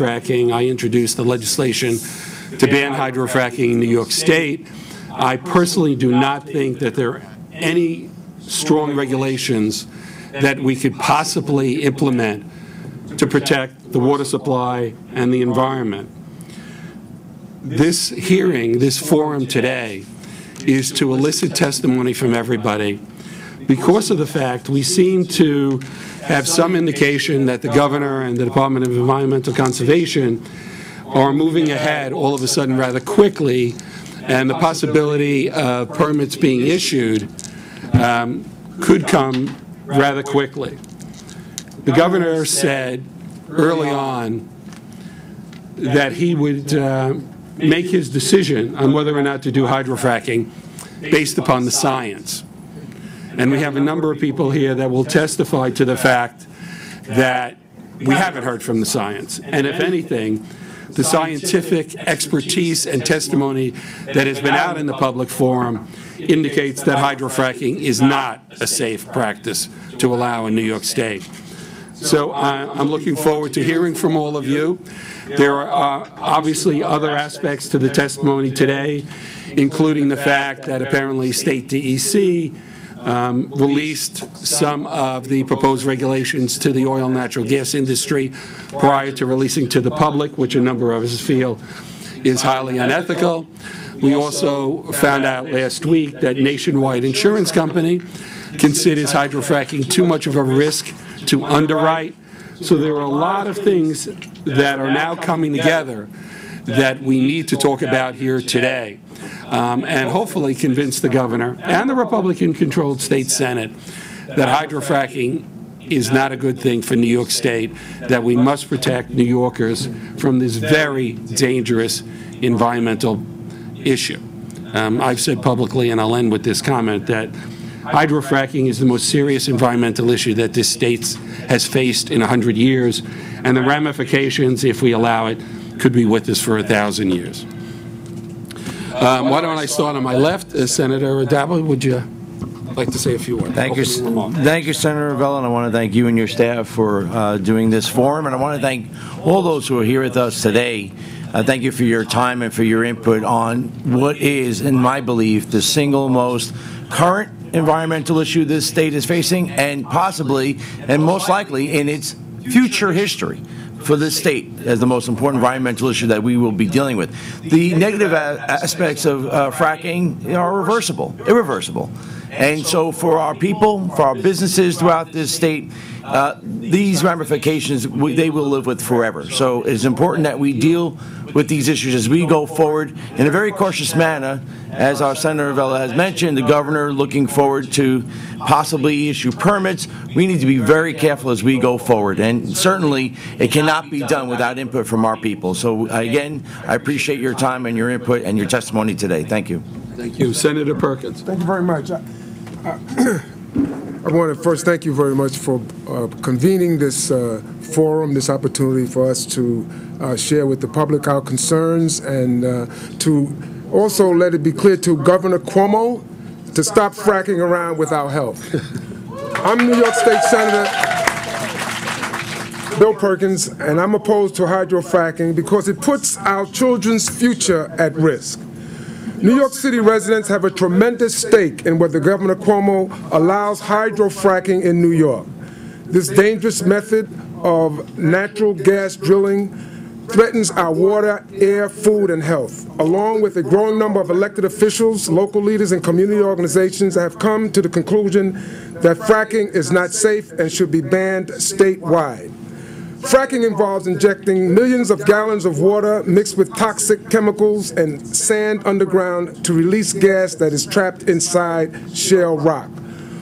fracking, I introduced the legislation to ban hydrofracking in New York State. I personally do not think that there are any strong regulations that we could possibly implement to protect the water supply and the environment. This hearing, this forum today, is to elicit testimony from everybody because of the fact we seem to have some indication that the governor and the Department of Environmental Conservation are moving ahead all of a sudden rather quickly, and the possibility of permits being issued um, could come rather quickly. The governor said early on that he would uh, make his decision on whether or not to do hydrofracking based upon the science. And we have a number of people here that will testify to the fact that we haven't heard from the science. And if anything, the scientific expertise and testimony that has been out in the public forum indicates that hydrofracking is not a safe practice to allow in New York State. So uh, I'm looking forward to hearing from all of you. There are obviously other aspects to the testimony today, including the fact that apparently State DEC um, released some of the proposed regulations to the oil and natural gas industry prior to releasing to the public, which a number of us feel is highly unethical. We also found out last week that Nationwide Insurance Company considers hydrofracking too much of a risk to underwrite. So there are a lot of things that are now coming together that we need to talk about here today um, and hopefully convince the governor and the Republican-controlled state Senate that hydrofracking is not a good thing for New York State, that we must protect New Yorkers from this very dangerous environmental issue. Um, I've said publicly, and I'll end with this comment, that hydrofracking is the most serious environmental issue that this state has faced in 100 years, and the ramifications, if we allow it, could be with us for a thousand years. Um, why don't I start on my left? Uh, Senator Addabbo, would you like to say a few words? Thank you, thank you, Senator Avella, and I want to thank you and your staff for uh, doing this forum, and I want to thank all those who are here with us today. Uh, thank you for your time and for your input on what is, in my belief, the single most current environmental issue this state is facing, and possibly, and most likely, in its future history for this state as the most important environmental issue that we will be dealing with. The negative aspects of uh, fracking are reversible, irreversible. And so for our people, for our businesses throughout this state, uh, these ramifications, they will live with forever. So it's important that we deal with these issues as we go forward in a very cautious manner. As our Senator Avella has mentioned, the governor looking forward to possibly issue permits. We need to be very careful as we go forward. And certainly, it cannot be done without input from our people. So again, I appreciate your time and your input and your testimony today. Thank you. Thank you. Senator Perkins. Thank you very much. I, I, I want to first thank you very much for uh, convening this uh, forum, this opportunity for us to uh, share with the public our concerns and uh, to also let it be clear to Governor Cuomo to stop fracking around with our help. I'm New York State Senator Bill Perkins, and I'm opposed to hydrofracking because it puts our children's future at risk. New York City residents have a tremendous stake in whether Governor Cuomo allows hydrofracking in New York. This dangerous method of natural gas drilling threatens our water, air, food, and health. Along with a growing number of elected officials, local leaders, and community organizations have come to the conclusion that fracking is not safe and should be banned statewide. Fracking involves injecting millions of gallons of water mixed with toxic chemicals and sand underground to release gas that is trapped inside shale rock.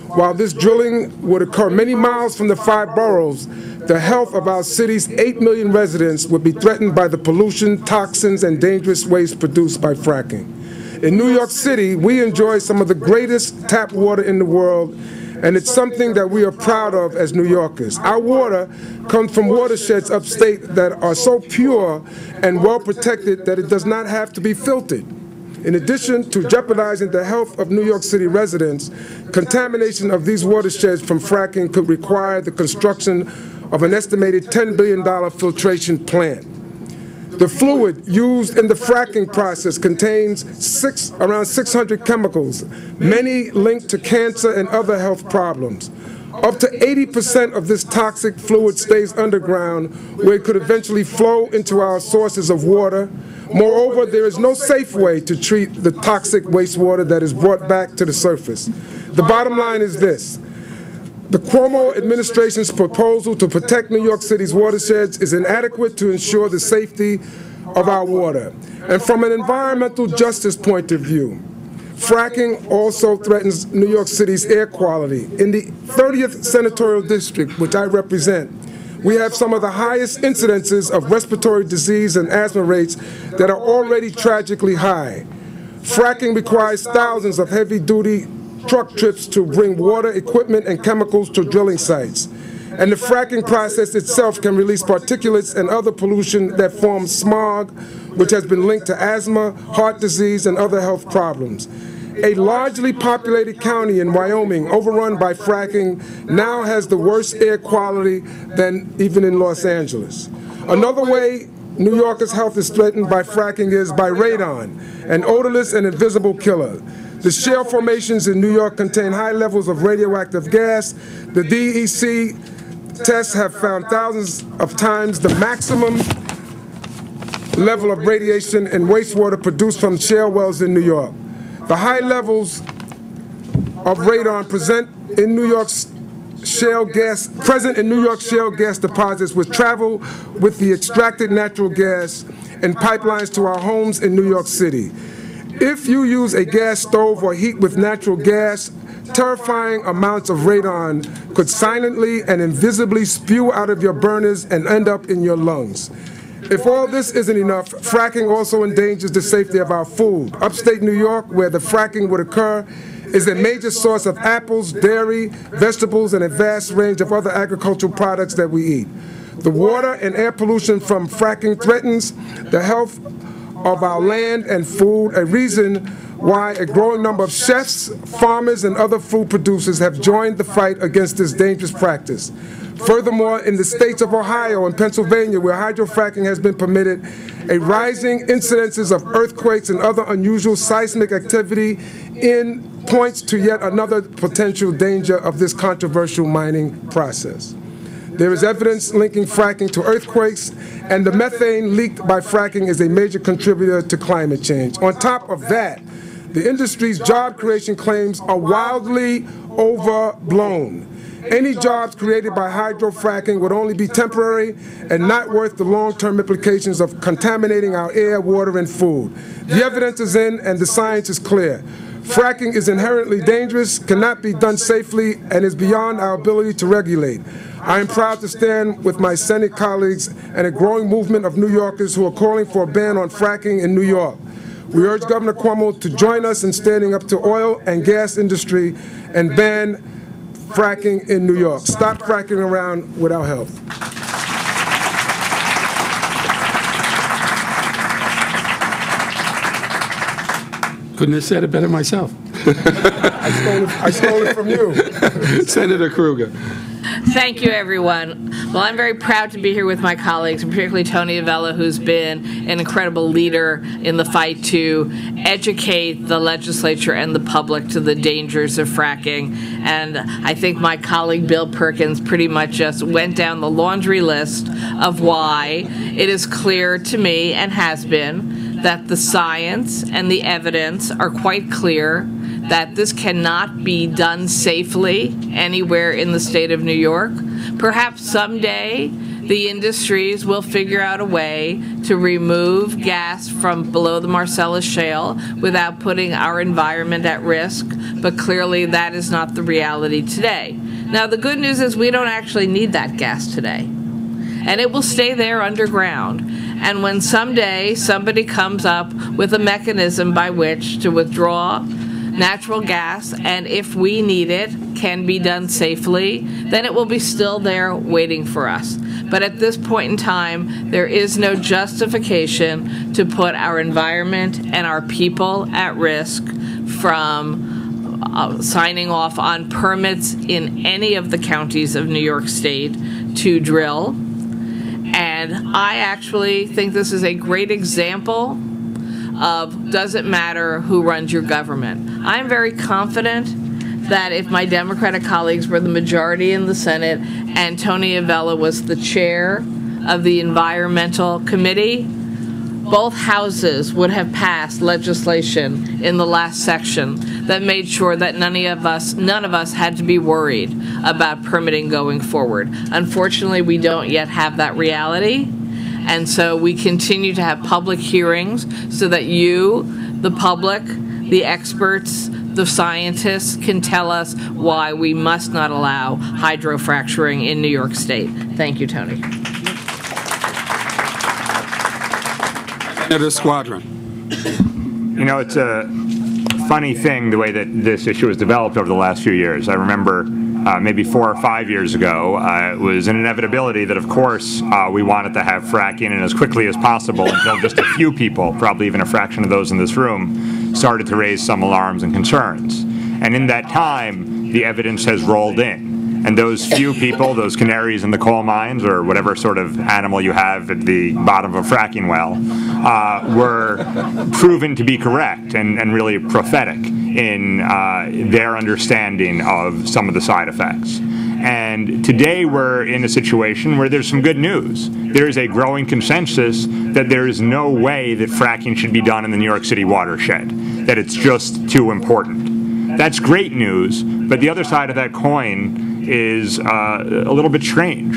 While this drilling would occur many miles from the five boroughs, the health of our city's 8 million residents would be threatened by the pollution, toxins, and dangerous waste produced by fracking. In New York City, we enjoy some of the greatest tap water in the world and it's something that we are proud of as New Yorkers. Our water comes from watersheds upstate that are so pure and well protected that it does not have to be filtered. In addition to jeopardizing the health of New York City residents, contamination of these watersheds from fracking could require the construction of an estimated $10 billion filtration plant. The fluid used in the fracking process contains six, around 600 chemicals, many linked to cancer and other health problems. Up to 80% of this toxic fluid stays underground where it could eventually flow into our sources of water. Moreover, there is no safe way to treat the toxic wastewater that is brought back to the surface. The bottom line is this. The Cuomo administration's proposal to protect New York City's watersheds is inadequate to ensure the safety of our water. And from an environmental justice point of view, fracking also threatens New York City's air quality. In the 30th Senatorial District, which I represent, we have some of the highest incidences of respiratory disease and asthma rates that are already tragically high. Fracking requires thousands of heavy-duty truck trips to bring water, equipment, and chemicals to drilling sites. And the fracking process itself can release particulates and other pollution that forms smog, which has been linked to asthma, heart disease, and other health problems. A largely populated county in Wyoming, overrun by fracking, now has the worst air quality than even in Los Angeles. Another way New Yorkers' health is threatened by fracking is by radon, an odorless and invisible killer. The shale formations in New York contain high levels of radioactive gas. The DEC tests have found thousands of times the maximum level of radiation in wastewater produced from shale wells in New York. The high levels of radon present in New York's shale gas present in New York shale gas deposits which travel with the extracted natural gas and pipelines to our homes in New York City. If you use a gas stove or heat with natural gas, terrifying amounts of radon could silently and invisibly spew out of your burners and end up in your lungs. If all this isn't enough, fracking also endangers the safety of our food. Upstate New York, where the fracking would occur, is a major source of apples, dairy, vegetables, and a vast range of other agricultural products that we eat. The water and air pollution from fracking threatens the health of our land and food, a reason why a growing number of chefs, farmers, and other food producers have joined the fight against this dangerous practice. Furthermore, in the states of Ohio and Pennsylvania, where hydrofracking has been permitted, a rising incidences of earthquakes and other unusual seismic activity in points to yet another potential danger of this controversial mining process. There is evidence linking fracking to earthquakes, and the methane leaked by fracking is a major contributor to climate change. On top of that, the industry's job creation claims are wildly overblown. Any jobs created by hydrofracking would only be temporary and not worth the long-term implications of contaminating our air, water, and food. The evidence is in and the science is clear. Fracking is inherently dangerous, cannot be done safely, and is beyond our ability to regulate. I am proud to stand with my Senate colleagues and a growing movement of New Yorkers who are calling for a ban on fracking in New York. We urge Governor Cuomo to join us in standing up to oil and gas industry and ban fracking in New York. Stop fracking around without help. Couldn't have said it better myself. I stole it, I stole it from you. Senator Krueger. Thank you, everyone. Well, I'm very proud to be here with my colleagues, and particularly Tony Avella, who's been an incredible leader in the fight to educate the legislature and the public to the dangers of fracking. And I think my colleague Bill Perkins pretty much just went down the laundry list of why it is clear to me and has been that the science and the evidence are quite clear that this cannot be done safely anywhere in the state of New York. Perhaps someday the industries will figure out a way to remove gas from below the Marcellus Shale without putting our environment at risk, but clearly that is not the reality today. Now, the good news is we don't actually need that gas today and it will stay there underground. And when someday somebody comes up with a mechanism by which to withdraw natural gas, and if we need it, can be done safely, then it will be still there waiting for us. But at this point in time, there is no justification to put our environment and our people at risk from uh, signing off on permits in any of the counties of New York State to drill. And I actually think this is a great example of doesn't matter who runs your government. I'm very confident that if my Democratic colleagues were the majority in the Senate and Tony Avella was the chair of the Environmental Committee, both houses would have passed legislation in the last section that made sure that none of us, none of us had to be worried about permitting going forward. Unfortunately, we don't yet have that reality. And so we continue to have public hearings so that you, the public, the experts, the scientists can tell us why we must not allow hydrofracturing in New York State. Thank you, Tony. Senator Squadron. You know, it's a funny thing the way that this issue has developed over the last few years. I remember uh, maybe four or five years ago, uh, it was an inevitability that, of course, uh, we wanted to have fracking and as quickly as possible until just a few people, probably even a fraction of those in this room, started to raise some alarms and concerns. And in that time, the evidence has rolled in. And those few people, those canaries in the coal mines, or whatever sort of animal you have at the bottom of a fracking well, uh, were proven to be correct and, and really prophetic in uh, their understanding of some of the side effects. And today we're in a situation where there's some good news. There is a growing consensus that there is no way that fracking should be done in the New York City watershed, that it's just too important. That's great news, but the other side of that coin is uh, a little bit strange.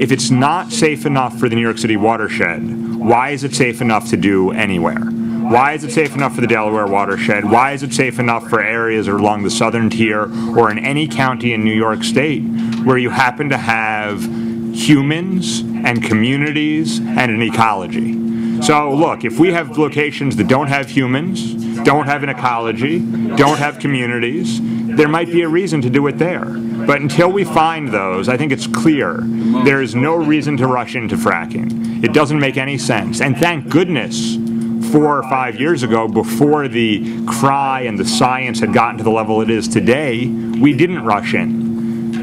If it's not safe enough for the New York City watershed, why is it safe enough to do anywhere? Why is it safe enough for the Delaware watershed? Why is it safe enough for areas along the southern tier or in any county in New York State where you happen to have humans and communities and an ecology? So look, if we have locations that don't have humans, don't have an ecology, don't have communities, there might be a reason to do it there. But until we find those, I think it's clear there is no reason to rush into fracking. It doesn't make any sense. And thank goodness four or five years ago, before the cry and the science had gotten to the level it is today, we didn't rush in.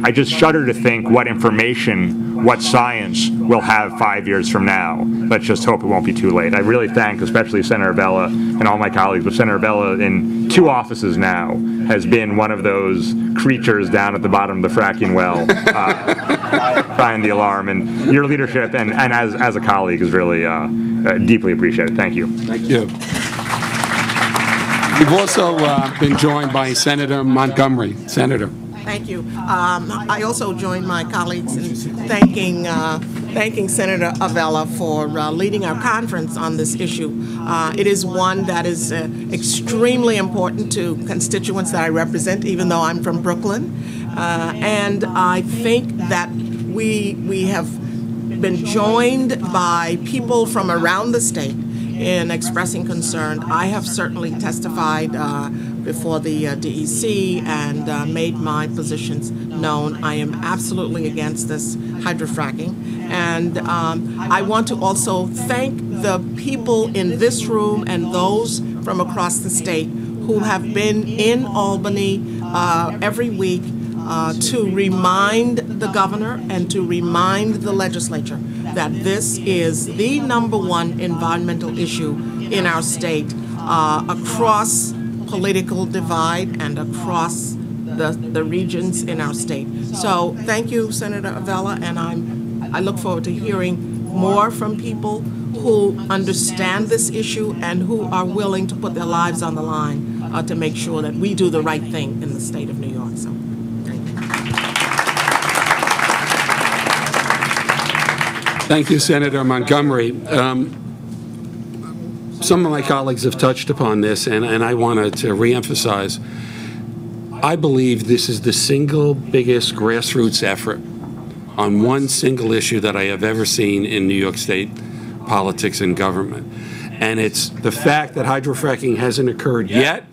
I just shudder to think what information what science we'll have five years from now. Let's just hope it won't be too late. I really thank especially Senator Avella and all my colleagues, but Senator Avella in two offices now has been one of those creatures down at the bottom of the fracking well uh, the alarm. And your leadership and, and as, as a colleague is really uh, uh, deeply appreciated. Thank you. Thank you. We've also uh, been joined by Senator Montgomery. Senator. Thank you. Um, I also join my colleagues in thanking uh, thanking Senator Avella for uh, leading our conference on this issue. Uh, it is one that is uh, extremely important to constituents that I represent, even though I'm from Brooklyn. Uh, and I think that we we have been joined by people from around the state in expressing concern. I have certainly testified uh, before the uh, DEC and uh, made my positions known. I am absolutely against this hydrofracking. And um, I want to also thank the people in this room and those from across the state who have been in Albany uh, every week uh, to remind the governor and to remind the legislature that this is the number one environmental issue in our state uh, across political divide and across the, the regions in our state. So thank you, Senator Avella, and I'm, I look forward to hearing more from people who understand this issue and who are willing to put their lives on the line uh, to make sure that we do the right thing in the state of New York. So. Thank you, Senator Montgomery. Um, some of my colleagues have touched upon this, and, and I wanted to reemphasize. I believe this is the single biggest grassroots effort on one single issue that I have ever seen in New York State politics and government. And it's the fact that hydrofracking hasn't occurred yet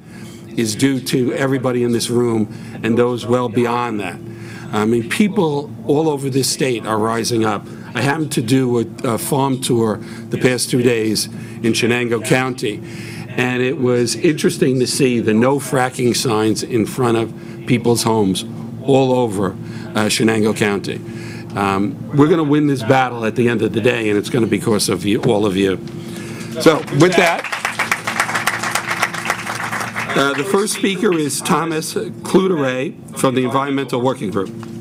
is due to everybody in this room and those well beyond that. I mean, people all over this state are rising up I happened to do a, a farm tour the past two days in Chenango County, and it was interesting to see the no fracking signs in front of people's homes all over uh, Chenango County. Um, We're going to win this battle at the end of the day, and it's going to be because of you, all of you. So with that, uh, the first speaker is Thomas Cluderay from the Environmental Working Group.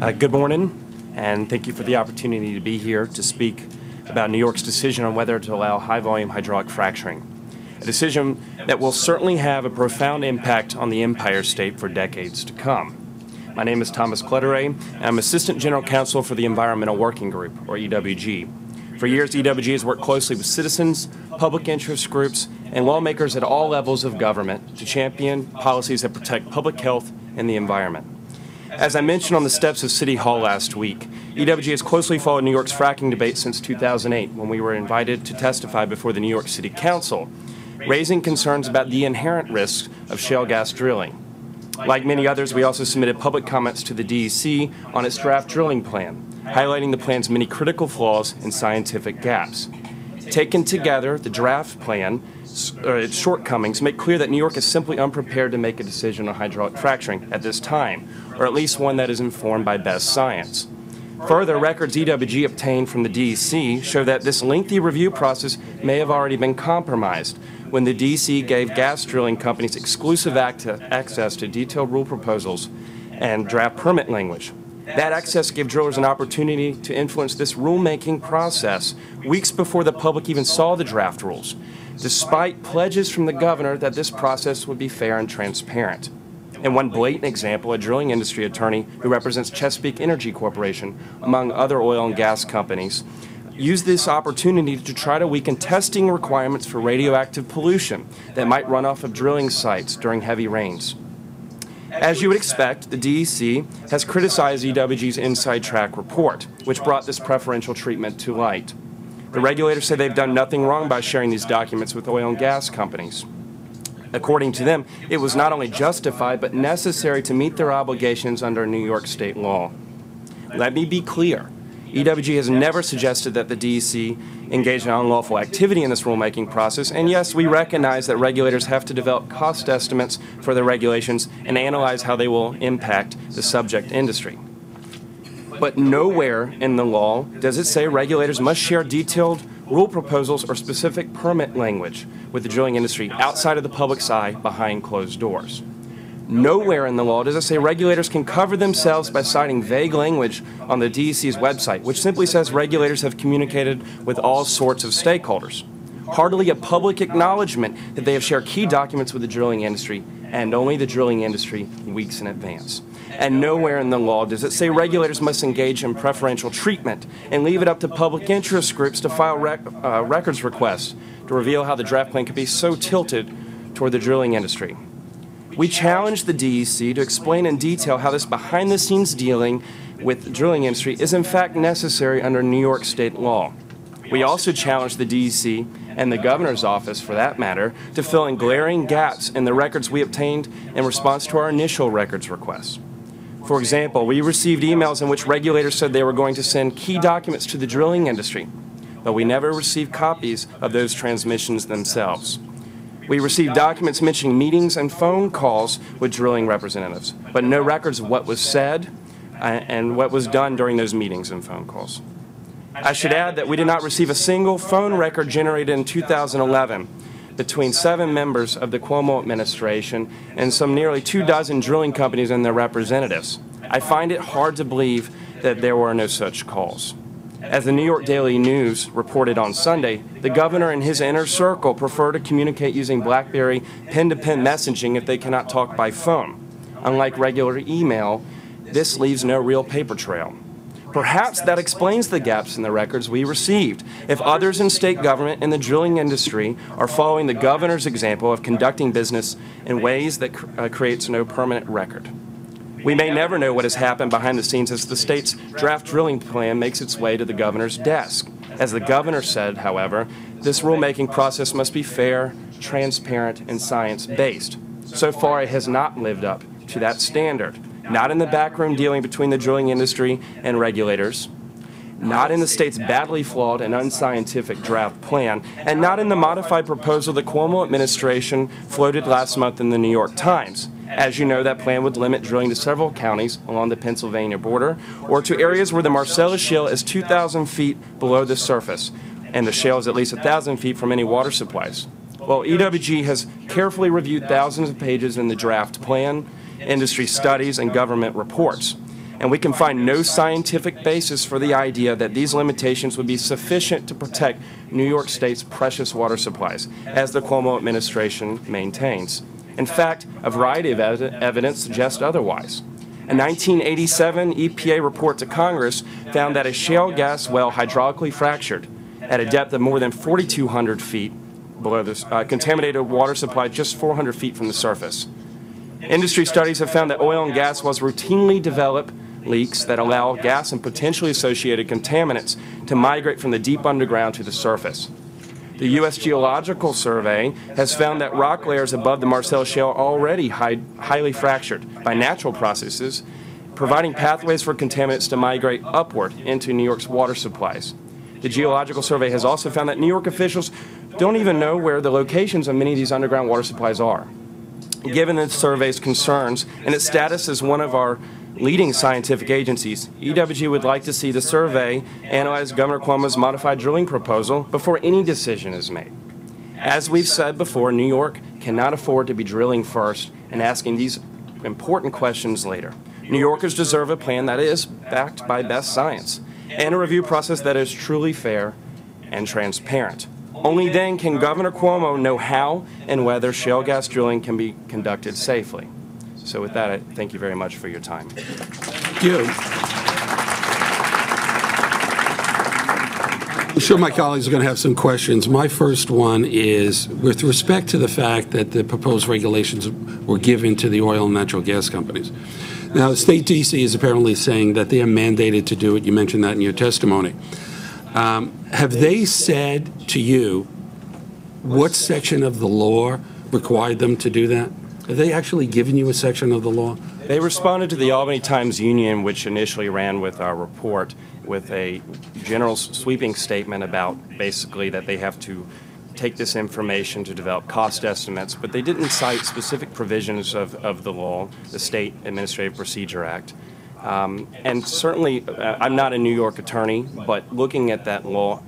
Uh, Good morning, and thank you for the opportunity to be here to speak about New York's decision on whether to allow high-volume hydraulic fracturing, a decision that will certainly have a profound impact on the Empire State for decades to come. My name is Thomas Cluderay, and I'm Assistant General Counsel for the Environmental Working Group, or EWG. For years, EWG has worked closely with citizens, public interest groups, and lawmakers at all levels of government to champion policies that protect public health and the environment. As I mentioned on the steps of City Hall last week, EWG has closely followed New York's fracking debate since 2008 when we were invited to testify before the New York City Council, raising concerns about the inherent risks of shale gas drilling. Like many others, we also submitted public comments to the DEC on its draft drilling plan, highlighting the plan's many critical flaws and scientific gaps. Taken together, the draft plan, uh, its shortcomings, make clear that New York is simply unprepared to make a decision on hydraulic fracturing at this time, or at least one that is informed by best science. Further, records EWG obtained from the DEC show that this lengthy review process may have already been compromised when the DEC gave gas drilling companies exclusive access to detailed rule proposals and draft permit language. That access gave drillers an opportunity to influence this rulemaking process weeks before the public even saw the draft rules, despite pledges from the governor that this process would be fair and transparent. In one blatant example, a drilling industry attorney who represents Chesapeake Energy Corporation, among other oil and gas companies, used this opportunity to try to weaken testing requirements for radioactive pollution that might run off of drilling sites during heavy rains. As you would expect, the DEC has criticized EWG's Inside Track report, which brought this preferential treatment to light. The regulators say they've done nothing wrong by sharing these documents with oil and gas companies. According to them, it was not only justified but necessary to meet their obligations under New York state law. Let me be clear. EWG has never suggested that the DEC engage in unlawful activity in this rulemaking process, and yes, we recognize that regulators have to develop cost estimates for their regulations and analyze how they will impact the subject industry. But nowhere in the law does it say regulators must share detailed rule proposals or specific permit language with the drilling industry outside of the public's eye behind closed doors. Nowhere in the law does it say regulators can cover themselves by citing vague language on the DEC's website, which simply says regulators have communicated with all sorts of stakeholders. Hardly a public acknowledgement that they have shared key documents with the drilling industry, and only the drilling industry weeks in advance. And nowhere in the law does it say regulators must engage in preferential treatment and leave it up to public interest groups to file rec- uh, records requests to reveal how the draft plan could be so tilted toward the drilling industry. We challenged the DEC to explain in detail how this behind the scenes dealing with the drilling industry is in fact necessary under New York state law. We also challenged the DEC and the governor's office, for that matter, to fill in glaring gaps in the records we obtained in response to our initial records requests. For example, we received emails in which regulators said they were going to send key documents to the drilling industry, but we never received copies of those transmissions themselves. We received documents mentioning meetings and phone calls with drilling representatives, but no records of what was said uh, and what was done during those meetings and phone calls. I should add that we did not receive a single phone record generated in 2011 between seven members of the Cuomo administration and some nearly two dozen drilling companies and their representatives. I find it hard to believe that there were no such calls. As the New York Daily News reported on Sunday, the governor and his inner circle prefer to communicate using BlackBerry pen to pen messaging if they cannot talk by phone. Unlike regular email, this leaves no real paper trail. Perhaps that explains the gaps in the records we received. If others in state government and the drilling industry are following the governor's example of conducting business in ways that cr- uh, creates no permanent record. We may never know what has happened behind the scenes as the state's draft drilling plan makes its way to the governor's desk. As the governor said, however, this rulemaking process must be fair, transparent, and science based. So far, it has not lived up to that standard, not in the backroom dealing between the drilling industry and regulators, not in the state's badly flawed and unscientific draft plan, and not in the modified proposal the Cuomo administration floated last month in the New York Times. As you know, that plan would limit drilling to several counties along the Pennsylvania border or to areas where the Marcellus Shale is 2,000 feet below the surface and the shale is at least 1,000 feet from any water supplies. Well, EWG has carefully reviewed thousands of pages in the draft plan, industry studies, and government reports. And we can find no scientific basis for the idea that these limitations would be sufficient to protect New York State's precious water supplies, as the Cuomo administration maintains. In fact, a variety of ev- evidence suggests otherwise. A 1987 EPA report to Congress found that a shale gas well hydraulically fractured at a depth of more than 4,200 feet below the uh, contaminated water supply just 400 feet from the surface. Industry studies have found that oil and gas wells routinely develop leaks that allow gas and potentially associated contaminants to migrate from the deep underground to the surface. The U.S. Geological Survey has found that rock layers above the Marcellus Shale are already high, highly fractured by natural processes, providing pathways for contaminants to migrate upward into New York's water supplies. The Geological Survey has also found that New York officials don't even know where the locations of many of these underground water supplies are. Given the survey's concerns and its status as one of our leading scientific agencies, EWG would like to see the survey analyze Governor Cuomo's modified drilling proposal before any decision is made. As we've said before, New York cannot afford to be drilling first and asking these important questions later. New Yorkers deserve a plan that is backed by best science and a review process that is truly fair and transparent. Only then can Governor Cuomo know how and whether shale gas drilling can be conducted safely. So with that, I thank you very much for your time. Thank you. I'm sure my colleagues are going to have some questions. My first one is with respect to the fact that the proposed regulations were given to the oil and natural gas companies. Now, state DC is apparently saying that they are mandated to do it. You mentioned that in your testimony. Um, have they said to you what section of the law required them to do that? Have they actually given you a section of the law? They responded to the Albany Times Union, which initially ran with our report, with a general sweeping statement about basically that they have to take this information to develop cost estimates, but they didn't cite specific provisions of, of the law, the State Administrative Procedure Act. Um, and certainly, uh, I'm not a New York attorney, but looking at that law,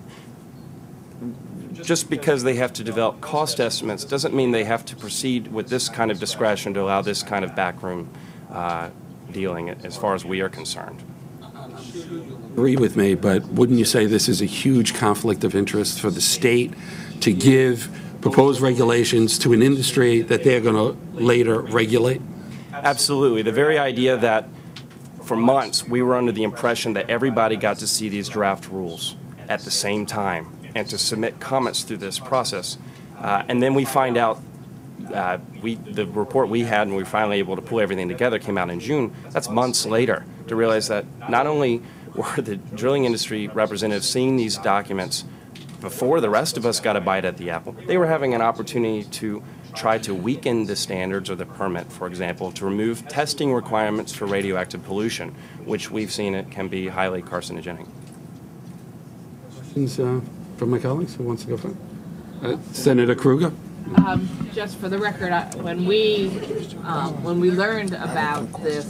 just because they have to develop cost estimates doesn't mean they have to proceed with this kind of discretion to allow this kind of backroom uh, dealing as far as we are concerned. agree with me, but wouldn't you say this is a huge conflict of interest for the state to give proposed regulations to an industry that they're going to later regulate? Absolutely. The very idea that for months we were under the impression that everybody got to see these draft rules at the same time and to submit comments through this process. Uh, and then we find out uh, we, the report we had and we were finally able to pull everything together came out in June. That's months later to realize that not only were the drilling industry representatives seeing these documents before the rest of us got a bite at the apple, they were having an opportunity to try to weaken the standards or the permit, for example, to remove testing requirements for radioactive pollution, which we've seen it can be highly carcinogenic. Questions uh, from my colleagues? Who wants to go first? Uh, Senator Krueger? Just for the record, I- when we, um, when we learned about this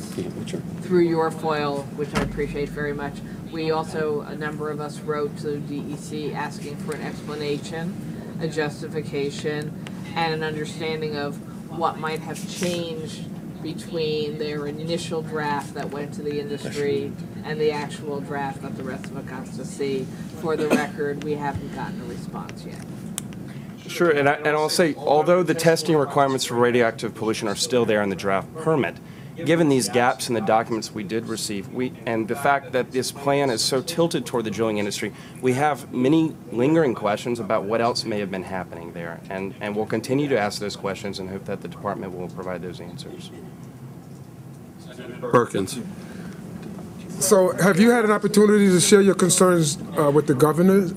through your FOIL, which I appreciate very much, we also, a number of us wrote to DEC asking for an explanation, a justification, and an understanding of what might have changed between their initial draft that went to the industry and the actual draft that the rest of us got to see. For the record, we haven't gotten a response yet. Sure, and, I, and I'll say, although the testing requirements for radioactive pollution are still there in the draft permit, given these gaps in the documents we did receive, we, and the fact that this plan is so tilted toward the drilling industry, we have many lingering questions about what else may have been happening there. And, and we'll continue to ask those questions and hope that the department will provide those answers. Perkins? So have you had an opportunity to share your concerns uh, with the governor?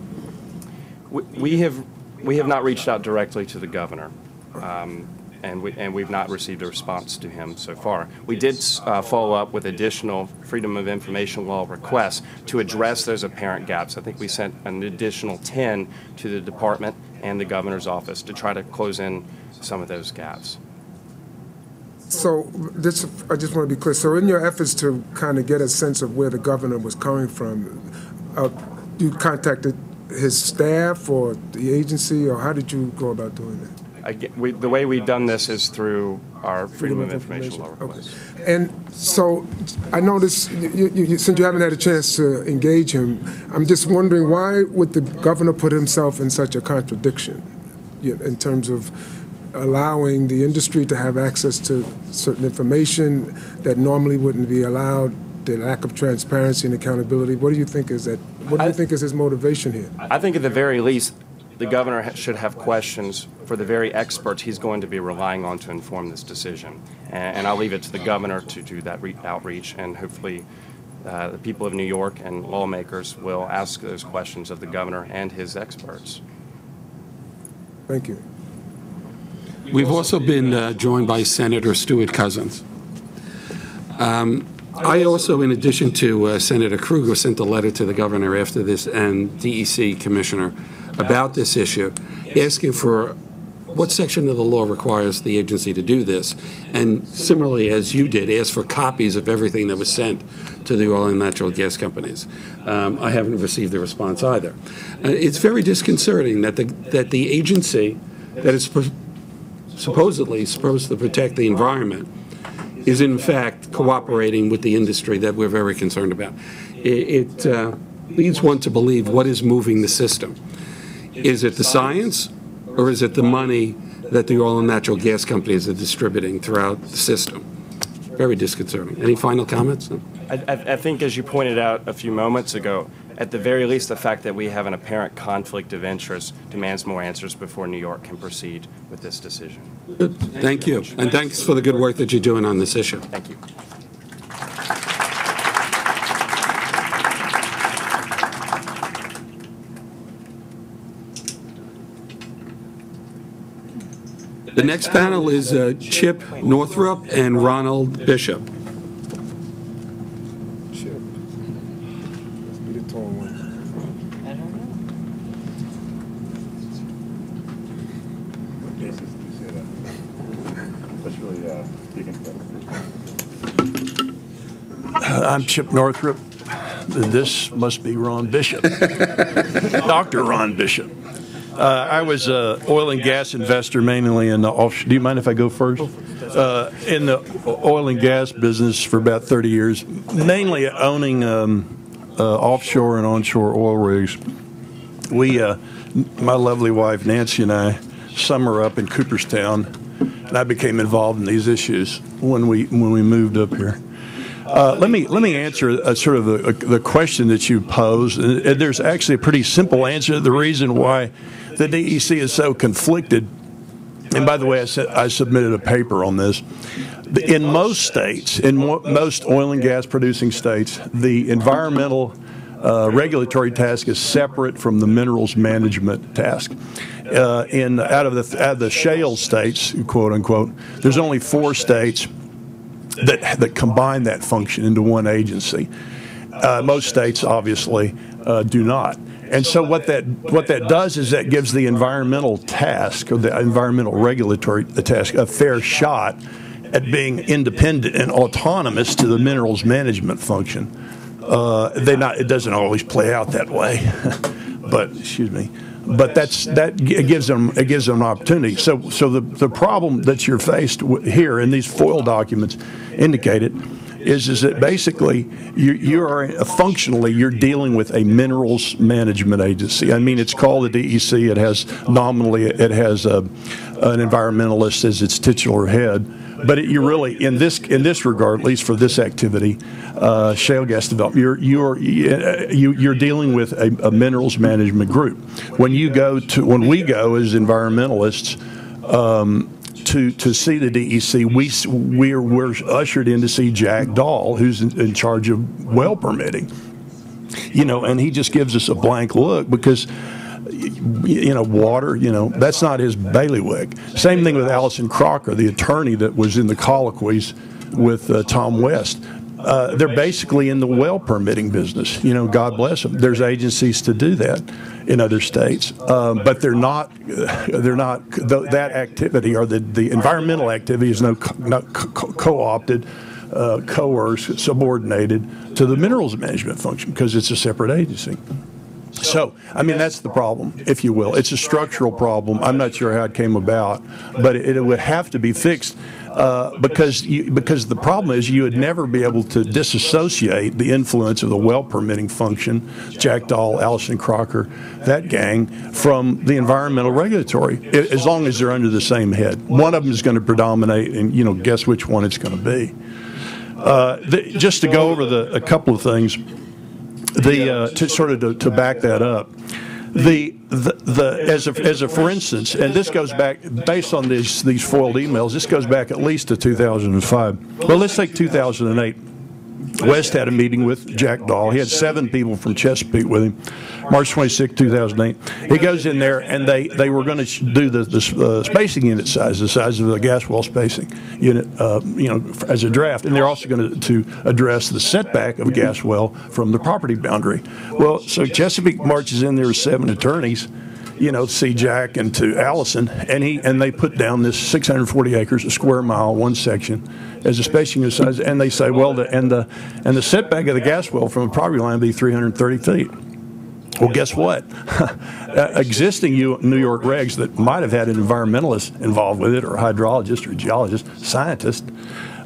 We, we have, we have not reached out directly to the governor. Um, and we, and we've not received a response to him so far. We did uh, follow up with additional Freedom of Information Law requests to address those apparent gaps. I think we sent an additional 10 to the department and the governor's office to try to close in some of those gaps. So this, I just want to be clear. So in your efforts to kind of get a sense of where the governor was coming from, uh, you contacted his staff or the agency, or how did you go about doing that? I get- we- The way we've done this is through our Freedom of Information Law Okay. And so I noticed, you, you, you- since you haven't had a chance to engage him, I'm just wondering why would the governor put himself in such a contradiction in terms of allowing the industry to have access to certain information that normally wouldn't be allowed, the lack of transparency and accountability? What do you think is that? What do you I- think is his motivation here? I think at the very least, the governor ha- should have questions for the very experts he's going to be relying on to inform this decision. And, and I'll leave it to the governor to do that re- outreach, and hopefully, uh, the people of New York and lawmakers will ask those questions of the governor and his experts. Thank you. We've also been uh, joined by Senator Stewart-Cousins. Um, I also, in addition to uh, Senator Krueger, sent a letter to the governor after this and DEC commissioner about this issue, asking for what section of the law requires the agency to do this, and similarly, as you did, ask for copies of everything that was sent to the oil and natural gas companies. Um, I haven't received a response either. Uh, It's very disconcerting that the, that the agency that is supposedly supposed to protect the environment is in fact cooperating with the industry that we're very concerned about. It, it uh, leads one to believe what is moving the system. Is it the science or is it the money that the oil and natural gas companies are distributing throughout the system? Very disconcerting. Any final comments? I, I, I think, as you pointed out a few moments ago, at the very least, the fact that we have an apparent conflict of interest demands more answers before New York can proceed with this decision. Good. Thank you. And thanks for the good work that you're doing on this issue. Thank you. The next panel is uh, Chip Northrup and Ronald Bishop. Chip. Must be the tall one. I'm Chip Northrup. This must be Ron Bishop. Dr. Ron Bishop. Uh, I was an oil and gas investor mainly in the offshore. Do you mind if I go first? Uh, in the oil and gas business for about 30 years, mainly owning um, uh, offshore and onshore oil rigs. We, uh, my lovely wife Nancy and I, summer up in Cooperstown, and I became involved in these issues when we when we moved up here. Uh, let me let me answer a, sort of the, the question that you posed. And, and there's actually a pretty simple answer. The reason why the DEC is so conflicted, and by the way, I, said, I submitted a paper on this. In most states, in mo- most oil and gas producing states, the environmental uh, regulatory task is separate from the minerals management task. Uh, in out of the out of the shale states, quote unquote, there's only four states that, that combine that function into one agency. Uh, most states obviously uh, do not. And so what that what that does is that gives the environmental task or the environmental regulatory the task a fair shot at being independent and autonomous to the minerals management function. Uh, they not it doesn't always play out that way, but excuse me. But that's that g- gives them it gives them an opportunity. So so the the problem that you're faced with here in these FOIL documents indicated is is that basically you you are uh, functionally you're dealing with a minerals management agency. I mean it's called the DEC. It has nominally it has a, an environmentalist as its titular head, but it, you really in this in this regard, at least for this activity, uh, shale gas development, you're you're you, you're dealing with a, a minerals management group. When you go to when we go as environmentalists. Um, to, to see the DEC, we, we're, we're ushered in to see Jack Dahl, who's in, in charge of well permitting. You know, and he just gives us a blank look because you know, water, you know, that's not his bailiwick. Same thing with Allison Crocker, the attorney that was in the colloquies with uh, Tom West. Uh, they're basically in the well permitting business. You know, God bless them. There's agencies to do that in other states, um, but they're not. They're not th- that activity or the, the environmental activity is no co- not co- co-opted, uh, coerced, subordinated to the minerals management function because it's a separate agency. So, I mean, that's the problem, if you will. It's a structural problem. I'm not sure how it came about, but it, it would have to be fixed uh, because you, because the problem is you would never be able to disassociate the influence of the well permitting function, Jack Dahl, Allison Crocker, that gang, from the environmental regulatory, as long as they're under the same head. One of them is going to predominate, and you know, guess which one it's going to be. Uh, the, just to go over the, a couple of things, the uh, to sort of to, to back that up, the, the the as a as a for instance, and this goes back based on these these foiled emails. This goes back at least to 2005. Well, let's take 2008. West had a meeting with Jack Dahl. He had seven people from Chesapeake with him. March 26, 2008. He goes in there, and they, they were going to do the, the uh, spacing unit size, the size of the gas well spacing unit, uh, you know, as a draft. And they're also going to address the setback of gas well from the property boundary. Well, so Chesapeake marches in there with seven attorneys you know, see Jack and to Allison, and he and they put down this 640 acres, a square mile, one section, as a spacing size, and they say, well, the and the and the setback of the gas well from the property line be 330 feet. Well, guess what? Uh, Existing New York regs that might have had an environmentalist involved with it, or a hydrologist, or geologist, scientist,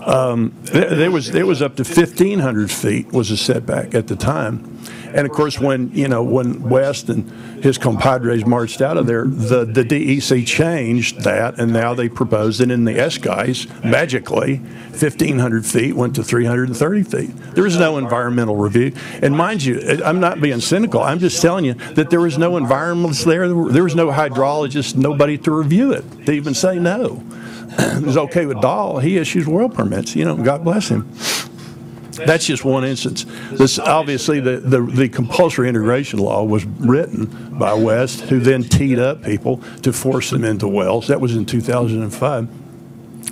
um, there, there was there was up to 1,500 feet was a setback at the time, and of course when you know when West and his compadres marched out of there, the the DEC changed that, and now they proposed that in the SGEIS magically 1,500 feet went to 330 feet. There was no environmental review, and mind you, I'm not being cynical. I'm just telling you that there was no environmentalists there. There was no hydrologist, nobody to review it to even say no was okay with Dahl. He issues world permits. You know, God bless him. That's just one instance. This obviously the, the, the compulsory integration law was written by West, who then teed up people to force them into wells. That was in 2005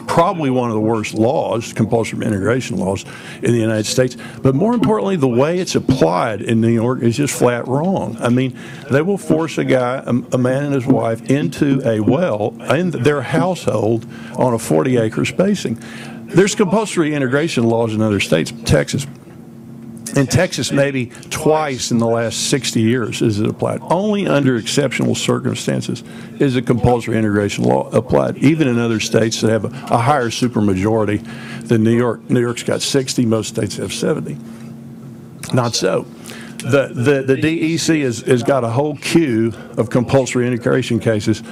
probably one of the worst laws, compulsory integration laws in the United States. But more importantly, the way it's applied in New York is just flat wrong. I mean, they will force a guy, a, man and his wife, into a well in their household on a 40 acre spacing. There's compulsory integration laws in other states, Texas. In Texas, maybe twice in the last 60 years is it applied. Only under exceptional circumstances is a compulsory integration law applied, even in other states that have a, a higher supermajority than New York. New York's got 60, most states have 70. Not so. The, the, the DEC has, has got a whole queue of compulsory integration cases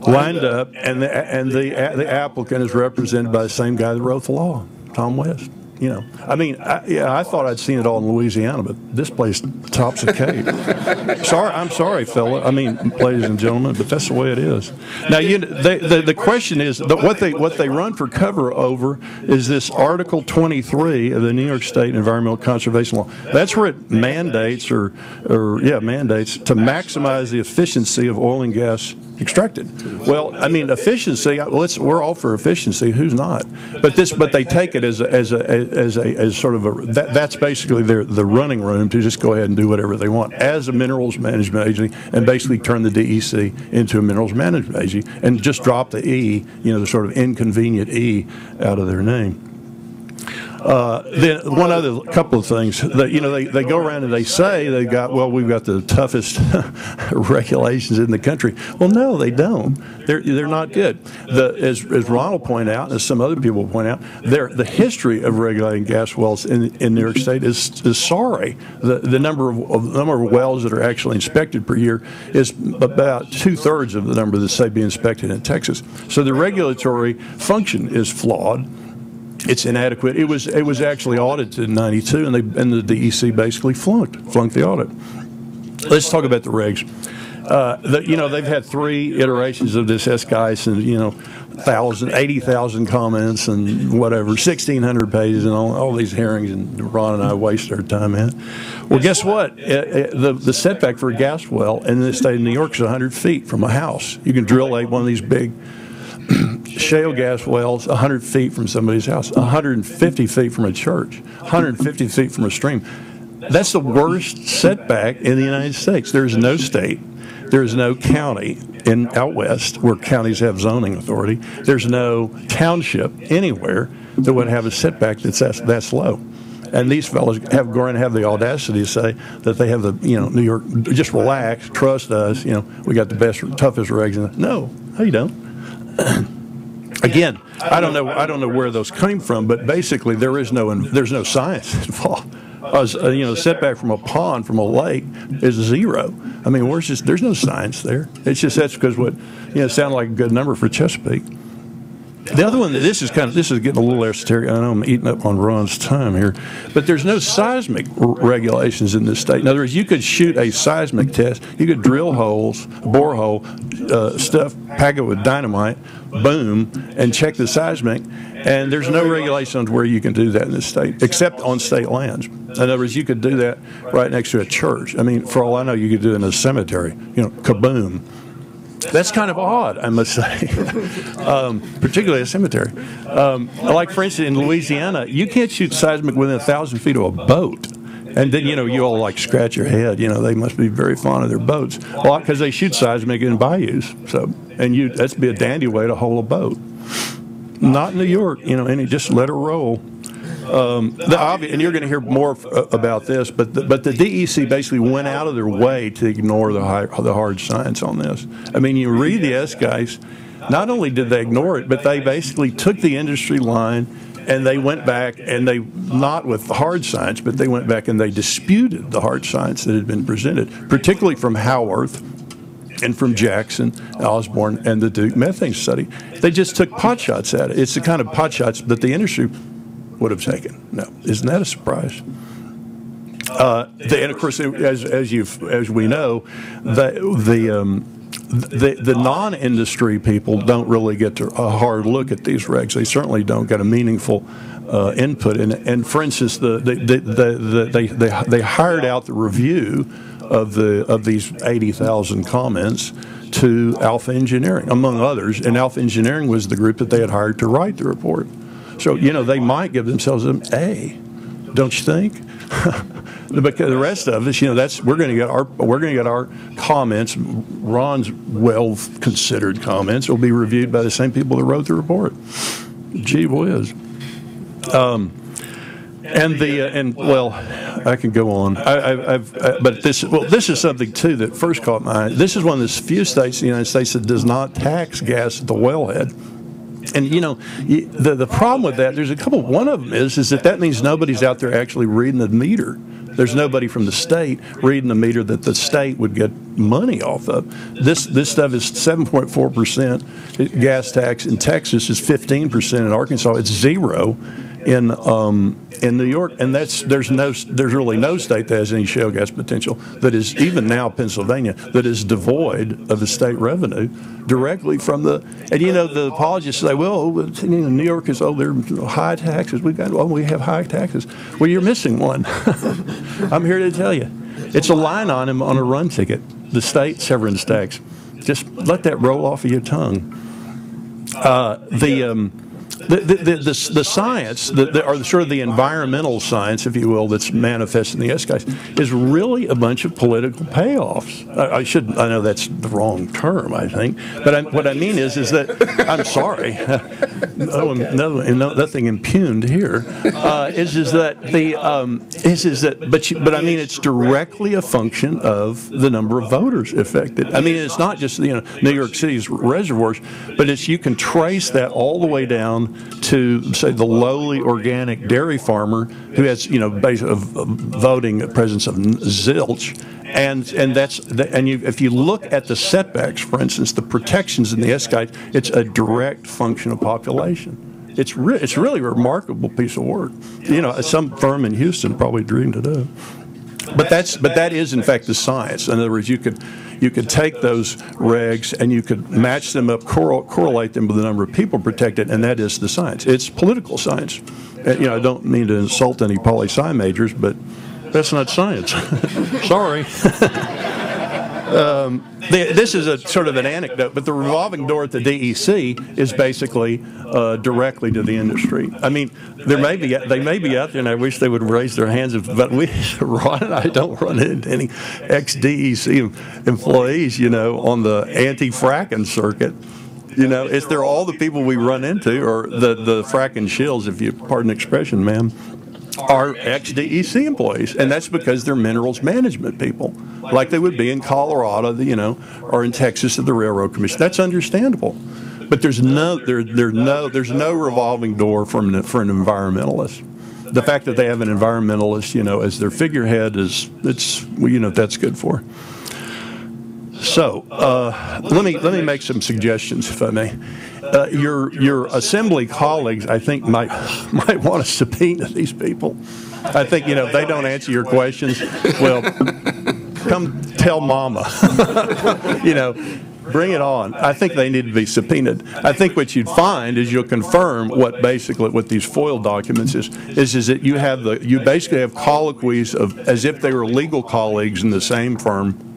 lined up, and the, and the, the applicant is represented by the same guy that wrote the law, Tom West. You know, I mean, I, yeah, I thought I'd seen it all in Louisiana, but this place tops the cake. sorry, I'm sorry, fella. I mean, ladies and gentlemen, but that's the way it is. Now, you, they, the the question is what they what they run for cover over is this Article 23 of the New York State Environmental Conservation Law. That's where it mandates or or yeah mandates to maximize the efficiency of oil and gas extracted. Well, I mean, efficiency. It's, we're all for efficiency. Who's not? But this, but they take it as a, as a, as a, as sort of a. That, that's basically their the running room to just go ahead and do whatever they want as a minerals management agency, and basically turn the DEC into a minerals management agency, and just drop the E, you know, the sort of inconvenient E out of their name. Uh, then one other couple of things that you know they, they go around and they say they got well we've got the toughest regulations in the country. Well, no, they don't. They're they're not good. The as, as Ronald pointed out, and as some other people point out, the history of regulating gas wells in, in New York State is is sorry. The the number of, of the number of wells that are actually inspected per year is about two thirds of the number that say be inspected in Texas. So the regulatory function is flawed it's inadequate. It was it was actually audited in '92, and they and the DEC basically flunked flunked the audit. Let's talk about the regs. Uh, the, you know they've had three iterations of this SGEIS, and you know thousand, 80,000 comments and whatever, 1,600 pages and all, all these hearings and Ron and I waste our time in. Well, guess what? Uh, uh, The, the setback for a gas well in the state of New York is 100 feet from a house. You can drill like one of these big shale gas wells 100 feet from somebody's house, 150 feet from a church, 150 feet from a stream. That's the worst setback in the United States. There's no state, there's no county in out west where counties have zoning authority. There's no township anywhere that would have a setback that's that's, low. And these fellows have going to have the audacity to say that they have the you know New York. Just relax, trust us. You know we got the best, toughest regs. No, no, you don't. Again, I don't know, I don't know where those came from, but basically, there is no, there's no science involved. Us, uh, you know, setback from a pond, from a lake is zero. I mean, where's just, there's no science there. It's just, that's because what, you know, sounded like a good number for Chesapeake. The other one, that this is kind of, this is getting a little esoteric. I know I'm eating up on Ron's time here, but there's no seismic regulations in this state. In other words, you could shoot a seismic test, you could drill holes, borehole, uh, stuff, pack it with dynamite, boom, and check the seismic, and there's no regulations where you can do that in this state, except on state lands. In other words, you could do that right next to a church. I mean, for all I know, you could do it in a cemetery, you know, kaboom. That's kind of odd, I must say, um, particularly a cemetery. Um, like, for instance, in Louisiana, you can't shoot seismic within a thousand feet of a boat. And then, you know, you all like scratch your head. You know, they must be very fond of their boats. Well, because they shoot seismic in bayous. So, and you, that's be a dandy way to hold a boat. Not in New York, you know, and you just let it roll. Um, the obvi- and you're going to hear more uh, about this, but the, but the DEC basically went out of their way to ignore the high, the hard science on this. I mean, you read the SGEIS. Not only did they ignore it, but they basically took the industry line and they went back and they not with the hard science, but they went back and they disputed the hard science that had been presented, particularly from Howarth and from Jackson, Osborn, and the Duke methane study. They just took pot shots at it. It's the kind of pot shots that the industry would have taken. No, isn't that a surprise? Uh, and of course, as as you as we know, the the um, the, the non-industry people don't really get a hard look at these regs. They certainly don't get a meaningful uh, input. And, and for instance, the, the, the, the, they, they, they hired out the review of the of these 80,000 comments to Alpha Engineering, among others. And Alpha Engineering was the group that they had hired to write the report. So, you know, they might give themselves an A, don't you think? because the rest of us, you know, that's we're going to get our we're going to get our comments. Ron's well considered comments will be reviewed by the same people that wrote the report. Gee whiz. Um, and the uh, and well, I can go on. I, uh, but this well this is something too that first caught my eye. This is one of the few states in the United States that does not tax gas at the wellhead. And you know, the the problem with that, there's a couple. One of them is is that that means nobody's out there actually reading the meter. There's nobody from the state reading the meter that the state would get money off of. This this stuff is 7.4 percent gas tax in Texas is 15 percent in Arkansas. It's zero in um, in New York, and that's there's no there's really no state that has any shale gas potential that is even now Pennsylvania that is devoid of the state revenue directly from the and you know the apologists say well New York is oh they're high taxes. We got oh we have high taxes. Well you're missing one. I'm here to tell you it's a line on him on a run ticket. The state severance tax. Just let that roll off of your tongue. Uh, the um, the, the, the, the, the science, the, the, or sort of the environmental science, if you will, that's manifest in the SGEIS, is really a bunch of political payoffs. I, I should, I know that's the wrong term, I think, but I, what I mean is, is that I'm sorry, no, no, no, nothing impugned here. Uh, is is that the um, is is that, but you, but I mean, it's directly a function of the number of voters affected. I mean, it's not just you know New York City's reservoirs, but it's you can trace that all the way down to say the lowly organic dairy farmer who has you know base of, voting presence of zilch, and and that's the, and you if you look at the setbacks, for instance, the protections in the S guide, it's a direct function of population. It's re- it's really a remarkable piece of work. You know, some firm in Houston probably dreamed it up. But that's but that is in fact the science. In other words, you could you could take those regs and you could match them up, correl- correlate them with the number of people protected, and that is the science. It's political science. Uh, You know, I don't mean to insult any poli-sci majors, but that's not science. Sorry. Um, This is a sort of an anecdote, but the revolving door at the DEC is basically uh, directly to the industry. I mean, there may be, they may be out there, and I wish they would raise their hands, if- but we, Ron and I don't run into any ex-DEC employees, you know, on the anti-fracking circuit. You know, it's they're all the people we run into, or the, the fracking shills, if you pardon the expression, ma'am, are ex-DEC employees, and that's because they're minerals management people, like they would be in Colorado, you know, or in Texas at the Railroad Commission. That's understandable, but there's no there there's no there's no revolving door for an, for an environmentalist. The fact that they have an environmentalist, you know, as their figurehead is it's you know that's good for. So uh, let me let me make some suggestions, if I may. Uh, your your assembly colleagues, I think, might might want to subpoena these people. I think you know if they don't answer your questions. Well, come tell Mama. you know, bring it on. I think they need to be subpoenaed. I think what you'd find is you'll confirm what basically what these FOIL documents is is is that you have the you basically have colloquies of as if they were legal colleagues in the same firm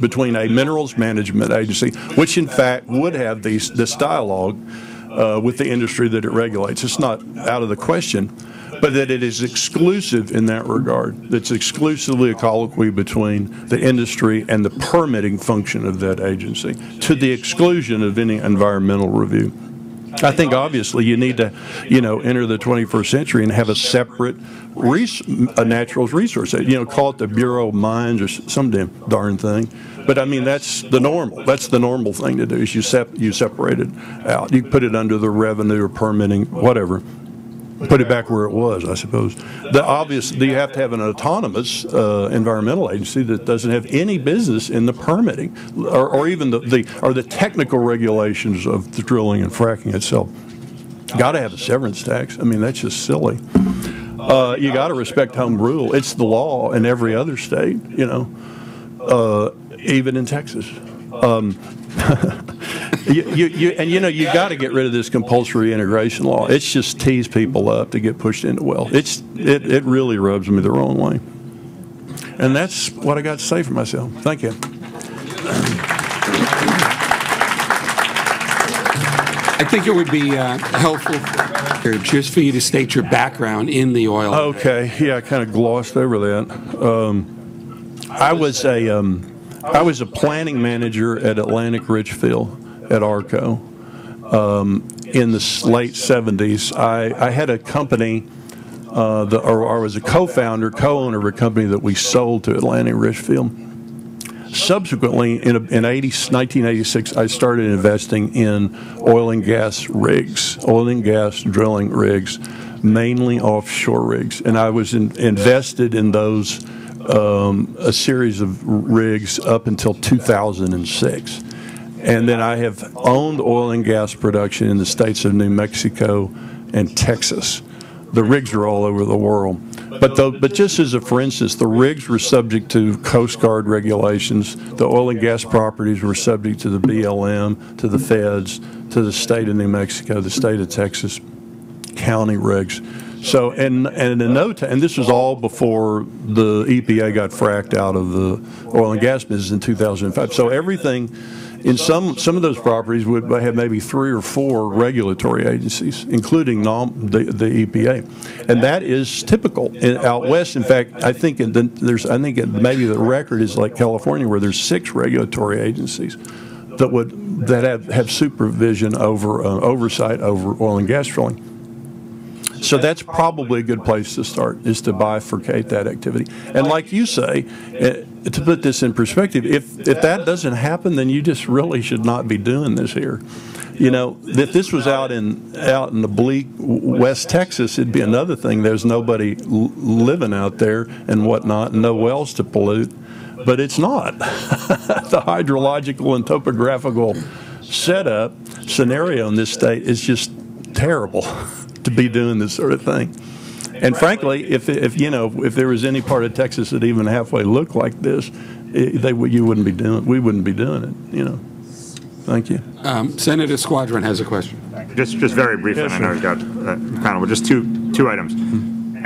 between a minerals management agency, which in fact would have these, this dialogue uh, with the industry that it regulates. It's not out of the question, but that it is exclusive in that regard. It's exclusively a colloquy between the industry and the permitting function of that agency, to the exclusion of any environmental review. I think obviously you need to, you know, enter the 21st century and have a separate res- a naturals resource. You know, call it the Bureau of Mines or some damn darn thing. But I mean, that's the normal. That's the normal thing to do. Is you sep- you separate it out. You put it under the revenue or permitting, whatever. Put it back where it was, I suppose. The obvious, you have to have an autonomous uh, environmental agency that doesn't have any business in the permitting or, or even the, the or the technical regulations of the drilling and fracking itself. Got to have a severance tax. I mean, that's just silly. Uh, you got to respect home rule. It's the law in every other state, you know, uh, even in Texas. Um, you, you, you, and you know, you got to get rid of this compulsory integration law. It's just tease people up to get pushed into well. It's it, it really rubs me the wrong way. And that's what I got to say for myself. Thank you. I think it would be uh, helpful just for you to state your background in the oil. Okay, yeah, I kind of glossed over that. Um, I was a um, I was a planning manager at Atlantic Richfield at Arco um, in the late 70s. I, I had a company, uh, the, or, I was a co-founder, co-owner of a company that we sold to Atlantic Richfield. Subsequently, in, in 80, 1986, I started investing in oil and gas rigs, oil and gas drilling rigs, mainly offshore rigs. And I was in, invested in those, um, a series of rigs up until 2006. And then I have owned oil and gas production in the states of New Mexico and Texas. The rigs are all over the world. But, the, but just as a for instance, the rigs were subject to Coast Guard regulations. The oil and gas properties were subject to the BLM, to the feds, to the state of New Mexico, the state of Texas, county regs. So, and, and in no time, and this was all before the EPA got fracked out of the oil and gas business in 2005. So everything, in some, some of those properties would have maybe three or four regulatory agencies, including nom, the, the EPA. And that is typical in, out west. In fact, I think in the, there's, I think maybe the record is like California where there's six regulatory agencies that would, that have, have supervision over, uh, oversight over oil and gas drilling. So that's probably a good place to start, is to bifurcate that activity. And like you say, eh, to put this in perspective, if, if that doesn't happen, then you just really should not be doing this here. You know, if this was out in, out in the bleak West Texas, it'd be another thing. There's nobody living out there and whatnot, and no wells to pollute. But it's not. the hydrological and topographical setup scenario in this state is just terrible to be doing this sort of thing. And frankly, if, if, you know, if there was any part of Texas that even halfway looked like this, i they, would- you wouldn't be doing, we wouldn't be doing it, you know. Thank you. Um, Senator Squadron has a question. Just, just very briefly, Yes, I know sir. we've got, uh, kind of, just two, two items.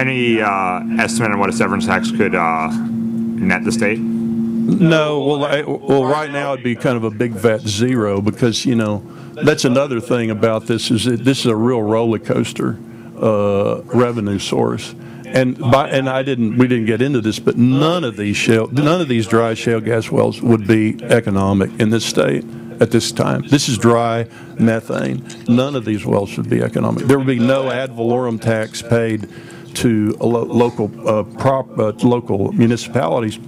Any uh, estimate on what a severance tax could uh, net the state? No, well, I, well, right now it'd be kind of a big vat zero because, you know, that's another thing about this is that this is a real roller coaster uh, revenue source. And by, and I didn't, we didn't get into this, but none of these shale, none of these dry shale gas wells would be economic in this state at this time. This is dry methane. None of these wells would be economic. There would be no ad valorem tax paid to lo- local, uh, prop, uh, local municipalities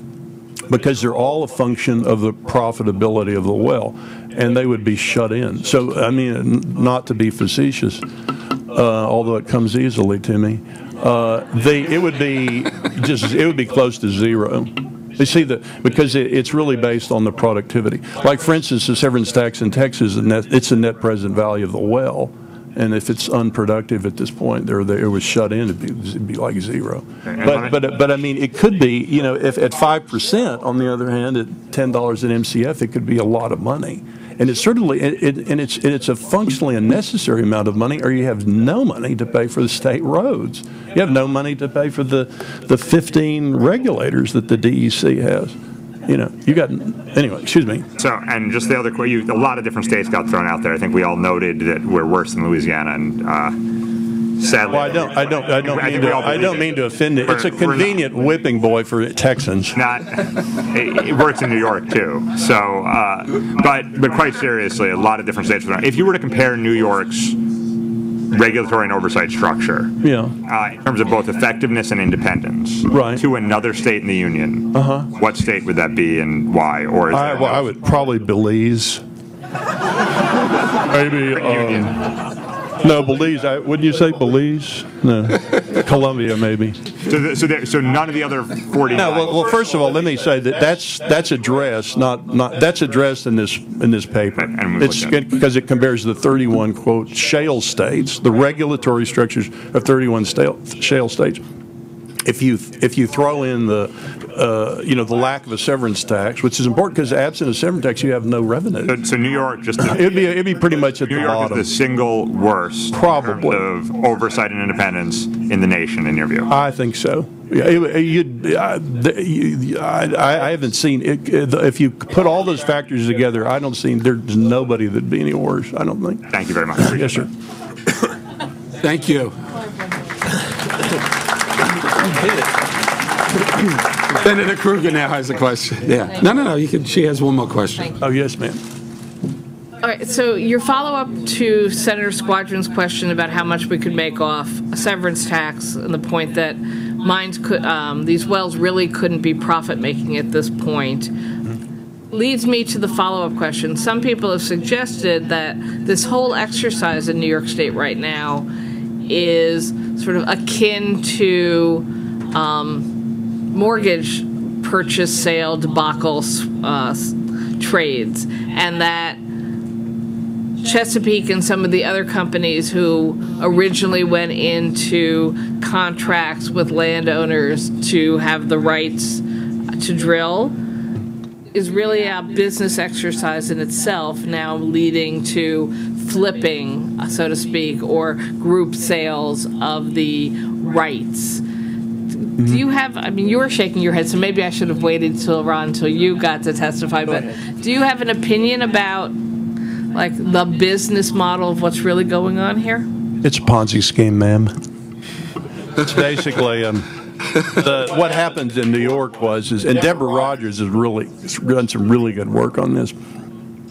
because they're all a function of the profitability of the well, and they would be shut in. So, I mean, not to be facetious, uh, although it comes easily to me, uh, they, it would be just, it would be close to zero. You see, the, because it, it's really based on the productivity. Like, for instance, the severance tax in Texas, it's the net present value of the well. And if it's unproductive at this point, or it was shut in, it'd be, it'd be like zero. But, but, but I mean, it could be, you know, if at five percent, on the other hand, at ten dollars an MCF, it could be a lot of money. And it's certainly, it, it- and it's, and it's a functionally a necessary amount of money, or you have no money to pay for the state roads. You have no money to pay for the, the fifteen regulators that the DEC has. You know, you got, anyway, excuse me. So, and just the other, you, a lot of different states got thrown out there. I think we all noted that we're worse than Louisiana, and uh, sadly. Well, I don't, I don't, I don't mean we to, all I don't mean to offend it. It's a We're- we're not- convenient whipping boy for Texans. not it, it works in New York too. So, uh, but but quite seriously, a lot of different states. If you were to compare New York's regulatory and oversight structure, Yeah. uh, in terms of both effectiveness and independence, Right. to another state in the union, uh-huh. what state would that be and why? Or is I, there well, no- I would probably Belize. Maybe, um, no, Belize, I, wouldn't you say Belize? No, Colombia, maybe. So, th- so, there, so none of the other forty. No, well, well, first of all, let me say that that's, that's addressed, not, not, that's addressed in this, in this paper. And- and we It's, looked at it. because it compares the 31, quote, shale states, the regulatory structures of 31 stale- shale states. If you, if you throw in the, uh, you know, the lack of a severance tax, which is important because absent a severance tax, you have no revenue. So, so New York, just It'd be, it'd be pretty much at New the York bottom. is the single worst Probably. in terms of oversight and independence in the nation, in your view. I think so. Yeah, it- you'd- I you- I I haven't seen, it- if you put all those factors together, I don't see, there's nobody that'd be any worse, I don't think. Thank you very much. Yes, sir. that. Thank you. Senator Krueger now has a question. Yeah. No, no, no, you can, she has one more question. Oh, yes, ma'am. All right, so your follow-up to Senator Squadron's question about how much we could make off a severance tax and the point that mines could, um, these wells really couldn't be profit-making at this point, leads me to the follow-up question. Some people have suggested that this whole exercise in New York State right now is sort of akin to um, mortgage purchase sale debacle uh, trades, and that Chesapeake and some of the other companies who originally went into contracts with landowners to have the rights to drill is really a business exercise in itself, now leading to flipping, so to speak, or group sales of the rights. Do you have, I mean, you were shaking your head, so maybe I should have waited till, Ron, until you got to testify, but do you have an opinion about, like, the business model of what's really going on here? It's a Ponzi scheme, ma'am. It's basically, um, the, what happened in New York was, is, and Deborah Rogers has really, done some really good work on this,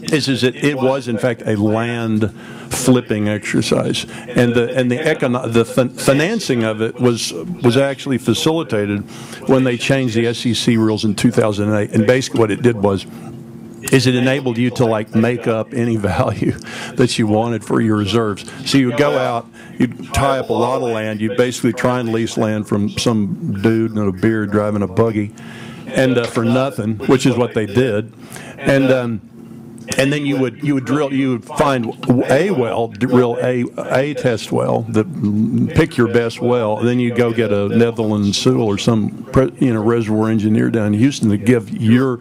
is, is that it was in fact a land flipping exercise. And the, and the econo, the fin- financing of it was, was actually facilitated when they changed the SEC rules in 2008. And basically what it did was, is it enabled you to like make up any value that you wanted for your reserves. So you go out, you'd tie up a lot of land, you'd basically try and lease land from some dude in a beard driving a buggy, and uh, for nothing, which is what they did. And um, and then you would you would drill you would find a well drill a a test well that pick your best well. Then you go get a Netherlands Sewell or some you know reservoir engineer down in Houston to give your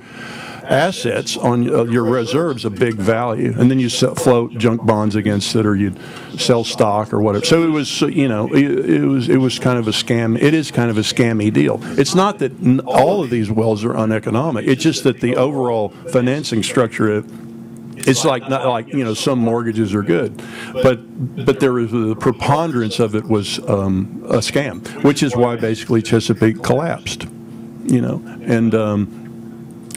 assets on uh, your reserves a big value. And then you sell, float junk bonds against it or you'd sell stock or whatever. So it was you know it, it was it was kind of a scam it is kind of a scammy deal. It's not that all of these wells are uneconomic. It's just that the overall financing structure it's like not like you know some mortgages are good, but but there was the preponderance of it was um, a scam, which is why basically Chesapeake collapsed, you know, and. Um,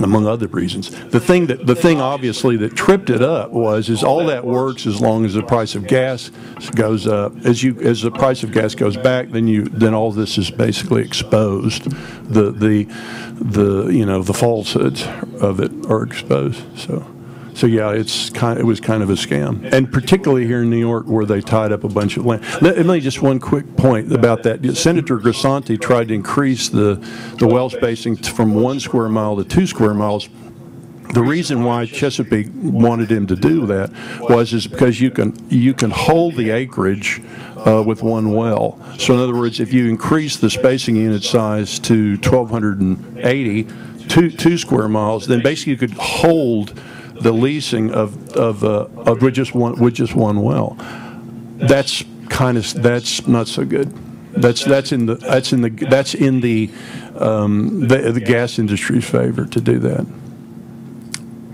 among other reasons, the thing that the thing obviously that tripped it up was is all that works as long as the price of gas goes up. As you as the price of gas goes back, then you then all this is basically exposed. The the the you know the falsehoods of it are exposed. So. So yeah, it's kind. It was kind of a scam, and particularly here in New York, where they tied up a bunch of land. Let, me just one quick point about that. Senator Grisanti tried to increase the the well spacing from one square mile to two square miles. The reason why Chesapeake wanted him to do that was is because you can you can hold the acreage uh, with one well. So in other words, if you increase the spacing unit size to 1,280, two two square miles, then basically you could hold the leasing of of, uh, of with just one with just one well. That's kind of that's not so good. That's that's in the that's in the that's in the um, the, the gas industry's favor to do that.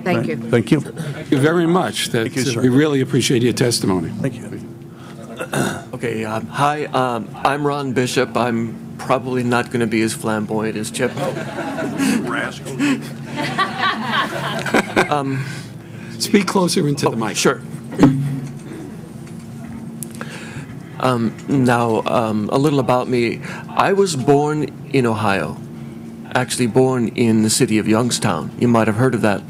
Thank you. Thank you. Thank you very much. That- you, sir. We really appreciate your testimony. Thank you. Okay, um, hi, um, I'm Ron Bishop. I'm probably not going to be as flamboyant as Chip. Speak closer into the mic. Sure. Um, now, um, a little about me. I was born in Ohio, actually born in the city of Youngstown. You might have heard of that.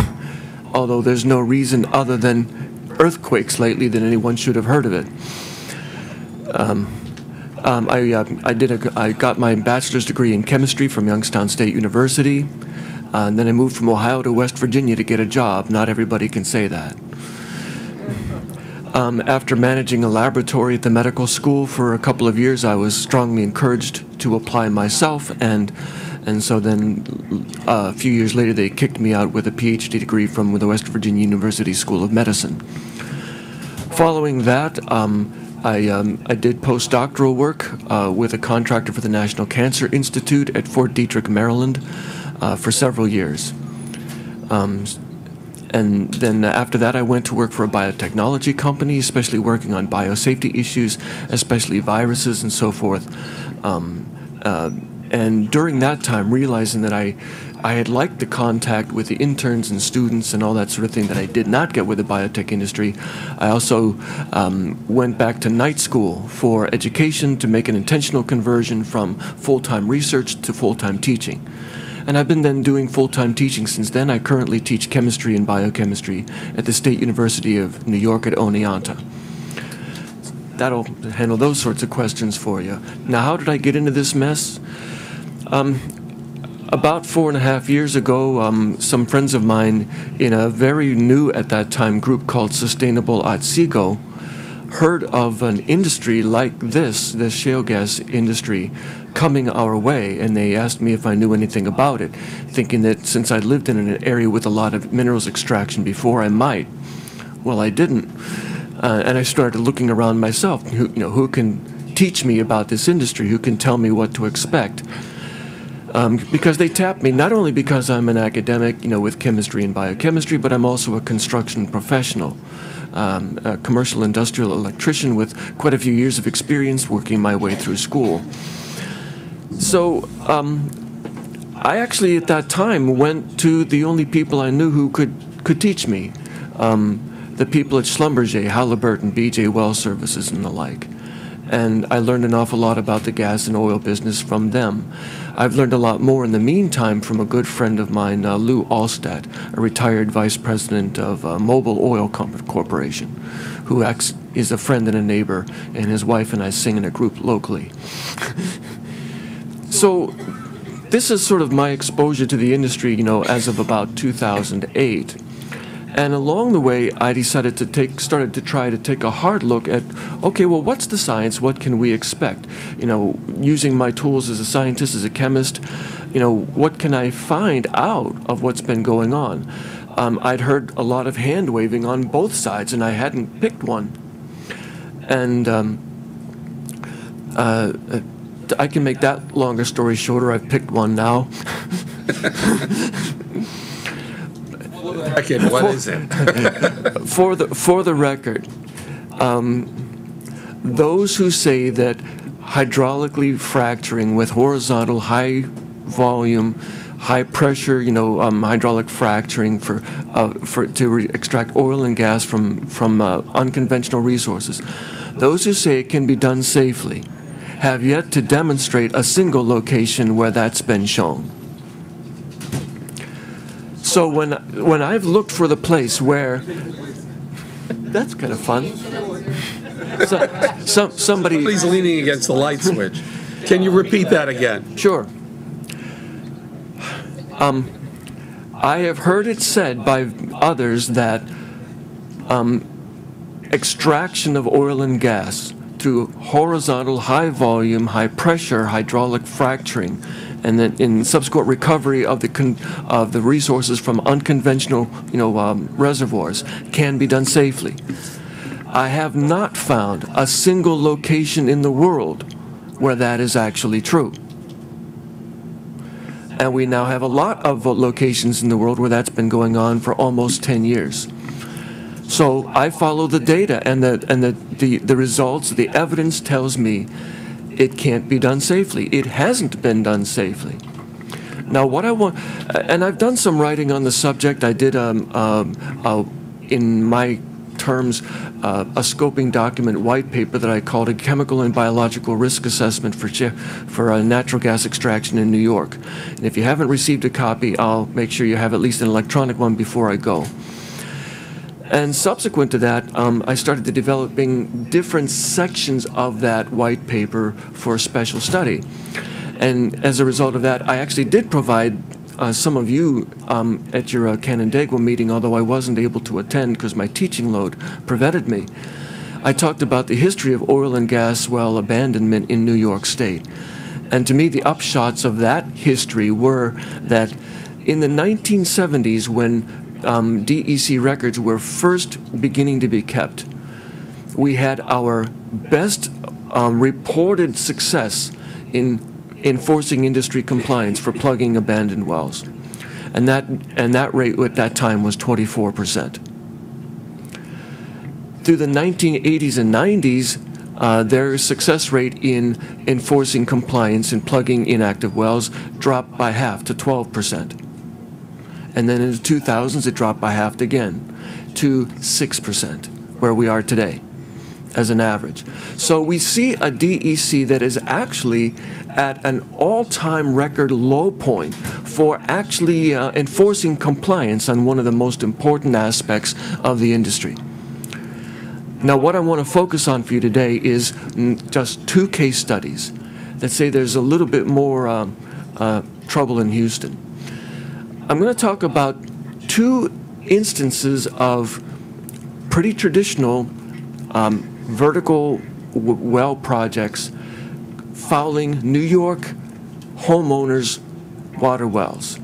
Although there's no reason other than earthquakes lately that anyone should have heard of it. Um, I, uh, I did a, I got my bachelor's degree in chemistry from Youngstown State University, uh, and then I moved from Ohio to West Virginia to get a job. Not everybody can say that. Um, after managing a laboratory at the medical school for a couple of years, I was strongly encouraged to apply myself, and and so then uh, a few years later, they kicked me out with a PhD degree from the West Virginia University School of Medicine. Following that, um, I, um, I did postdoctoral work uh, with a contractor for the National Cancer Institute at Fort Detrick, Maryland, uh, for several years. Um, and then after that, I went to work for a biotechnology company, especially working on biosafety issues, especially viruses and so forth. Um, uh, and during that time, realizing that I, I had liked the contact with the interns and students and all that sort of thing that I did not get with the biotech industry, I also um, went back to night school for education to make an intentional conversion from full-time research to full-time teaching. And I've been then doing full-time teaching since then. I currently teach chemistry and biochemistry at the State University of New York at Oneonta. That'll handle those sorts of questions for you. Now, how did I get into this mess? Um, about four and a half years ago, um, some friends of mine in a very new at that time group called Sustainable Otsego heard of an industry like this, the shale gas industry, coming our way, and they asked me if I knew anything about it, thinking that since I lived in an area with a lot of minerals extraction before, I might. Well, I didn't, uh, and I started looking around myself. Who, you know, who can teach me about this industry? Who can tell me what to expect? Um, because they tapped me not only because I'm an academic, you know, with chemistry and biochemistry, but I'm also a construction professional, um, a commercial industrial electrician with quite a few years of experience working my way through school. So um, I actually at that time went to the only people I knew who could could teach me, um, the people at Schlumberger, Halliburton, BJ Well Services, and the like. And I learned an awful lot about the gas and oil business from them. I've learned a lot more in the meantime from a good friend of mine, uh, Lou Allstadt, a retired vice president of uh, Mobil Oil Corporation, who acts, is a friend and a neighbor, and his wife and I sing in a group locally. So this is sort of my exposure to the industry, you know, as of about 2008. And along the way, I decided to take, started to try to take a hard look at, okay, well, what's the science? What can we expect? You know, using my tools as a scientist, as a chemist, you know, what can I find out of what's been going on? Um, I'd heard a lot of hand waving on both sides, and I hadn't picked one. And um, uh, I can make that longer story shorter. I've picked one now. Again, what is it? For the, for the record, um, those who say that hydraulically fracturing with horizontal high volume, high pressure, you know, um, hydraulic fracturing for, uh, for, to extract oil and gas from, from uh, unconventional resources, those who say it can be done safely have yet to demonstrate a single location where that's been shown. So when, when I've looked for the place where, that's kind of fun. So, some, somebody. Please leaning against the light switch. Can you repeat that again? Sure. Um, I have heard it said by others that um, extraction of oil and gas through horizontal, high volume, high pressure hydraulic fracturing, and then in subsequent recovery of the of the resources from unconventional, you know, um, reservoirs can be done safely. I have not found a single location in the world where that is actually true. And we now have a lot of locations in the world where that's been going on for almost 10 years. So I follow the data and the, and the, the, the results, the evidence tells me it can't be done safely. It hasn't been done safely. Now, what I want, and I've done some writing on the subject. I did, um, um, uh, in my terms, uh, a scoping document white paper that I called a chemical and biological risk assessment for for uh, natural gas extraction in New York. And if you haven't received a copy, I'll make sure you have at least an electronic one before I go. And subsequent to that, um, I started developing different sections of that white paper for a special study. And as a result of that, I actually did provide uh, some of you um, at your uh, Canandaigua meeting, although I wasn't able to attend because my teaching load prevented me. I talked about the history of oil and gas well abandonment in New York State. And to me, the upshots of that history were that in the 1970s, when um, DEC records were first beginning to be kept, we had our best um, reported success in enforcing industry compliance for plugging abandoned wells. And that, and that rate at that time was 24%. Through the 1980s and 90s, uh, their success rate in enforcing compliance and plugging inactive wells dropped by half to 12%. And then in the 2000s, it dropped by half again to 6%, where we are today as an average. So we see a DEC that is actually at an all-time record low point for actually uh, enforcing compliance on one of the most important aspects of the industry. Now, what I want to focus on for you today is mm, just two case studies that say there's a little bit more um, uh, trouble in Houston. I'm going to talk about two instances of pretty traditional um, vertical well projects fouling New York homeowners' water wells.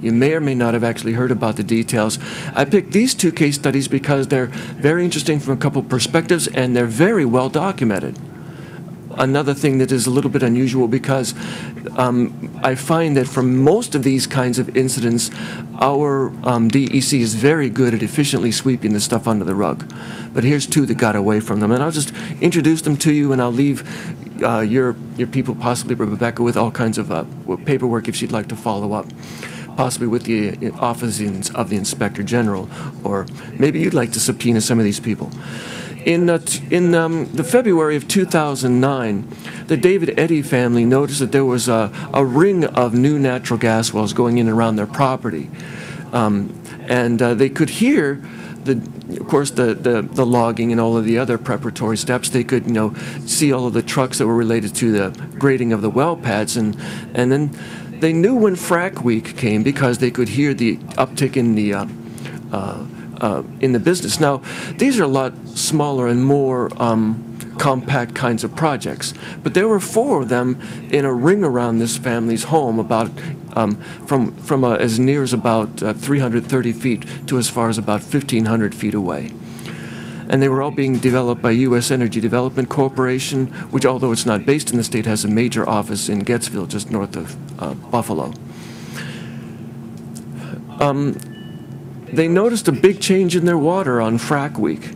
You may or may not have actually heard about the details. I picked these two case studies because they're very interesting from a couple perspectives and they're very well documented. Another thing that is a little bit unusual because um, I find that for most of these kinds of incidents, our um, DEC is very good at efficiently sweeping the stuff under the rug. But here's two that got away from them, and I'll just introduce them to you, and I'll leave uh, your your people, possibly Rebecca, with all kinds of uh, paperwork if she'd like to follow up possibly with the uh, Office of the Inspector General, or maybe you'd like to subpoena some of these people. In, uh, in um, the February of 2009, the David Eddy family noticed that there was a, a ring of new natural gas wells going in and around their property. Um, and uh, they could hear the, of course, the, the, the, logging and all of the other preparatory steps. They could, you know, see all of the trucks that were related to the grading of the well pads, and and then they knew when frac week came because they could hear the uptick in the uh, uh, uh, in the business. Now, these are a lot smaller and more um, compact kinds of projects, but there were four of them in a ring around this family's home, about um, from from uh, as near as about uh, 330 feet to as far as about 1,500 feet away and they were all being developed by U.S. Energy Development Corporation, which, although it's not based in the state, has a major office in Getzville, just north of uh, Buffalo. Um, they noticed a big change in their water on frac week.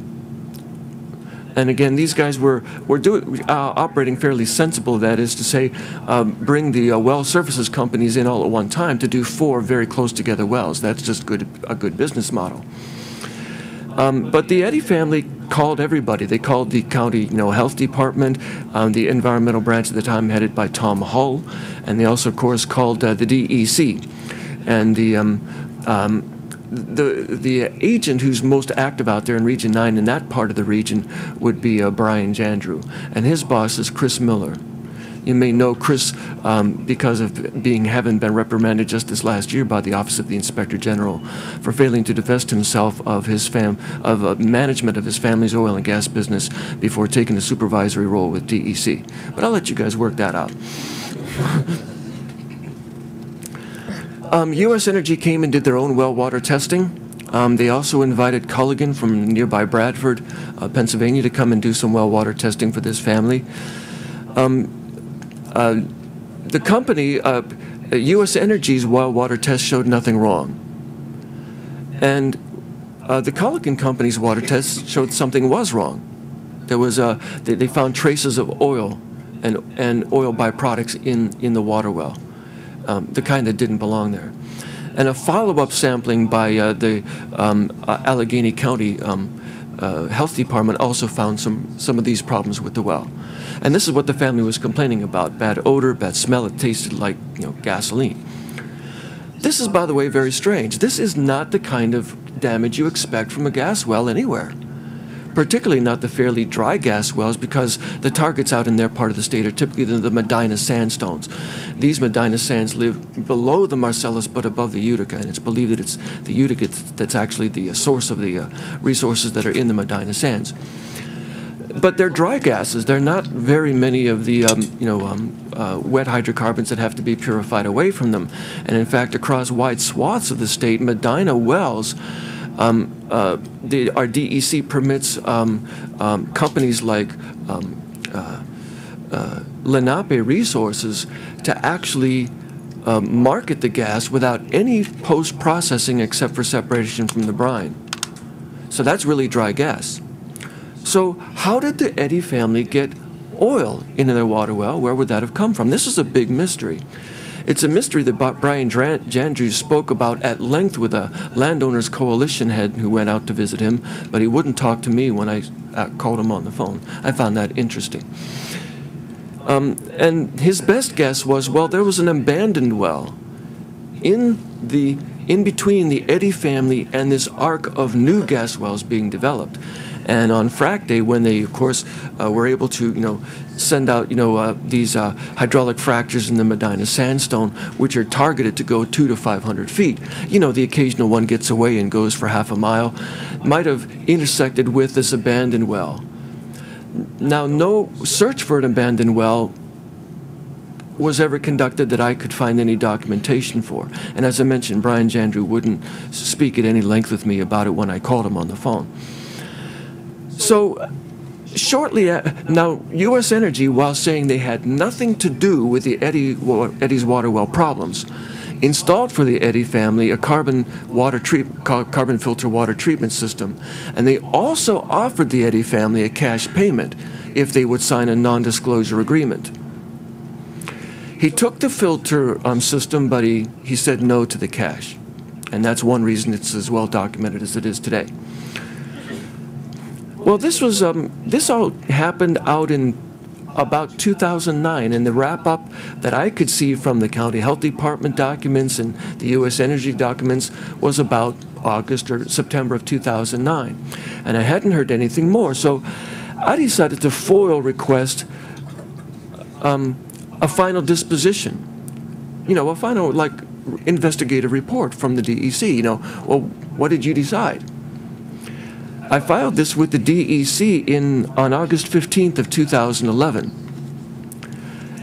And again, these guys were, were doing, uh, operating fairly sensible, that is to say, um, bring the uh, well services companies in all at one time to do four very close together wells. That's just good, a good business model. Um, but the Eddy family called everybody. They called the county, you know, health department, um, the environmental branch at the time headed by Tom Hull, and they also, of course, called uh, the DEC. And the um, um, the the agent who's most active out there in Region 9 in that part of the region would be uh, Brian Jandrew, and his boss is Chris Miller. You may know Chris um, because of being having been reprimanded just this last year by the Office of the Inspector General for failing to divest himself of his fam of uh, management of his family's oil and gas business before taking a supervisory role with DEC. But I'll let you guys work that out. Um, U.S. Energy came and did their own well water testing. Um, they also invited Culligan from nearby Bradford, uh, Pennsylvania, to come and do some well water testing for this family. Um, uh, the company, uh, U.S. Energy's well water test showed nothing wrong. And uh, the Culligan Company's water test showed something was wrong. There was a, they, they found traces of oil and, and oil byproducts in, in the water well, um, the kind that didn't belong there. And a follow-up sampling by uh, the um, uh, Allegheny County um, uh, Health Department also found some, some of these problems with the well. And this is what the family was complaining about bad odor, bad smell. It tasted like you know, gasoline. This is, by the way, very strange. This is not the kind of damage you expect from a gas well anywhere. Particularly not the fairly dry gas wells because the targets out in their part of the state are typically the, the Medina sandstones. These Medina sands live below the Marcellus but above the Utica, and it's believed that it's the Utica that's actually the uh, source of the uh, resources that are in the Medina sands but they're dry gases. They're not very many of the um, you know um, uh, wet hydrocarbons that have to be purified away from them. And in fact, across wide swaths of the state, Medina wells. Um, uh, the, our DEC permits um, um, companies like um, uh, uh, Lenape Resources to actually market the gas without any post-processing except for separation from the brine. So that's really dry gas. So how did the Eddy family get oil into their water well? Where would that have come from? This is a big mystery. It's a mystery that Brian Jandrew spoke about at length with a landowners coalition head who went out to visit him, but he wouldn't talk to me when I uh, called him on the phone. I found that interesting. Um, and his best guess was, well, there was an abandoned well in the in between the Eddy family and this arc of new gas wells being developed. And on frac day, when they, of course, uh, were able to, you know, send out, you know, uh, these uh, hydraulic fractures in the Medina sandstone, which are targeted to go two to 500 feet. You know, the occasional one gets away and goes for half a mile, might have intersected with this abandoned well. Now, no search for an abandoned well was ever conducted that I could find any documentation for. And as I mentioned, Brian Jandrew wouldn't speak at any length with me about it when I called him on the phone. So shortly now, U.S. Energy, while saying they had nothing to do with the Eddy, Eddy's water well problems, installed for the Eddy family a carbon water treat, carbon filter water treatment system, and they also offered the Eddy family a cash payment if they would sign a non-disclosure agreement. He took the filter um, system, but he, he said no to the cash. And that's one reason it's as well documented as it is today. Well, this was um, this all happened out in about 2009, and the wrap up that I could see from the county health department documents and the U.S. Energy documents was about August or September of 2009, and I hadn't heard anything more. So I decided to FOIL request um, a final disposition. You know, a final like investigative report from the DEC. You know, well, what did you decide? I filed this with the DEC in, on August 15th of 2011.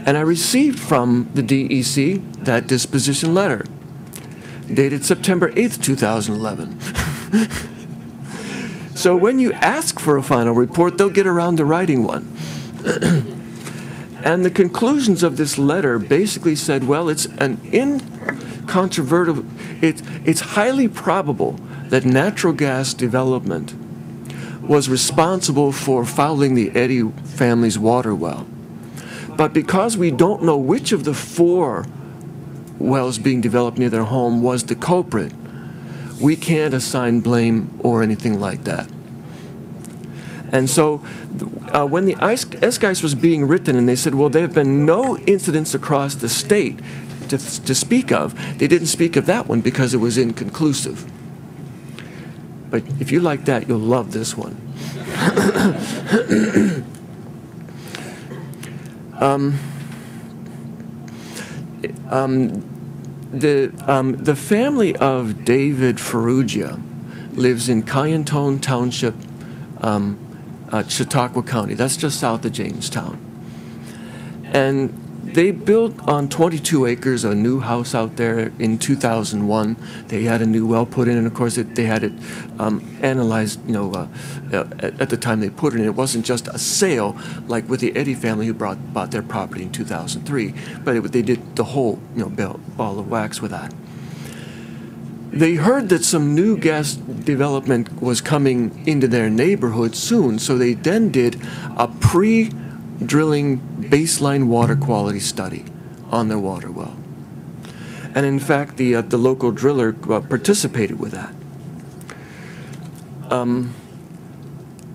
And I received from the DEC that disposition letter dated September 8th, 2011. so when you ask for a final report, they'll get around to writing one. and the conclusions of this letter basically said, well, it's an incontrovertible, it, it's highly probable that natural gas development was responsible for fouling the Eddy family's water well. But because we don't know which of the four wells being developed near their home was the culprit, we can't assign blame or anything like that. And so uh, when the SGEIS was being written and they said, well, there have been no incidents across the state to, to speak of, they didn't speak of that one because it was inconclusive. But if you like that, you'll love this one. um, um, the, um, the family of David Ferrugia lives in Kiantone Township, um, uh, Chautauqua County. That's just south of Jamestown. And they built on 22 acres a new house out there in 2001. They had a new well put in, and of course, it, they had it um, analyzed. You know, uh, uh, at, at, the time they put it in, it wasn't just a sale like with the Eddy family who brought bought their property in 2003, but it, they did the whole you know ball, ball of wax with that. They heard that some new gas development was coming into their neighborhood soon, so they then did a pre drilling baseline water quality study on their water well. And in fact, the, uh, the local driller uh, participated with that. Um,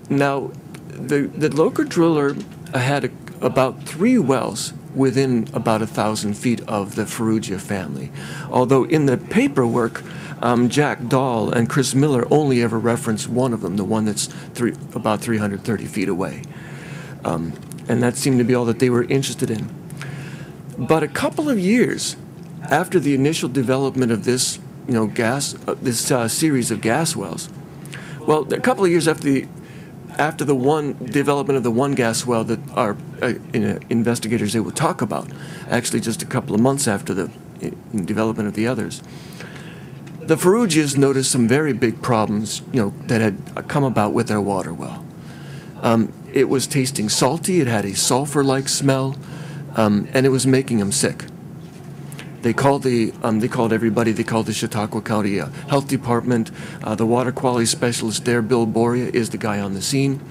now, the, the local driller had a, about three wells within about a thousand feet of the Ferrugia family. Although in the paperwork, um, Jack Dahl and Chris Miller only ever reference one of them, the one that's three, about 330 feet away. Um, and that seemed to be all that they were interested in. But a couple of years after the initial development of this, you know, gas, uh, this uh, series of gas wells, well, a couple of years after the after the one development of the one gas well that our uh, investigators they will talk about, actually just a couple of months after the development of the others, the Ferrugias noticed some very big problems, you know, that had come about with their water well. Um, it was tasting salty, it had a sulfur like smell, um, and it was making them sick. They called the um, they called everybody. They called the Chautauqua County uh, Health Department. Uh, the water quality specialist there, Bill Boria, is the guy on the scene.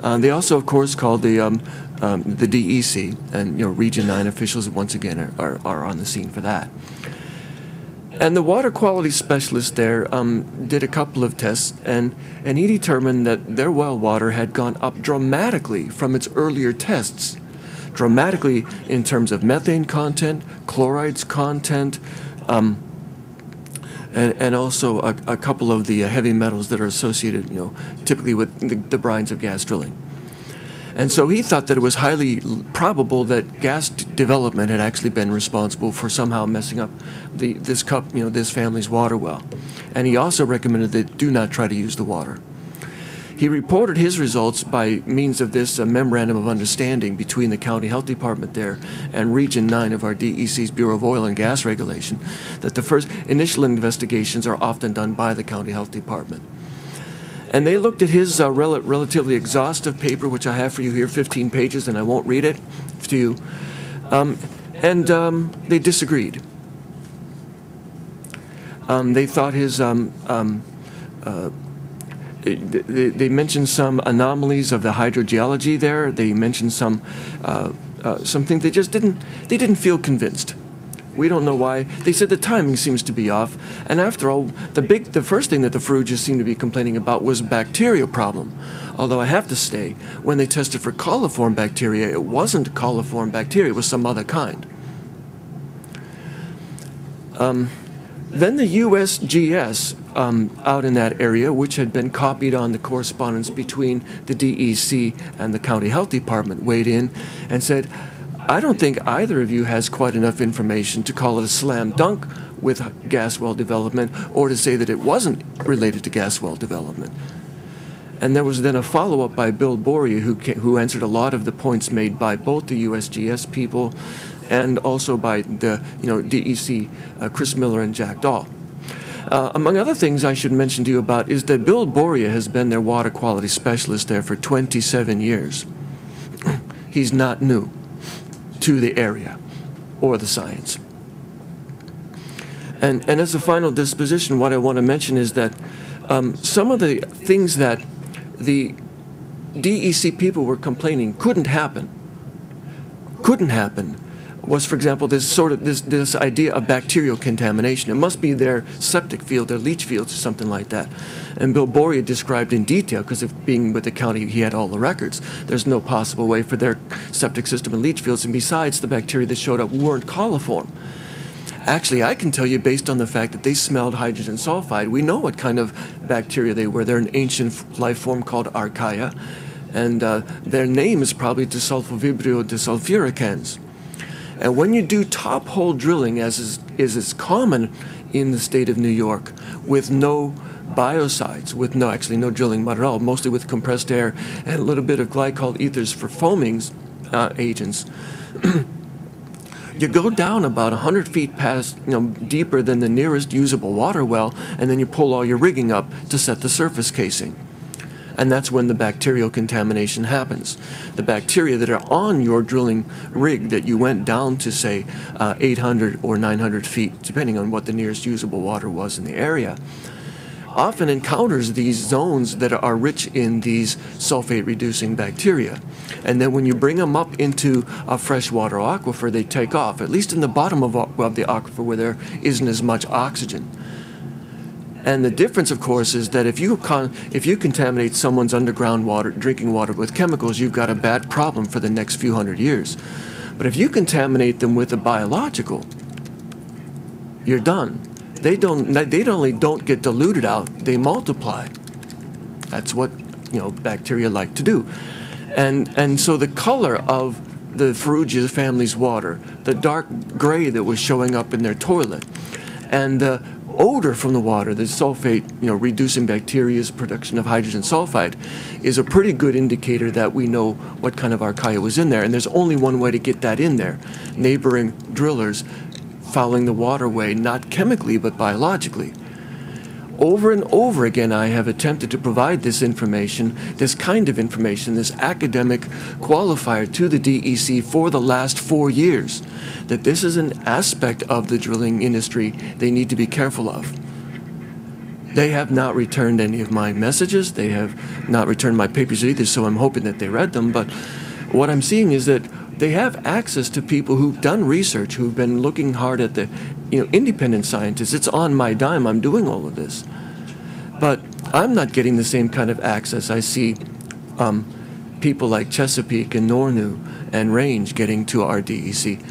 Uh, they also, of course, called the um, um the DEC and you know Region Nine officials. Once again, are, are, are on the scene for that. And the water quality specialist there um, did a couple of tests, and, and he determined that their well water had gone up dramatically from its earlier tests. Dramatically in terms of methane content, chlorides content, um, and, and also a, a, couple of the heavy metals that are associated, you know, typically with the, the brines of gas drilling. And so he thought that it was highly probable that gas development had actually been responsible for somehow messing up the, this cup, you know, this family's water well. And he also recommended that do not try to use the water. He reported his results by means of this uh, memorandum of understanding between the county health department there and Region 9 of our DEC's Bureau of Oil and Gas Regulation that the first initial investigations are often done by the county health department. And they looked at his uh, rel relatively exhaustive paper, which I have for you here, 15 pages, and I won't read it to you. Um, and um, they disagreed. Um, they thought his, um, um, uh, they, they, mentioned some anomalies of the hydrogeology there. They mentioned some, uh, uh, something they just didn't, they didn't feel convinced. We don't know why. They said the timing seems to be off. And after all, the big, the first thing that the Ferrugias seemed to be complaining about was a bacterial problem. Although I have to say, when they tested for coliform bacteria, it wasn't coliform bacteria, it was some other kind. Um, then the USGS um, out in that area, which had been copied on the correspondence between the DEC and the county health department, weighed in and said, I don't think either of you has quite enough information to call it a slam dunk with gas well development or to say that it wasn't related to gas well development. And there was then a follow-up by Bill Boria, who, who answered a lot of the points made by both the USGS people and also by the, you know, DEC, uh, Chris Miller and Jack Dahl. Uh, among other things I should mention to you about is that Bill Boria has been their water quality specialist there for 27 years. He's not new to the area or the science. And, and as a final disposition, what I want to mention is that um, some of the things that the DEC people were complaining couldn't happen, couldn't happen, was, for example, this sort of this, this idea of bacterial contamination. It must be their septic field, their leach fields, or something like that. And Bill Boria described in detail, because of being with the county, he had all the records. There's no possible way for their septic system and leach fields, and besides, the bacteria that showed up weren't coliform. Actually, I can tell you based on the fact that they smelled hydrogen sulfide, we know what kind of bacteria they were. They're an ancient life form called Archaea, and uh, their name is probably Desulfovibrio desulfuricans. And when you do top hole drilling, as is, is common in the state of New York, with no biocides, with no, actually no drilling mud at all, mostly with compressed air and a little bit of glycol ethers for foamings uh, agents, you go down about 100 feet past, you know, deeper than the nearest usable water well, and then you pull all your rigging up to set the surface casing. And that's when the bacterial contamination happens. The bacteria that are on your drilling rig that you went down to, say, uh, 800 or 900 feet, depending on what the nearest usable water was in the area, often encounters these zones that are rich in these sulfate reducing bacteria. And then when you bring them up into a freshwater aquifer, they take off, at least in the bottom of, of the aquifer where there isn't as much oxygen. And the difference, of course, is that if you if you contaminate someone's underground water, drinking water with chemicals, you've got a bad problem for the next few hundred years. But if you contaminate them with a biological, you're done. They don't. They only don't get diluted out; they multiply. That's what you know bacteria like to do. And and so the color of the Ferrugia family's water, the dark gray that was showing up in their toilet, and the odor from the water, the sulfate, you know, reducing bacteria's production of hydrogen sulfide, is a pretty good indicator that we know what kind of archaea was in there. And there's only one way to get that in there. Neighboring drillers fouling the waterway, not chemically, but biologically. Over and over again, I have attempted to provide this information, this kind of information, this academic qualifier to the DEC for the last four years, that this is an aspect of the drilling industry they need to be careful of. They have not returned any of my messages. They have not returned my papers either, so I'm hoping that they read them. But what I'm seeing is that they have access to people who've done research, who've been looking hard at the, you know, independent scientists. It's on my dime. I'm doing all of this, but I'm not getting the same kind of access. I see um, people like Chesapeake and Nornu and Range getting to our DEC.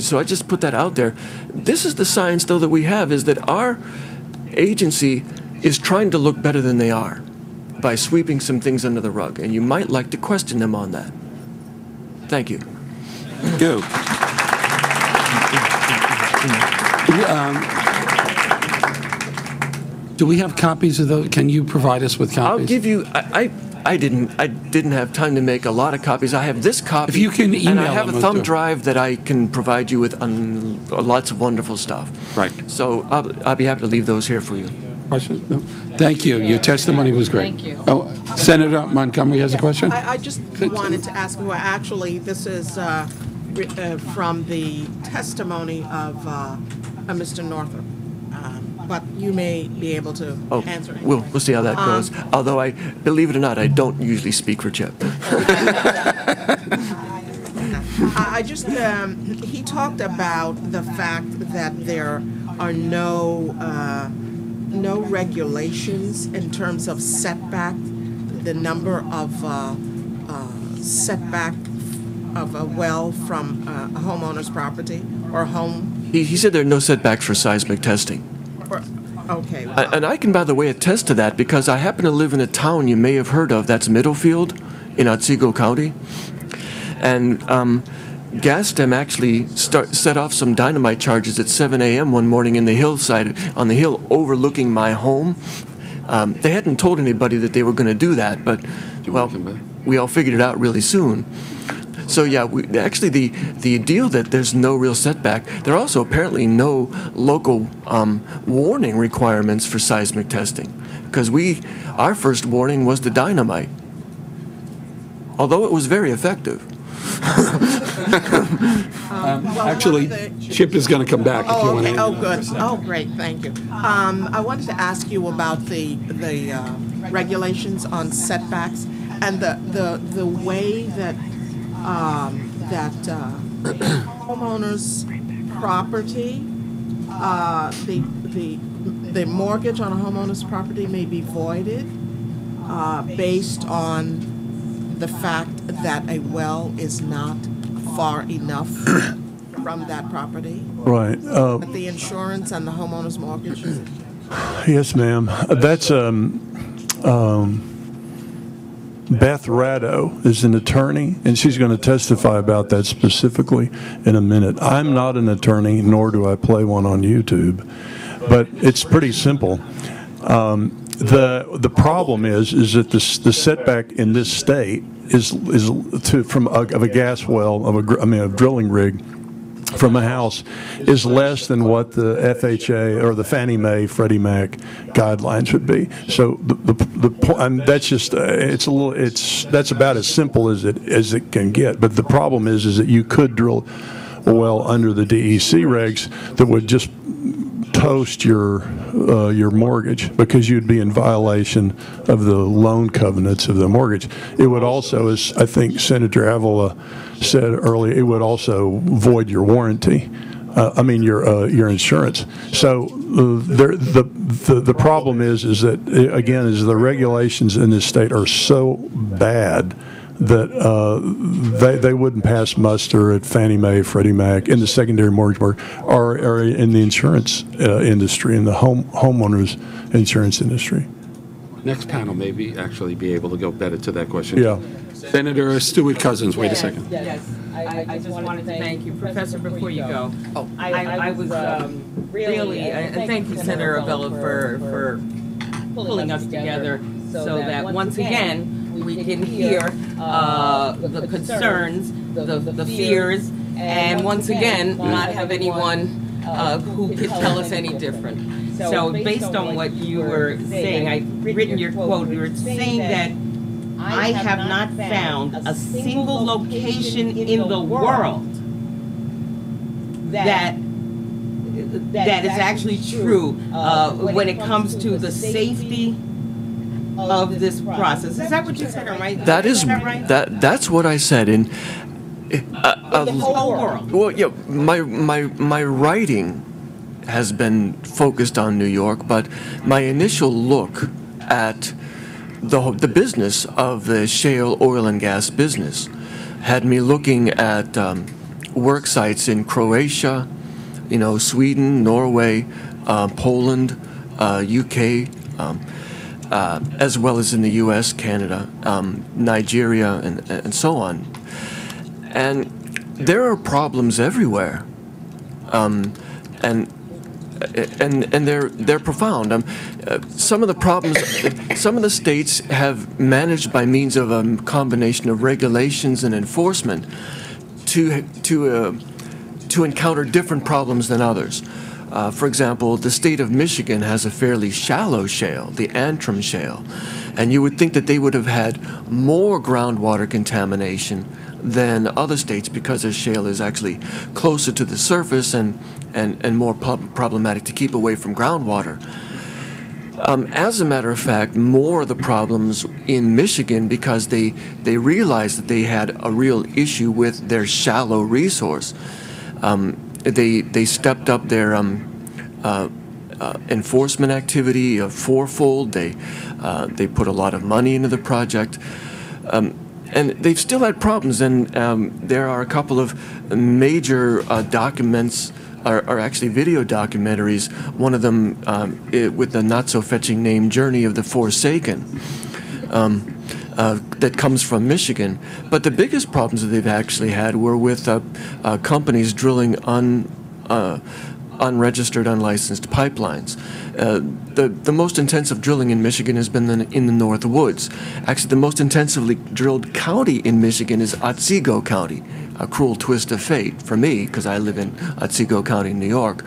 So I just put that out there. This is the science, though, that we have is that our agency is trying to look better than they are by sweeping some things under the rug, and you might like to question them on that. Thank you. Go. Um, Do we have copies of those? Can you provide us with copies? I'll give you. I, I I didn't. I didn't have time to make a lot of copies. I have this copy. If you can and I email have them, a I'll thumb do. drive that I can provide you with um, lots of wonderful stuff. Right. So I'll, I'll be happy to leave those here for you. Questions? No? Thank you. Your testimony was great. Thank you. Oh, Senator Montgomery has a question? I, I just wanted to ask, well, actually, this is uh, ri- uh, from the testimony of uh, uh, Mr. Northrup, Um, but you may be able to Oh, answer. it. we'll we'll see how that Um, goes. Although I believe it or not, I don't usually speak for Chip. I I just, um, he talked about the fact that there are no, uh, no regulations in terms of setback, the number of uh, uh, setback of a well from uh, a homeowner's property or a home, He, he said there are no setbacks for seismic testing. or, okay. A- And I can, by the way, attest to that because I happen to live in a town you may have heard of. That's Middlefield in Otsego County. And um, Gastem actually start, set off some dynamite charges at 7 a.m. one morning in the hillside, on the hill overlooking my home. Um, They hadn't told anybody that they were going to do that, but, well, we all figured it out really soon. So, yeah, we, actually, the, the deal that there's no real setback, there are also apparently no local um, warning requirements for seismic testing. Because we, our first warning was the dynamite, although it was very effective. Actually, Chip is going to come back if you Oh, want okay, to. oh, good, oh, great, thank you. Um, I wanted to ask you about the, the uh, regulations on setbacks and the, the, the way that, um, that uh, homeowners' property, uh, the, the, the mortgage on a homeowner's property may be voided uh, based on the fact that a well is not far enough from that property? Right. Uh, But the insurance and the homeowner's mortgage Yes, ma'am. Uh, That's, um, um, Beth Radow is an attorney, and she's going to testify about that specifically in a minute. I'm not an attorney, nor do I play one on YouTube, but it's pretty simple. Um, The, the problem is, is that the the setback in this state is, is to, from, a- of a gas well, of a, I mean, a drilling rig, from a house is less than what the FHA or the Fannie Mae, Freddie Mac guidelines would be. So the, the, the and that's just, uh, it's a little, it's, that's about as simple as it, as it can get. But the problem is, is that you could drill a well under the DEC regs that would just toast your, uh, your mortgage because you'd be in violation of the loan covenants of the mortgage. It would also, as I think Senator Avella said earlier, it would also void your warranty. Uh, I mean, your, uh, your insurance. So uh, there, the, the, the problem is, is that, uh, again, is the regulations in this state are so bad that uh, they, they wouldn't pass muster at Fannie Mae, Freddie Mac, in the secondary mortgage market, or, or in the insurance uh, industry, in the home homeowners insurance industry. Next panel maybe actually be able to go better to that question. Yeah. Senator Stewart Cousins, wait a second. Yes, I, I just wanted to thank you, Professor, before you go. Oh, I, I was, um, really, and thank you, Senator Avella, for, for pulling us together so that, once again, we can hear, uh, the concerns, the, the fears, and once again, not have anyone, uh, who could tell us any different. So based on what you were saying, I've written your quote, you were saying that I have not found a single location in the world that that is actually true uh, when it comes to the safety of this process. Is that what you said, am I? That is, that that's what I said, and uh, The whole world. Well, yeah, my, my, my writing has been focused on New York, but my initial look at the, the business of the shale oil and gas business had me looking at um, work sites in Croatia, you know, Sweden, Norway, uh, Poland, uh, UK, um, uh, as well as in the U.S., Canada, um, Nigeria, and, and so on. And there are problems everywhere, um, and and and they're they're profound. Um, uh, some of the problems, some of the states have managed by means of a combination of regulations and enforcement to to uh, to encounter different problems than others. Uh, for example, the state of Michigan has a fairly shallow shale, the Antrim Shale, and you would think that they would have had more groundwater contamination than other states because their shale is actually closer to the surface and, and, and more prob- problematic to keep away from groundwater. Um, as a matter of fact, more of the problems in Michigan because they, they realized that they had a real issue with their shallow resource. Um, they, they stepped up their um, uh, uh, enforcement activity uh, fourfold. They, uh, they put a lot of money into the project. Um, and they've still had problems, and um, there are a couple of major uh, documents, or, or actually video documentaries. One of them um, i with the not so fetching name "Journey of the Forsaken," um, uh, that comes from Michigan. But the biggest problems that they've actually had were with uh, uh, companies drilling un, uh, unregistered, unlicensed pipelines. Uh, the, the most intensive drilling in Michigan has been in, in the North Woods. Actually, the most intensively drilled county in Michigan is Otsego County, a cruel twist of fate for me because I live in Otsego County, New York.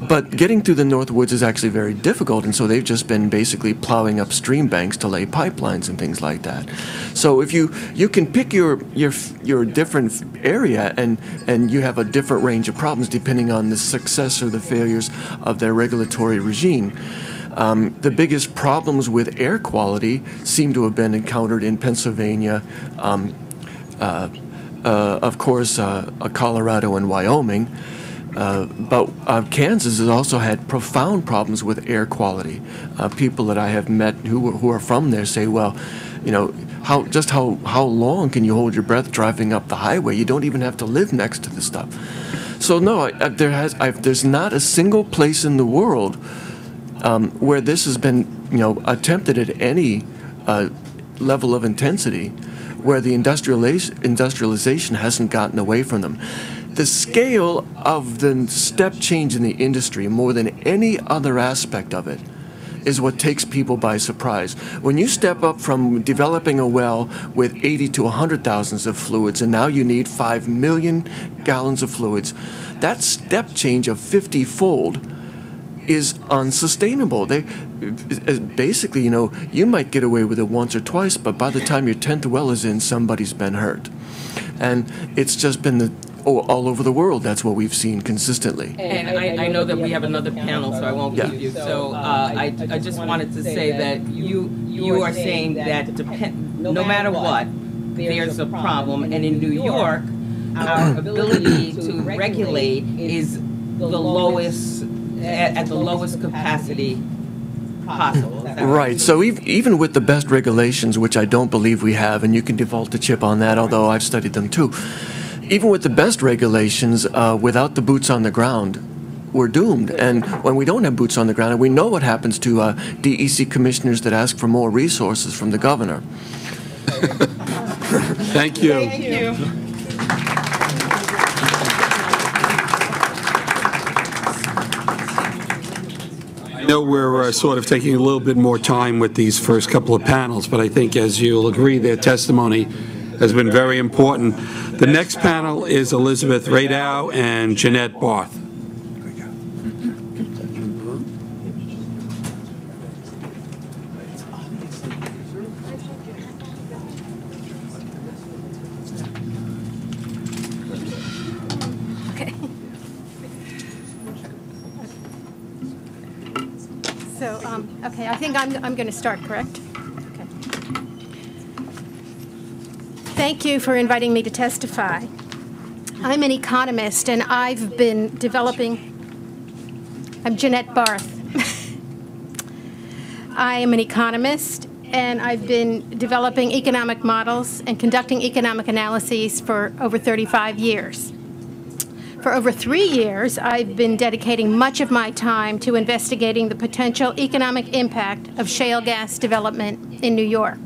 But getting through the North Woods is actually very difficult, and so they've just been basically plowing up stream banks to lay pipelines and things like that. So if you you can pick your your your different area, and and you have a different range of problems depending on the success or the failures of their regulatory regime. Um, the biggest problems with air quality seem to have been encountered in Pennsylvania. Um, uh, uh, of course, uh, Colorado and Wyoming. Uh, but uh, Kansas has also had profound problems with air quality. Uh, people that I have met who, who are from there say, well, you know, how just how, how long can you hold your breath driving up the highway? You don't even have to live next to the stuff. So no, I, I, there has I've, there's not a single place in the world um, where this has been you know attempted at any uh, level of intensity where the industrialization, industrialization hasn't gotten away from them the scale of the step change in the industry, more than any other aspect of it, is what takes people by surprise. When you step up from developing a well with 80 to 100 thousands of fluids, and now you need 5 million gallons of fluids, that step change of 50 fold is unsustainable. They uh, basically, you know, you might get away with it once or twice, but by the time your 10th well is in, somebody's been hurt. And it's just been the Oh, all over the world, that's what we've seen consistently. And I, I know that we have another panel, so I won't Yeah. keep you. So uh, I, I just wanted to say that you, you are saying that depend, no matter what, there's a problem. And in New York, our ability to regulate is the lowest, at, at the lowest capacity possible. Right. So ev- even with the best regulations, which I don't believe we have, and you can default to Chip on that, although I've studied them too. Even with the best regulations, uh, without the boots on the ground, we're doomed. And when we don't have boots on the ground, and we know what happens to uh, DEC commissioners that ask for more resources from the governor. Thank you. Thank you. I know we're uh, sort of taking a little bit more time with these first couple of panels, but I think, as you'll agree, their testimony has been very important. The next panel is Elizabeth Radow and Jeanette Barth. Okay. So, um, okay, I think I'm, I'm going to start, correct? Okay. Thank you for inviting me to testify. I'm an economist, and I've been developing, I'm Jeanette Barth. I am an economist, and I've been developing economic models and conducting economic analyses for over 35 years. For over three years, I've been dedicating much of my time to investigating the potential economic impact of shale gas development in New York.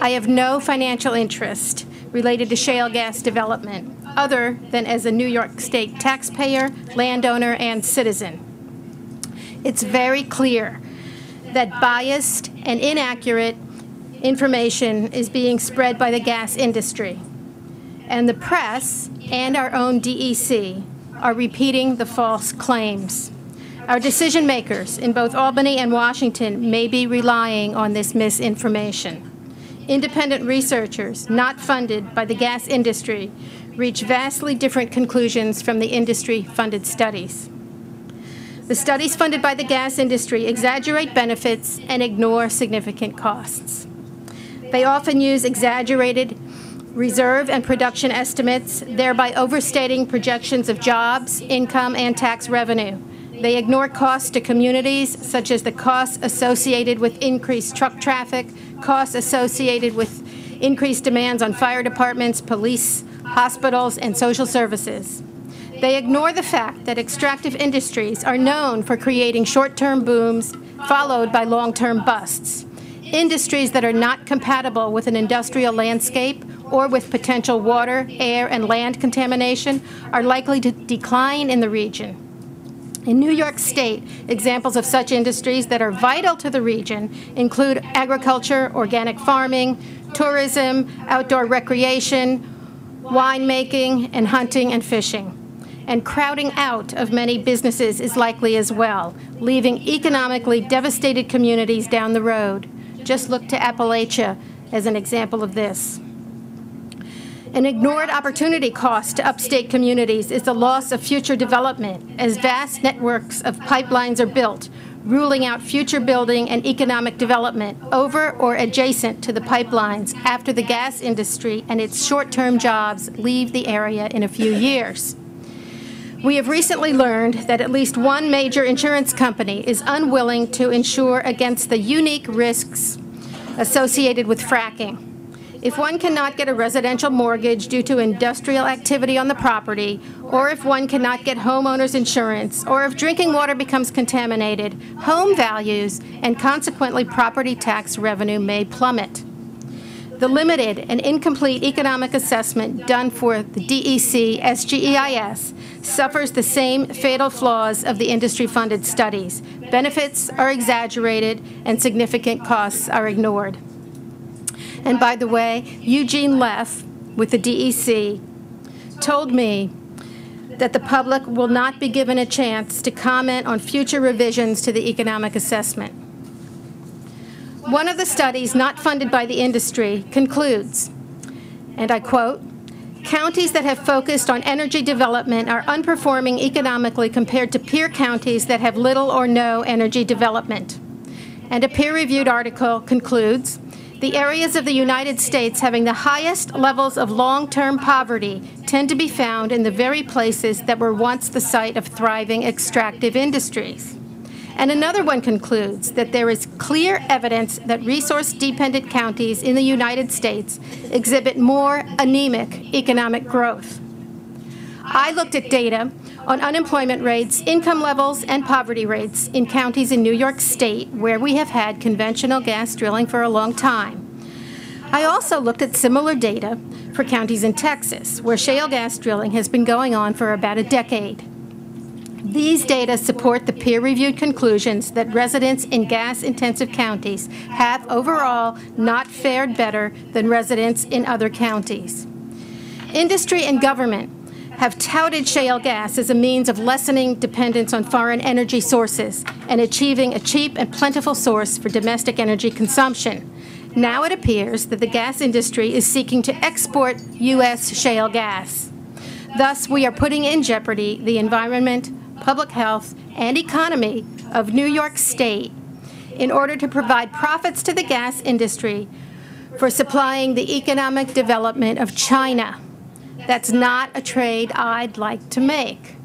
I have no financial interest related to shale gas development other than as a New York State taxpayer, landowner, and citizen. It's very clear that biased and inaccurate information is being spread by the gas industry and the press and our own DEC are repeating the false claims. Our decision makers in both Albany and Washington may be relying on this misinformation. Independent researchers not funded by the gas industry reach vastly different conclusions from the industry funded studies. The studies funded by the gas industry exaggerate benefits and ignore significant costs. They often use exaggerated reserve and production estimates, thereby overstating projections of jobs, income, and tax revenue. They ignore costs to communities, such as the costs associated with increased truck traffic, costs associated with increased demands on fire departments, police, hospitals, and social services. They ignore the fact that extractive industries are known for creating short-term booms followed by long-term busts. Industries that are not compatible with an industrial landscape or with potential water, air, and land contamination are likely to decline in the region. In New York State, examples of such industries that are vital to the region include agriculture, organic farming, tourism, outdoor recreation, winemaking, and hunting and fishing. And crowding out of many businesses is likely as well, leaving economically devastated communities down the road. Just look to Appalachia as an example of this. An ignored opportunity cost to upstate communities is the loss of future development as vast networks of pipelines are built, ruling out future building and economic development over or adjacent to the pipelines after the gas industry and its short-term jobs leave the area in a few years. We have recently learned that at least one major insurance company is unwilling to insure against the unique risks associated with fracking. If one cannot get a residential mortgage due to industrial activity on the property, or if one cannot get homeowner's insurance, or if drinking water becomes contaminated, home values and consequently property tax revenue may plummet. The limited and incomplete economic assessment done for the DEC SGEIS suffers the same fatal flaws of the industry-funded studies. Benefits are exaggerated and significant costs are ignored. And by the way, Eugene Leff with the DEC told me that the public will not be given a chance to comment on future revisions to the economic assessment. One of the studies not funded by the industry concludes, and I quote, counties that have focused on energy development are unperforming economically compared to peer counties that have little or no energy development. And a peer-reviewed article concludes, the areas of the United States having the highest levels of long-term poverty tend to be found in the very places that were once the site of thriving extractive industries. And another one concludes that there is clear evidence that resource-dependent counties in the United States exhibit more anemic economic growth. I looked at data on unemployment rates, income levels, and poverty rates in counties in New York State where we have had conventional gas drilling for a long time. I also looked at similar data for counties in Texas, where shale gas drilling has been going on for about a decade. These data support the peer-reviewed conclusions that residents in gas-intensive counties have overall not fared better than residents in other counties. Industry and government have touted shale gas as a means of lessening dependence on foreign energy sources and achieving a cheap and plentiful source for domestic energy consumption. Now it appears that the gas industry is seeking to export U.S. shale gas. Thus, we are putting in jeopardy the environment, public health, and economy of New York State in order to provide profits to the gas industry for supplying the economic development of China. That's not a trade I'd like to make.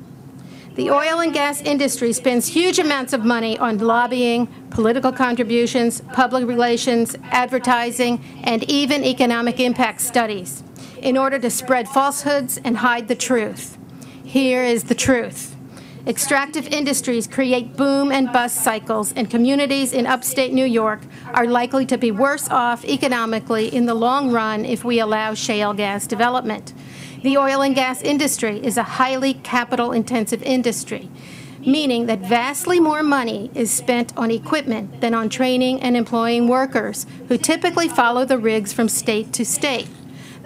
The oil and gas industry spends huge amounts of money on lobbying, political contributions, public relations, advertising, and even economic impact studies in order to spread falsehoods and hide the truth. Here is the truth. Extractive industries create boom and bust cycles, and communities in upstate New York are likely to be worse off economically in the long run if we allow shale gas development. The oil and gas industry is a highly capital-intensive industry, meaning that vastly more money is spent on equipment than on training and employing workers, who typically follow the rigs from state to state.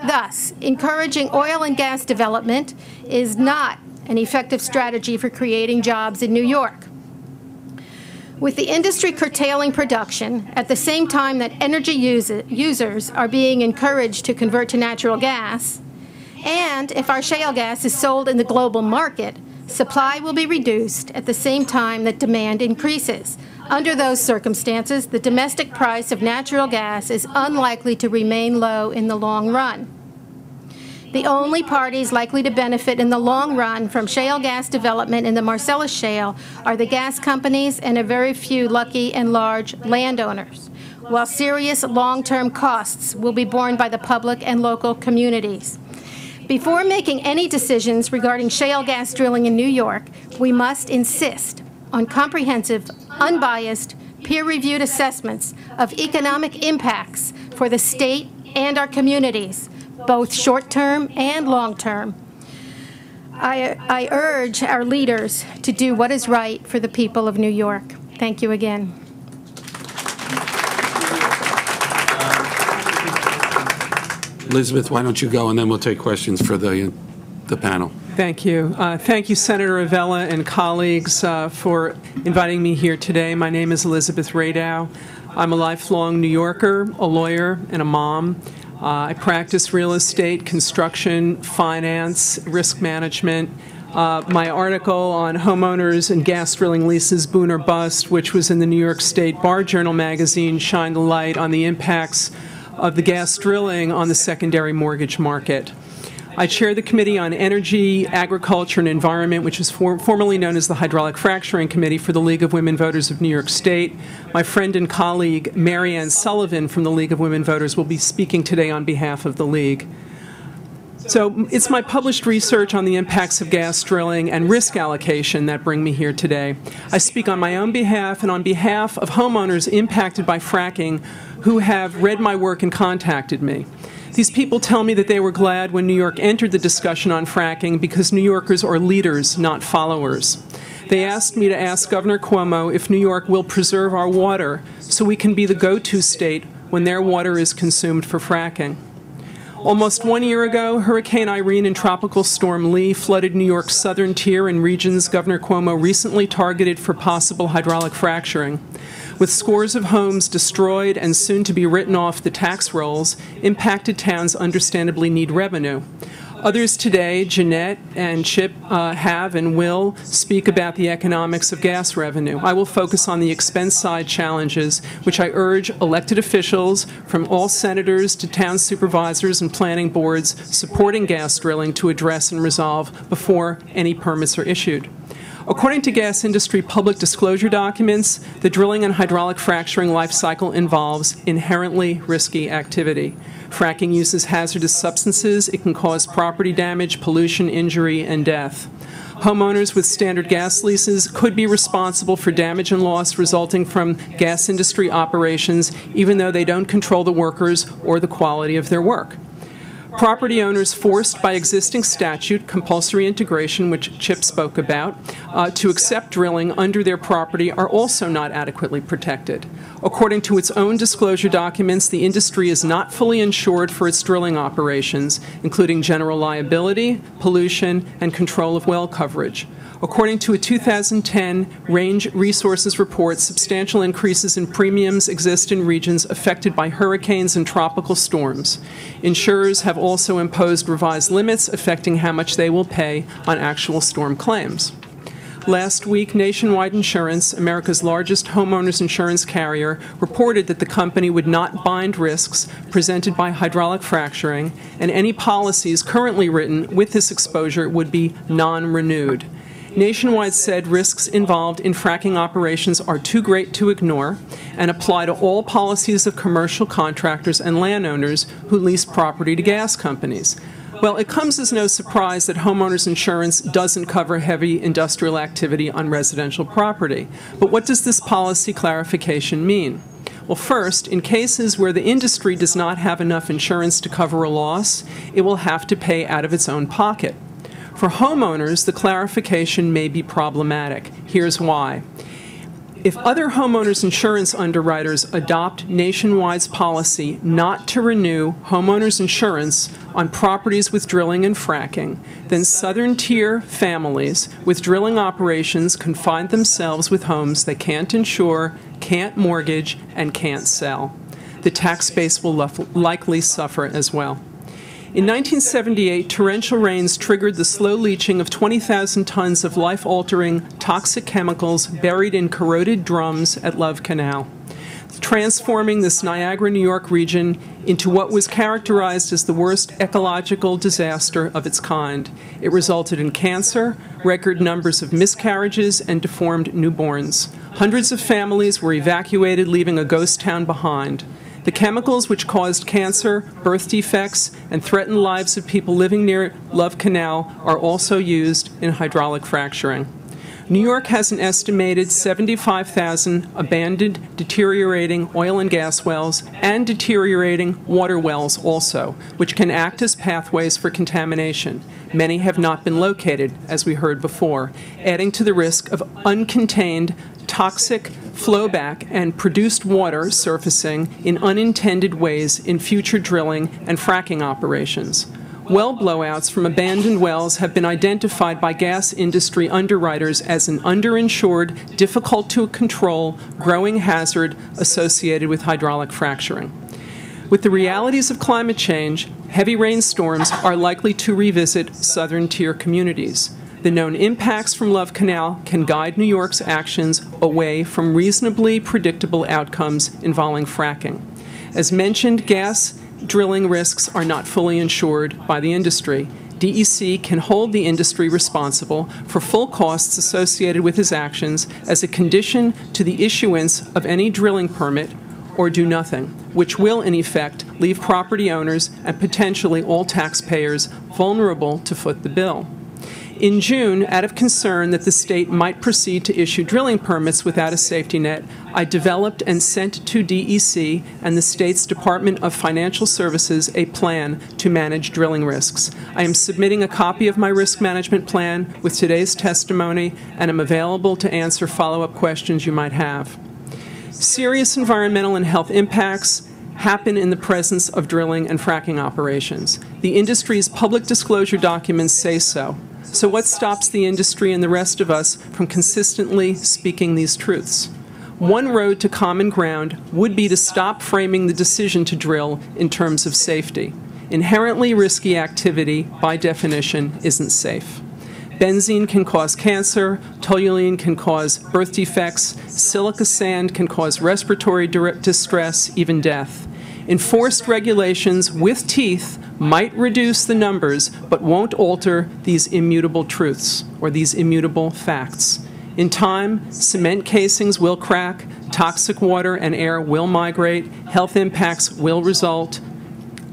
Thus, encouraging oil and gas development is not an effective strategy for creating jobs in New York. With the industry curtailing production at the same time that energy users are being encouraged to convert to natural gas, and if our shale gas is sold in the global market, supply will be reduced at the same time that demand increases. Under those circumstances, the domestic price of natural gas is unlikely to remain low in the long run. The only parties likely to benefit in the long run from shale gas development in the Marcellus Shale are the gas companies and a very few lucky and large landowners, while serious long-term costs will be borne by the public and local communities. Before making any decisions regarding shale gas drilling in New York, we must insist on comprehensive, unbiased, peer-reviewed assessments of economic impacts for the state and our communities, both short-term and long-term. I, I urge our leaders to do what is right for the people of New York. Thank you again. Elizabeth, why don't you go, and then we'll take questions for the, the panel. Thank you. Uh, Thank you, Senator Avella and colleagues, uh, for inviting me here today. My name is Elizabeth Radow. I'm a lifelong New Yorker, a lawyer, and a mom. Uh, I practice real estate, construction, finance, risk management. Uh, My article on homeowners and gas drilling leases, boom or bust, which was in the New York State Bar Journal magazine, shined a light on the impacts of the gas drilling on the secondary mortgage market. I chair the Committee on Energy, Agriculture, and Environment, which is for- formerly known as the Hydraulic Fracturing Committee for the League of Women Voters of New York State. My friend and colleague, Marianne Sullivan from the League of Women Voters, will be speaking today on behalf of the League. So it's my published research on the impacts of gas drilling and risk allocation that bring me here today. I speak on my own behalf and on behalf of homeowners impacted by fracking who have read my work and contacted me. These people tell me that they were glad when New York entered the discussion on fracking because New Yorkers are leaders, not followers. They asked me to ask Governor Cuomo if New York will preserve our water so we can be the go-to state when their water is consumed for fracking. Almost one year ago, Hurricane Irene and Tropical Storm Lee flooded New York's southern tier and regions Governor Cuomo recently targeted for possible hydraulic fracturing. With scores of homes destroyed and soon to be written off the tax rolls, impacted towns understandably need revenue. Others today, Jeanette and Chip, uh, have and will speak about the economics of gas revenue. I will focus on the expense side challenges, which I urge elected officials, from all senators to town supervisors and planning boards supporting gas drilling, to address and resolve before any permits are issued. According to gas industry public disclosure documents, the drilling and hydraulic fracturing life cycle involves inherently risky activity. Fracking uses hazardous substances. It can cause property damage, pollution, injury, and death. Homeowners with standard gas leases could be responsible for damage and loss resulting from gas industry operations, even though they don't control the workers or the quality of their work. Property owners forced by existing statute, compulsory integration, which Chip spoke about, uh, to accept drilling under their property are also not adequately protected. According to its own disclosure documents, the industry is not fully insured for its drilling operations, including general liability, pollution, and control of well coverage. According to a 2010 Range Resources report, substantial increases in premiums exist in regions affected by hurricanes and tropical storms. Insurers have also imposed revised limits affecting how much they will pay on actual storm claims. Last week, Nationwide Insurance, America's largest homeowners insurance carrier, reported that the company would not bind risks presented by hydraulic fracturing, and any policies currently written with this exposure would be non-renewed. Nationwide said risks involved in fracking operations are too great to ignore and apply to all policies of commercial contractors and landowners who lease property to gas companies. Well, it comes as no surprise that homeowners insurance doesn't cover heavy industrial activity on residential property. But what does this policy clarification mean? Well, first, in cases where the industry does not have enough insurance to cover a loss, it will have to pay out of its own pocket. For homeowners, the clarification may be problematic. Here's why. If other homeowners insurance underwriters adopt Nationwide's policy not to renew homeowners insurance on properties with drilling and fracking, then southern tier families with drilling operations can find themselves with homes they can't insure, can't mortgage, and can't sell. The tax base will likely suffer as well. In 1978, torrential rains triggered the slow leaching of 20,000 tons of life altering toxic chemicals buried in corroded drums at Love Canal, transforming this Niagara, New York region into what was characterized as the worst ecological disaster of its kind. It resulted in cancer, record numbers of miscarriages, and deformed newborns. Hundreds of families were evacuated, leaving a ghost town behind. The chemicals which caused cancer, birth defects, and threatened lives of people living near Love Canal are also used in hydraulic fracturing. New York has an estimated 75,000 abandoned, deteriorating oil and gas wells and deteriorating water wells also, which can act as pathways for contamination. Many have not been located, as we heard before, adding to the risk of uncontained toxic flowback and produced water surfacing in unintended ways in future drilling and fracking operations. Well blowouts from abandoned wells have been identified by gas industry underwriters as an underinsured, difficult to control, growing hazard associated with hydraulic fracturing. With the realities of climate change, heavy rainstorms are likely to revisit southern tier communities. The known impacts from Love Canal can guide New York's actions away from reasonably predictable outcomes involving fracking. As mentioned, gas drilling risks are not fully insured by the industry. DEC can hold the industry responsible for full costs associated with his actions as a condition to the issuance of any drilling permit or do nothing, which will, in effect, leave property owners and potentially all taxpayers vulnerable to foot the bill. In June, out of concern that the state might proceed to issue drilling permits without a safety net, I developed and sent to DEC and the state's Department of Financial Services a plan to manage drilling risks. I am submitting a copy of my risk management plan with today's testimony and am available to answer follow-up questions you might have. Serious environmental and health impacts happen in the presence of drilling and fracking operations. The industry's public disclosure documents say so. So what stops the industry and the rest of us from consistently speaking these truths? One road to common ground would be to stop framing the decision to drill in terms of safety. Inherently risky activity, by definition, isn't safe. Benzene can cause cancer, toluene can cause birth defects, silica sand can cause respiratory distress, even death. Enforced regulations with teeth might reduce the numbers, but won't alter these immutable truths or these immutable facts. In time, cement casings will crack, toxic water and air will migrate, health impacts will result,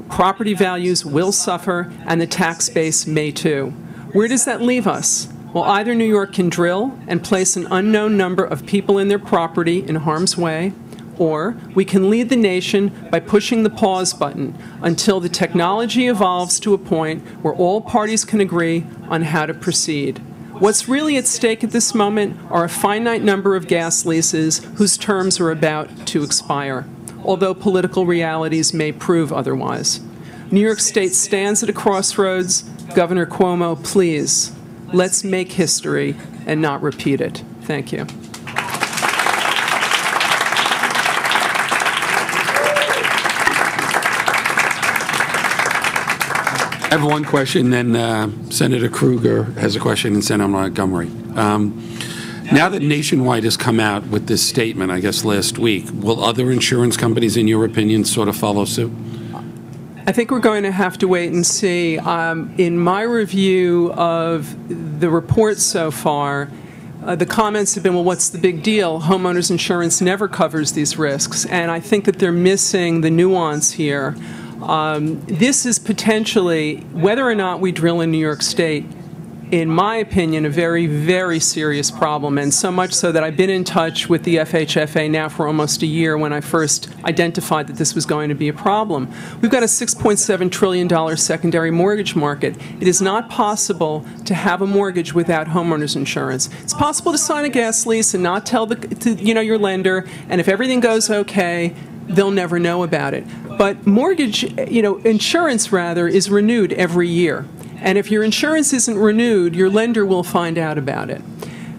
property values will suffer, and the tax base may too. Where does that leave us? Well, either New York can drill and place an unknown number of people in their property in harm's way, or we can lead the nation by pushing the pause button until the technology evolves to a point where all parties can agree on how to proceed. What's really at stake at this moment are a finite number of gas leases whose terms are about to expire, although political realities may prove otherwise. New York State stands at a crossroads. Governor Cuomo, please, let's make history and not repeat it. Thank you. I have one question, then uh, Senator Krueger has a question, and Senator Montgomery. Um, now that Nationwide has come out with this statement, I guess last week, will other insurance companies, in your opinion, sort of follow suit? I think we're going to have to wait and see. Um, in my review of the report so far, uh, the comments have been, well, what's the big deal? Homeowners insurance never covers these risks. And I think that they're missing the nuance here. Um, this is potentially, whether or not we drill in New York State, in my opinion, a very, very serious problem, and so much so that I've been in touch with the FHFA now for almost a year when I first identified that this was going to be a problem. We've got a $6.7 trillion secondary mortgage market. It is not possible to have a mortgage without homeowners insurance. It's possible to sign a gas lease and not tell the, to, you know, your lender, and if everything goes okay, they'll never know about it. But mortgage, you know, insurance rather, is renewed every year. And if your insurance isn't renewed, your lender will find out about it.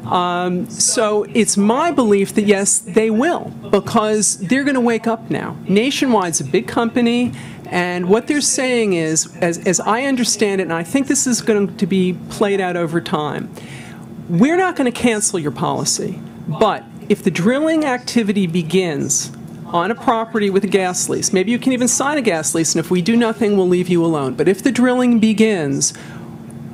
Um, so it's my belief that yes, they will, because they're going to wake up now. Nationwide's a big company, and what they're saying is, as, as I understand it, and I think this is going to be played out over time, we're not going to cancel your policy, but if the drilling activity begins on a property with a gas lease. Maybe you can even sign a gas lease, and if we do nothing, we'll leave you alone. But if the drilling begins,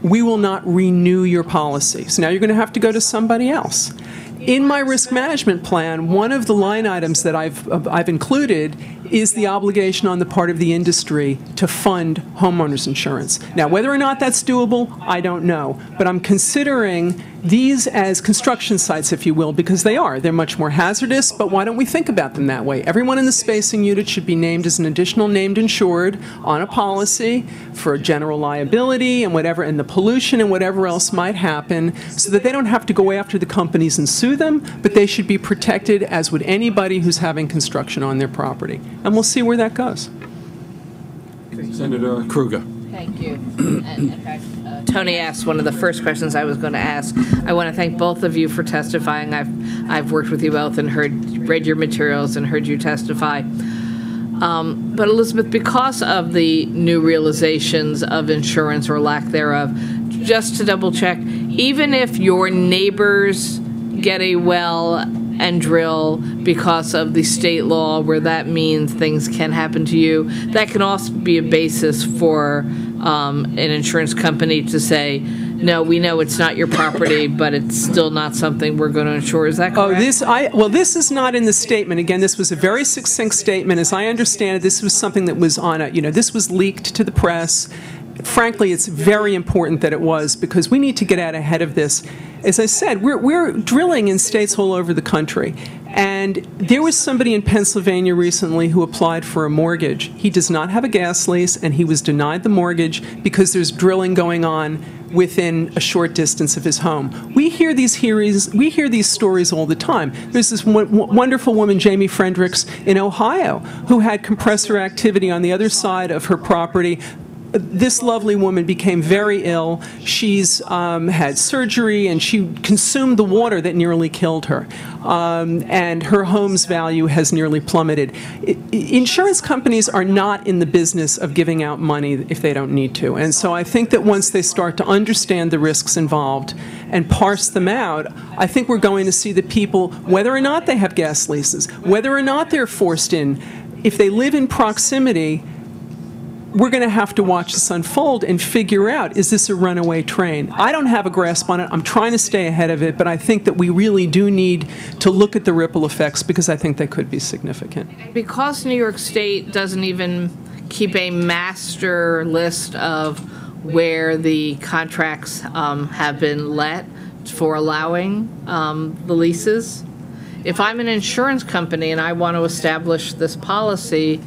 we will not renew your policy. So now you're going to have to go to somebody else. In my risk management plan, one of the line items that I've, I've included is the obligation on the part of the industry to fund homeowners insurance. Now, whether or not that's doable, I don't know. But I'm considering these as construction sites, if you will, because they are. They're much more hazardous, but why don't we think about them that way? Everyone in the spacing unit should be named as an additional named insured on a policy for a general liability and whatever, and the pollution and whatever else might happen, so that they don't have to go after the companies and sue them, but they should be protected as would anybody who's having construction on their property. And we'll see where that goes. Senator Krueger. Thank you. And in fact, uh, Tony asked one of the first questions I was going to ask. I want to thank both of you for testifying. I've, I've worked with you both and heard, read your materials and heard you testify. Um, But Elizabeth, because of the new realizations of insurance or lack thereof, just to double check, even if your neighbors get a well and drill because of the state law where that means things can happen to you, that can also be a basis for um, an insurance company to say, no, we know it's not your property, but it's still not something we're going to insure. Is that correct? Oh, this, I, well, this is not in the statement. Again, this was a very succinct statement. As I understand it, this was something that was on a, you know, this was leaked to the press. Frankly, it's very important that it was because we need to get out ahead of this. As I said, we're, we're drilling in states all over the country. And there was somebody in Pennsylvania recently who applied for a mortgage. He does not have a gas lease, and he was denied the mortgage because there's drilling going on within a short distance of his home. We hear these hearings, we hear these stories all the time. There's this wo- wonderful woman, Jamie Fredericks, in Ohio, who had compressor activity on the other side of her property this lovely woman became very ill. She's um, had surgery and she consumed the water that nearly killed her. Um, and her home's value has nearly plummeted. I- I- insurance companies are not in the business of giving out money if they don't need to. And so I think that once they start to understand the risks involved and parse them out, I think we're going to see the people, whether or not they have gas leases, whether or not they're forced in, if they live in proximity, we're going to have to watch this unfold and figure out is this a runaway train? I don't have a grasp on it. I'm trying to stay ahead of it, but I think that we really do need to look at the ripple effects because I think they could be significant. Because New York State doesn't even keep a master list of where the contracts um, have been let for allowing um, the leases, if I'm an insurance company and I want to establish this policy,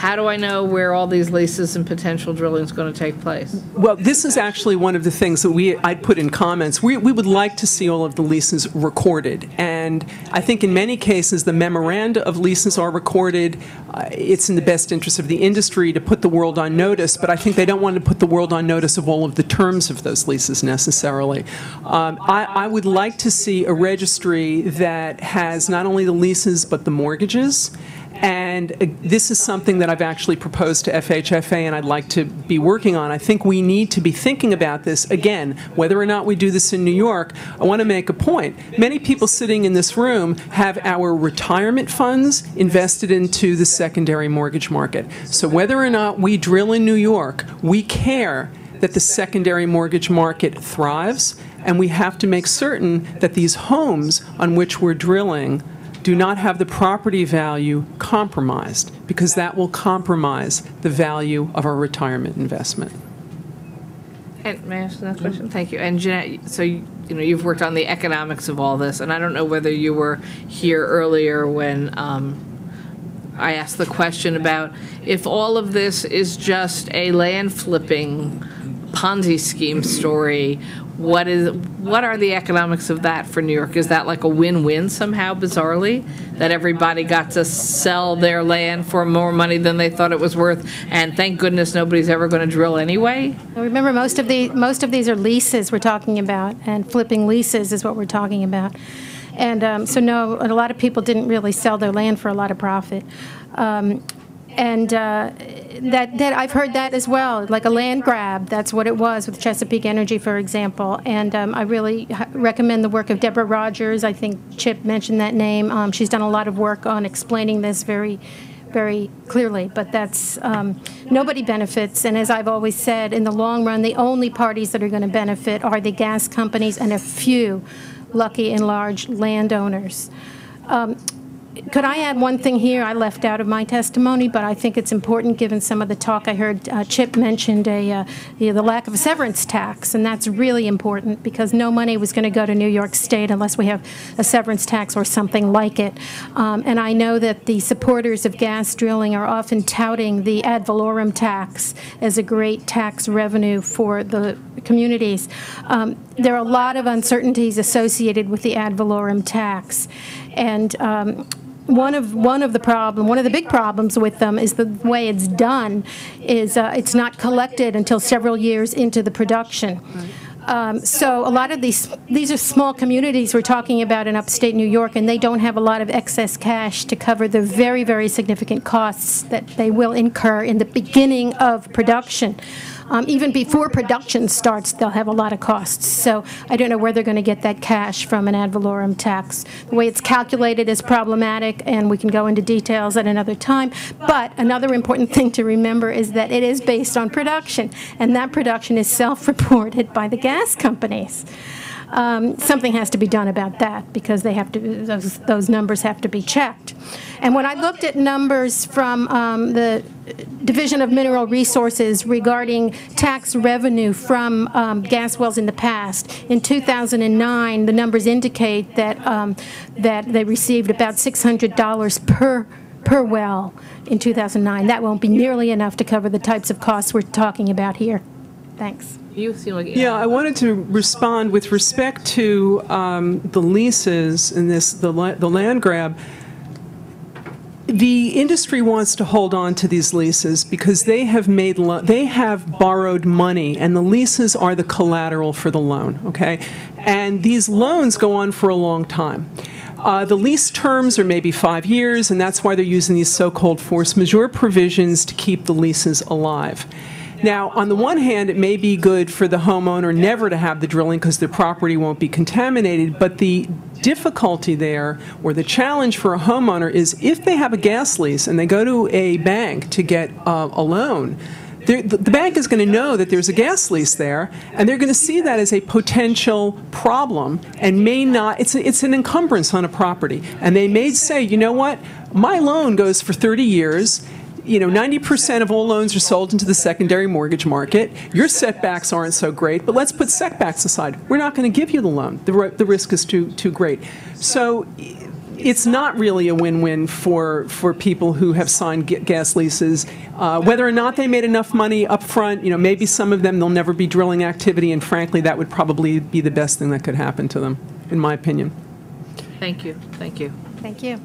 how do I know where all these leases and potential drilling is going to take place? Well, this is actually one of the things that we, I'd put in comments. We, we would like to see all of the leases recorded. And I think in many cases, the memoranda of leases are recorded. Uh, It's in the best interest of the industry to put the world on notice, but I think they don't want to put the world on notice of all of the terms of those leases necessarily. Um, I, I would like to see a registry that has not only the leases, but the mortgages. And uh, this is something that I've actually proposed to FHFA and I'd like to be working on. I think we need to be thinking about this again, whether or not we do this in New York. I want to make a point. Many people sitting in this room have our retirement funds invested into the secondary mortgage market. So whether or not we drill in New York, we care that the secondary mortgage market thrives, and we have to make certain that these homes on which we're drilling do not have the property value compromised, because that will compromise the value of our retirement investment. And may I ask another question? Thank you. And Jeanette, so, you you know, you've worked on the economics of all this, and I don't know whether you were here earlier when um, I asked the question about if all of this is just a land flipping Ponzi scheme story, what is, what are the economics of that for New York? Is that like a win-win somehow bizarrely? That everybody got to sell their land for more money than they thought it was worth, and thank goodness nobody's ever going to drill anyway? Remember, most of the, most of these are leases we're talking about, and flipping leases is what we're talking about. And um, so, no, a lot of people didn't really sell their land for a lot of profit. Um, And uh, that, that, I've heard that as well, like a land grab, that's what it was with Chesapeake Energy, for example. And um, I really recommend the work of Deborah Rogers, I think Chip mentioned that name. Um, She's done a lot of work on explaining this very, very clearly, but that's, um, nobody benefits, and as I've always said, in the long run, the only parties that are going to benefit are the gas companies and a few lucky and large landowners. Um, could I add one thing here I left out of my testimony, but I think it's important given some of the talk I heard uh, Chip mentioned a, uh, you know, the lack of a severance tax, and that's really important because no money was going to go to New York State unless we have a severance tax or something like it. Um, and I know that the supporters of gas drilling are often touting the ad valorem tax as a great tax revenue for the communities. Um, there are a lot of uncertainties associated with the ad valorem tax. And um, one of one of the problem, one of the big problems with them is the way it's done. Is uh, it's not collected until several years into the production. Um, so a lot of these these are small communities we're talking about in upstate New York, and they don't have a lot of excess cash to cover the very very significant costs that they will incur in the beginning of production. Um, even before production starts, they'll have a lot of costs. So I don't know where they're going to get that cash from an ad valorem tax. The way it's calculated is problematic, and we can go into details at another time. But another important thing to remember is that it is based on production, and that production is self-reported by the gas companies. Um, something has to be done about that because they have to those, those numbers have to be checked. And when I looked at numbers from um, the Division of Mineral Resources regarding tax revenue from um, gas wells in the past, in 2009 the numbers indicate that um, that they received about $600 per per well in 2009. That won't be nearly enough to cover the types of costs we're talking about here. Thanks. You seem like Yeah, I wanted to respond with respect to um, the leases and this, the the land grab. The industry wants to hold on to these leases because they have made, they have borrowed money, and the leases are the collateral for the loan, okay? And these loans go on for a long time. Uh, The lease terms are maybe five years, and that's why they're using these so-called force majeure provisions to keep the leases alive. Now, on the one hand, it may be good for the homeowner never to have the drilling because their property won't be contaminated, but the difficulty there, or the challenge for a homeowner, is if they have a gas lease and they go to a bank to get uh, a loan, the the bank is going to know that there's a gas lease there, and they're going to see that as a potential problem and may not, it's, a- it's an encumbrance on a property. And they may say, you know what, my loan goes for 30 years, you know, 90% of all loans are sold into the secondary mortgage market. Your setbacks aren't so great, but let's put setbacks aside. We're not going to give you the loan. The, the risk is too, too great. So it's not really a win-win for, for people who have signed ga- gas leases. Uh, whether or not they made enough money up front, you know, maybe some of them, they'll never be drilling activity, and frankly, that would probably be the best thing that could happen to them, in my opinion. Thank you, thank you. Thank you.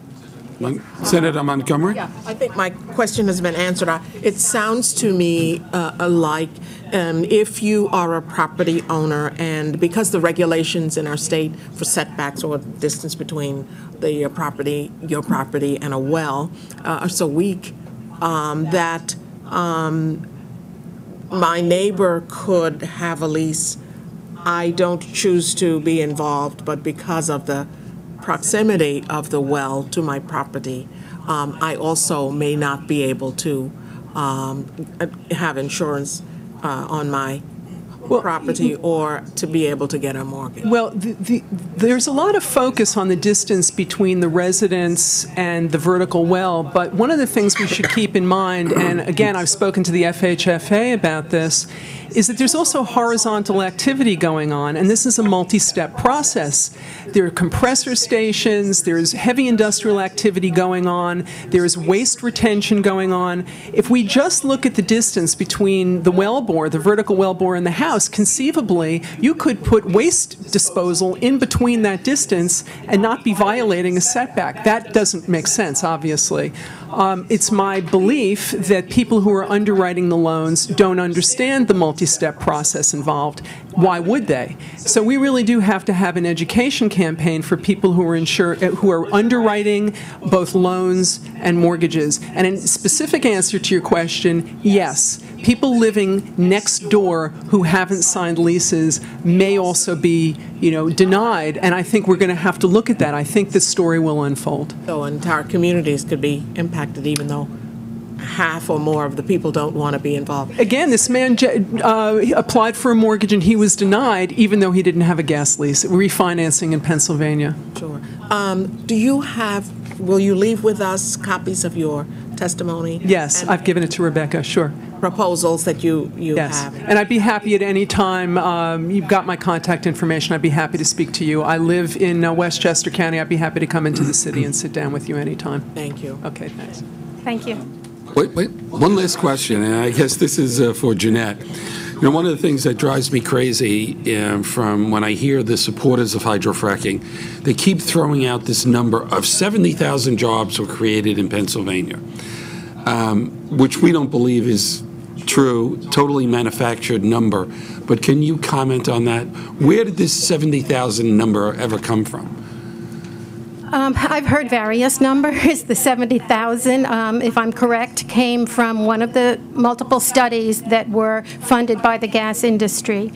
Senator Montgomery? Yeah, I think my question has been answered. I- It sounds to me uh, like um, if you are a property owner, and because the regulations in our state for setbacks or distance between the uh, property, your property, and a well uh, are so weak, um, that um, my neighbor could have a lease. I don't choose to be involved, but because of the proximity of the well to my property, um, I also may not be able to um, have insurance uh, on my property or to be able to get a mortgage. Well, the, the, there's a lot of focus on the distance between the residence and the vertical well, but one of the things we should keep in mind, and again, I've spoken to the FHFA about this, is that there's also horizontal activity going on, and this is a multi-step process. There are compressor stations, there's heavy industrial activity going on, there's waste retention going on. If we just look at the distance between the wellbore, the vertical wellbore, and the house, conceivably, you could put waste disposal in between that distance and not be violating a setback. That doesn't make sense, obviously. Um, It's my belief that people who are underwriting the loans don't understand the multi-step process involved. Why would they? So we really do have to have an education campaign for people who are insure, who are underwriting both loans and mortgages. And in specific answer to your question, yes, people living next door who haven't signed leases may also be, you know, denied, and I think we're going to have to look at that. I think this story will unfold. So entire communities could be impacted even though half or more of the people don't want to be involved. Again, this man uh, applied for a mortgage and he was denied, even though he didn't have a gas lease, refinancing in Pennsylvania. Sure. Um, Do you have will you leave with us copies of your testimony? Yes, and I've given it to Rebecca, sure. Proposals that you, you Yes, have? and I'd be happy at any time, um, you've got my contact information, I'd be happy to speak to you. I live in uh, Westchester County, I'd be happy to come into the city and sit down with you anytime. Thank you. Okay, thanks. Thank you. Wait, wait, one last question, and I guess this is uh, for Jeanette. You know, one of the things that drives me crazy um, from when I hear the supporters of hydrofracking, they keep throwing out this number of 70,000 jobs were created in Pennsylvania, um, which we don't believe is true, totally manufactured number. But can you comment on that? Where did this 70,000 number ever come from? Um, I've heard various numbers. The 70,000, um, if I'm correct, came from one of the multiple studies that were funded by the gas industry.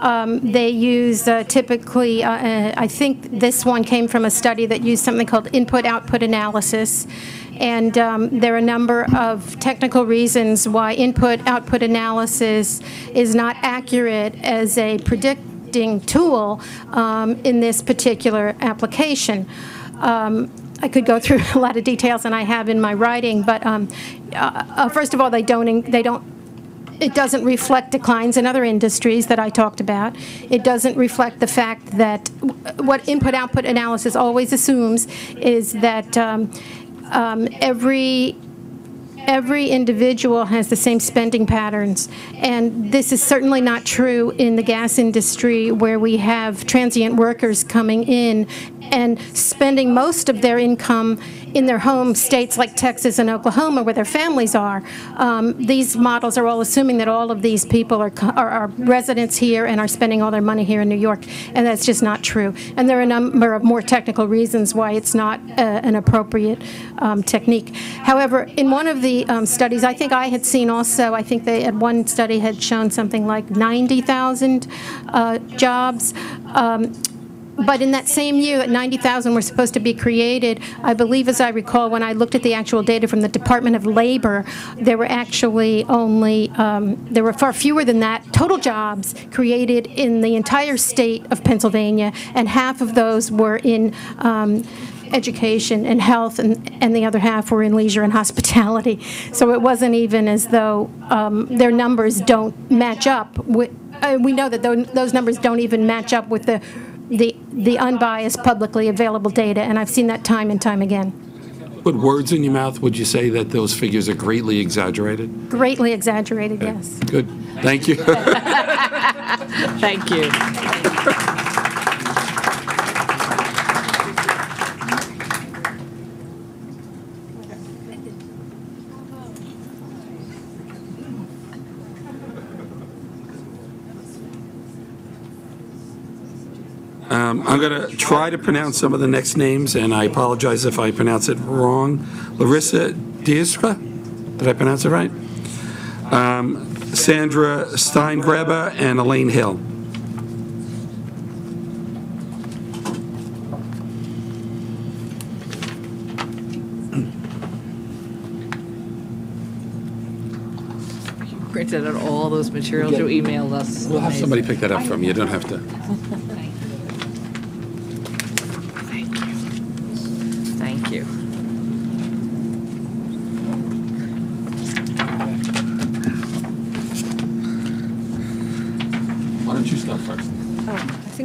Um, They use uh, typically, uh, uh, I think this one came from a study that used something called input-output analysis. And um, there are a number of technical reasons why input-output analysis is not accurate as a predicting tool um, in this particular application. Um, I could go through a lot of details, and I have in my writing, but um, uh, uh, first of all, they don't, they don't, it doesn't reflect declines in other industries that I talked about. It doesn't reflect the fact that what input-output analysis always assumes is that um, um, every every individual has the same spending patterns. And this is certainly not true in the gas industry where we have transient workers coming in and spending most of their income in their home states like Texas and Oklahoma where their families are. Um, these models are all assuming that all of these people are, are, are residents here and are spending all their money here in New York, and that's just not true. And there are a number of more technical reasons why it's not uh, an appropriate um, technique. However, in one of the um, studies, I think I had seen also, I think they, at one study had shown something like 90,000 uh, jobs. But in that same year, that 90,000 were supposed to be created, I believe, as I recall, when I looked at the actual data from the Department of Labor, there were actually only, um, there were far fewer than that total jobs created in the entire state of Pennsylvania, and half of those were in um, education and health, and, and the other half were in leisure and hospitality. So it wasn't even as though um, their numbers don't match up. with- uh, We know that those numbers don't even match up with the, the the unbiased, publicly available data, and I've seen that time and time again. Put words in your mouth, would you say that those figures are greatly exaggerated? Greatly exaggerated, yes. Good, thank you. Thank you. Um, I'm going to try to pronounce some of the next names, and I apologize if I pronounce it wrong. Larysa Diestra, did I pronounce it right? Um, Sandra Steingraber and Elaine Hill. Printed out all those materials you emailed us. We'll have somebody pick that up from you, you don't have to. Thank you. Why don't you start first?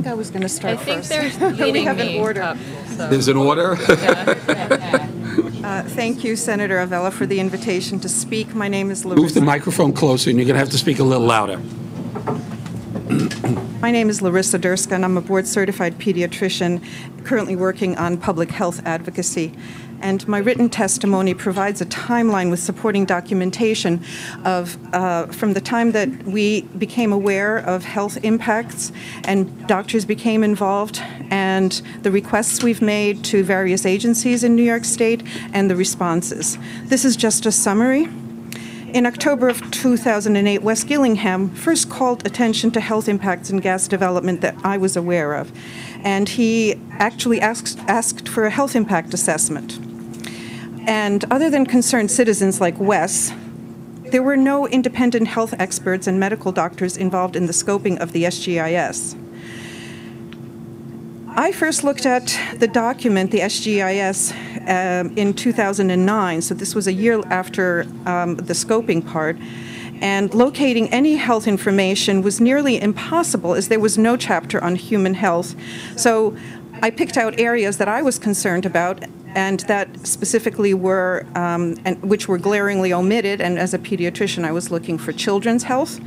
I think I was going to start I think first. there's We beating have an order. up, so- There's an order? Uh, Thank you, Senator Avella, for the invitation to speak. My name is Larysa. Move the microphone closer, and you're going to have to speak a little louder. My name is Larysa Dyrszka, and I'm a board-certified pediatrician currently working on public health advocacy. And my written testimony provides a timeline with supporting documentation of, uh, from the time that we became aware of health impacts and doctors became involved, and the requests we've made to various agencies in New York State, and the responses. This is just a summary. In October of 2008, Wes Gillingham first called attention to health impacts in gas development that I was aware of, and he actually asked, asked for a health impact assessment. And other than concerned citizens like Wes, there were no independent health experts and medical doctors involved in the scoping of the SGEIS. I first looked at the document, the SGEIS, um, in 2009, so this was a year after um, the scoping part, and locating any health information was nearly impossible as there was no chapter on human health. So I picked out areas that I was concerned about and that specifically were, um, and which were glaringly omitted. And as a pediatrician, I was looking for children's health.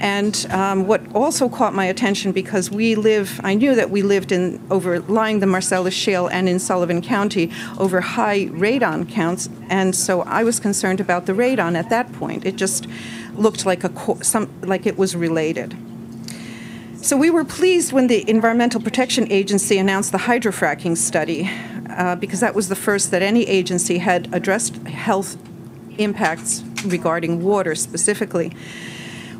And um, what also caught my attention because we live, I knew that we lived in overlying the Marcellus Shale and in Sullivan County over high radon counts, and so I was concerned about the radon at that point. It just looked like a some like it was related. So we were pleased when the Environmental Protection Agency announced the hydrofracking study, uh, because that was the first that any agency had addressed health impacts regarding water specifically.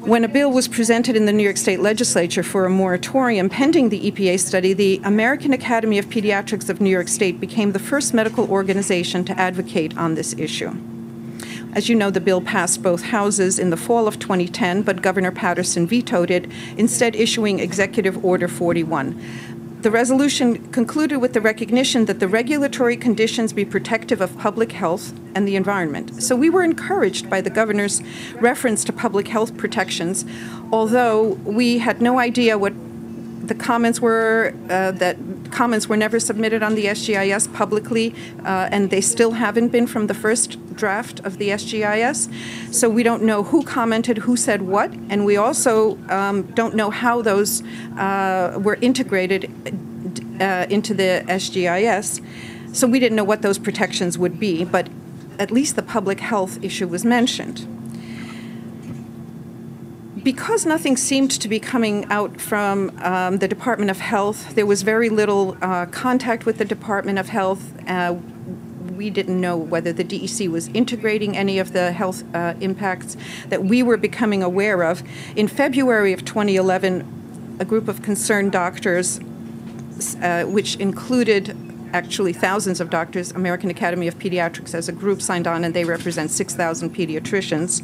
When a bill was presented in the New York State Legislature for a moratorium pending the EPA study, the American Academy of Pediatrics of New York State became the first medical organization to advocate on this issue. As you know, the bill passed both houses in the fall of 2010, but Governor Paterson vetoed it, instead issuing Executive Order 41. The resolution concluded with the recognition that the regulatory conditions be protective of public health and the environment. So we were encouraged by the governor's reference to public health protections, although we had no idea what the comments were uh, that comments were never submitted on the SGEIS publicly, uh, and they still haven't been from the first draft of the SGEIS. So we don't know who commented, who said what, and we also um, don't know how those uh, were integrated uh, into the SGEIS. So we didn't know what those protections would be, but at least the public health issue was mentioned because nothing seemed to be coming out from um, the Department of Health, there was very little uh, contact with the Department of Health. Uh, we didn't know whether the DEC was integrating any of the health uh, impacts that we were becoming aware of. In February of 2011, a group of concerned doctors, uh, which included actually thousands of doctors, American Academy of Pediatrics as a group signed on, and they represent 6,000 pediatricians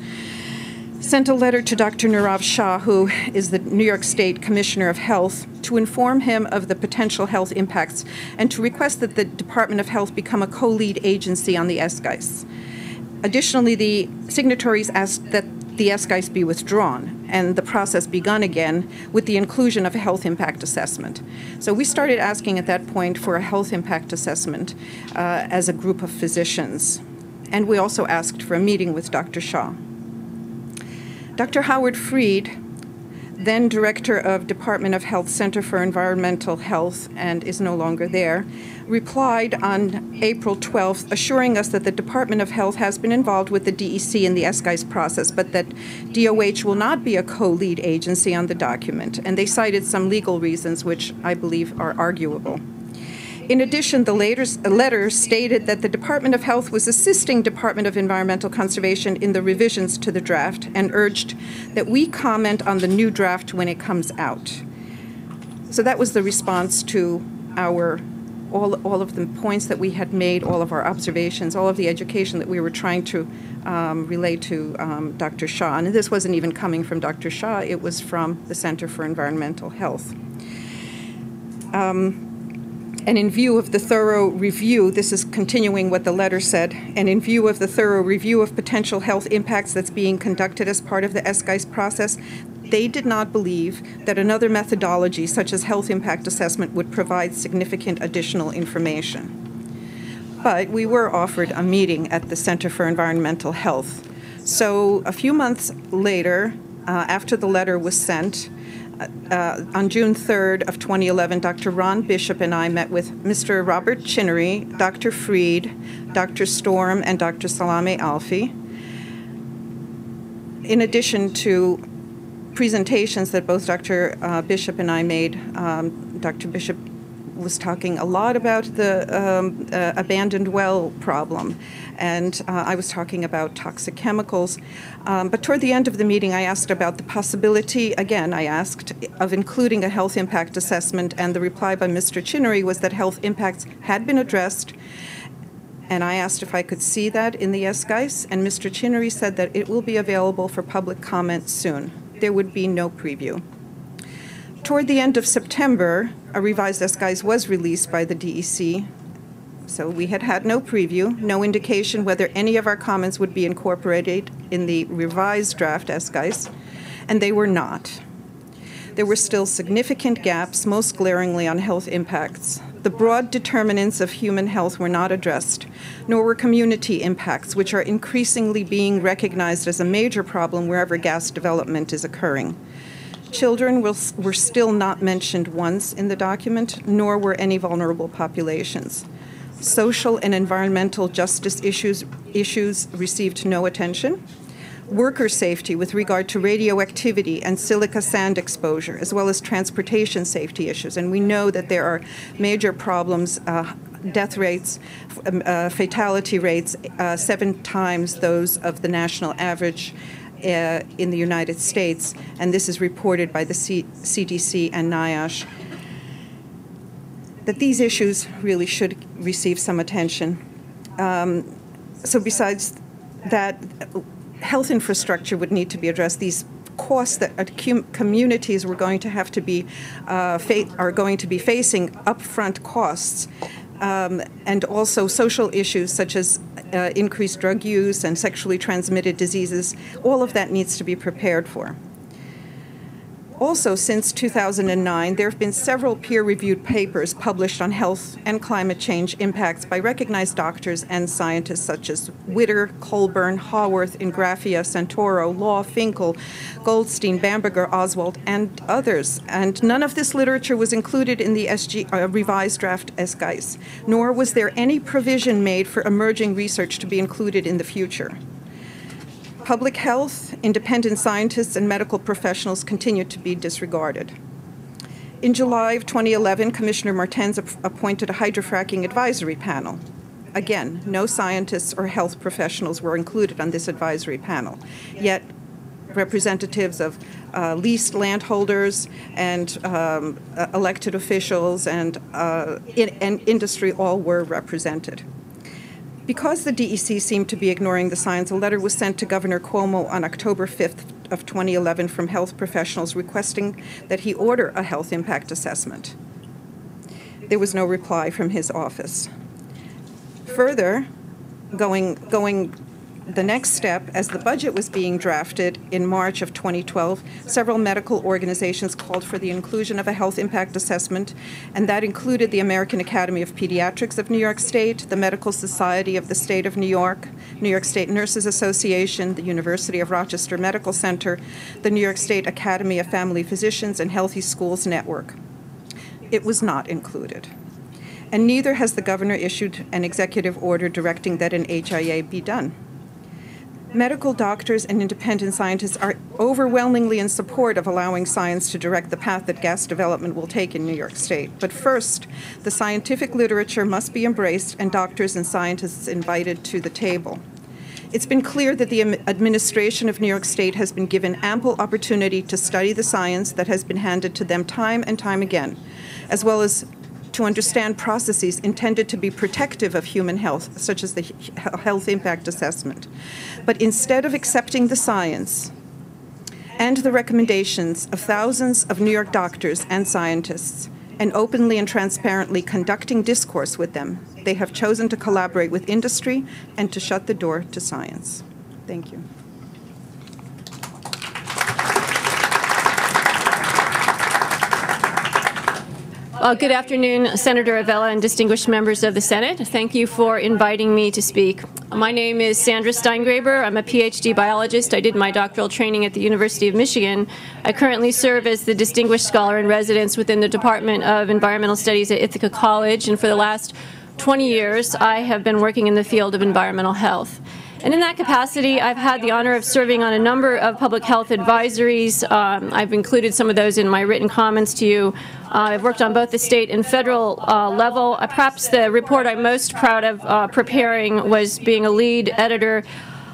sent a letter to Dr. Nirav Shah, who is the New York State Commissioner of Health, to inform him of the potential health impacts and to request that the Department of Health become a co lead agency on the SGEIS. Additionally, the signatories asked that the SGEIS be withdrawn and the process begun again with the inclusion of a health impact assessment. So we started asking at that point for a health impact assessment uh, as a group of physicians. And we also asked for a meeting with Dr. Shah. Dr. Howard Freed, then director of Department of Health Center for Environmental Health and is no longer there, replied on April 12th, assuring us that the Department of Health has been involved with the DEC in the SGEIS process, but that DOH will not be a co lead agency on the document. And they cited some legal reasons, which I believe are arguable. In addition, the letter stated that the Department of Health was assisting Department of Environmental Conservation in the revisions to the draft and urged that we comment on the new draft when it comes out. So that was the response to our all, all of the points that we had made, all of our observations, all of the education that we were trying to um, relay to um, Dr. Shah. And this wasn't even coming from Dr. Shah, it was from the Center for Environmental Health. Um, and in view of the thorough review, this is continuing what the letter said, and in view of the thorough review of potential health impacts that's being conducted as part of the SGEIS process, they did not believe that another methodology, such as health impact assessment, would provide significant additional information. But we were offered a meeting at the Center for Environmental Health. So a few months later, uh, after the letter was sent, uh, on June 3rd of 2011, Dr. Ron Bishop and I met with Mr. Robert Chinnery, Dr. Freed, Dr. Storm, and Dr. Salame Alfi. In addition to presentations that both Dr. Uh, Bishop and I made, um, Dr. Bishop was talking a lot about the um, uh, abandoned well problem, and uh, I was talking about toxic chemicals. Um, but toward the end of the meeting, I asked about the possibility, again, I asked, of including a health impact assessment, and the reply by Mr. Chinnery was that health impacts had been addressed. And I asked if I could see that in the SGEIS, and Mr. Chinnery said that it will be available for public comment soon. There would be no preview. Toward the end of September, a revised SGEIS was released by the DEC So we had had no preview, no indication whether any of our comments would be incorporated in the revised draft SGEIS, and they were not. There were still significant gaps, most glaringly on health impacts. The broad determinants of human health were not addressed, nor were community impacts, which are increasingly being recognized as a major problem wherever gas development is occurring. Children was, were still not mentioned once in the document, nor were any vulnerable populations. Social and environmental justice issues, issues received no attention. Worker safety with regard to radioactivity and silica sand exposure, as well as transportation safety issues. And we know that there are major problems, uh, death rates, um, uh, fatality rates, uh, seven times those of the national average uh, in the United States, and this is reported by the C CDC and NIOSH, that these issues really should receive some attention. Um, so besides that, health infrastructure would need to be addressed. These costs that communities were going to have to be uh, are going to be facing upfront costs um, and also social issues such as uh, increased drug use and sexually transmitted diseases, all of that needs to be prepared for. Also, since 2009, there have been several peer reviewed papers published on health and climate change impacts by recognized doctors and scientists such as Witter, Colborn, Howarth, Ingraffea, Santoro, Law, Finkel, Goldstein, Bamberger, Oswald, and others. And none of this literature was included in the SG, uh, revised draft SGEIS, nor was there any provision made for emerging research to be included in the future. Public health, independent scientists, and medical professionals continue to be disregarded. In July of 2011, Commissioner Martens appointed a hydrofracking advisory panel. Again, no scientists or health professionals were included on this advisory panel, yet representatives of uh, leased landholders and um, elected officials and, uh, in, and industry all were represented. Because the DEC seemed to be ignoring the signs, a letter was sent to Governor Cuomo on October 5th of 2011 from health professionals requesting that he order a health impact assessment. There was no reply from his office. Further, going, going the next step, as the budget was being drafted in March of 2012, several medical organizations called for the inclusion of a health impact assessment, and that included the American Academy of Pediatrics of New York State, the Medical Society of the State of New York, New York State Nurses Association, the University of Rochester Medical Center, the New York State Academy of Family Physicians, and Healthy Schools Network. It was not included. And neither has the governor issued an executive order directing that an HIA be done. Medical doctors and independent scientists are overwhelmingly in support of allowing science to direct the path that gas development will take in New York State. But first, the scientific literature must be embraced and doctors and scientists invited to the table. It's been clear that the administration of New York State has been given ample opportunity to study the science that has been handed to them time and time again, as well as to understand processes intended to be protective of human health, such as the health impact assessment. But instead of accepting the science and the recommendations of thousands of New York doctors and scientists, and openly and transparently conducting discourse with them, they have chosen to collaborate with industry and to shut the door to science. Thank you. Uh, good afternoon, Senator Avella and distinguished members of the Senate. Thank you for inviting me to speak. My name is Sandra Steingraber. I'm a PhD biologist. I did my doctoral training at the University of Michigan. I currently serve as the distinguished scholar in residence within the Department of Environmental Studies at Ithaca College, and for the last 20 years, I have been working in the field of environmental health. And in that capacity, I've had the honor of serving on a number of public health advisories. Um, I've included some of those in my written comments to you. Uh, I've worked on both the state and federal uh, level. Uh, perhaps the report I'm most proud of uh, preparing was being a lead editor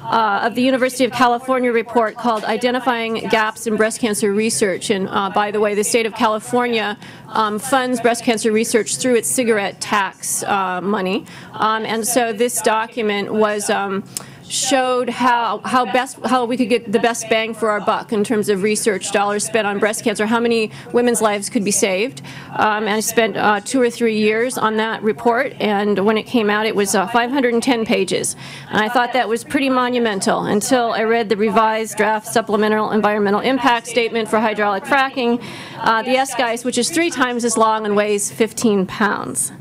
uh, of the University of California report called Identifying Gaps in Breast Cancer Research. And uh, by the way, the state of California um, funds breast cancer research through its cigarette tax uh, money. Um, and so this document was um, showed how, how best how we could get the best bang for our buck in terms of research dollars spent on breast cancer, how many women's lives could be saved. Um, and I spent uh, two or three years on that report, and when it came out, it was uh, 510 pages. And I thought that was pretty monumental until I read the revised draft supplemental environmental impact statement for hydraulic fracking, uh, the SGEIS, which is three times as long and weighs 15 pounds.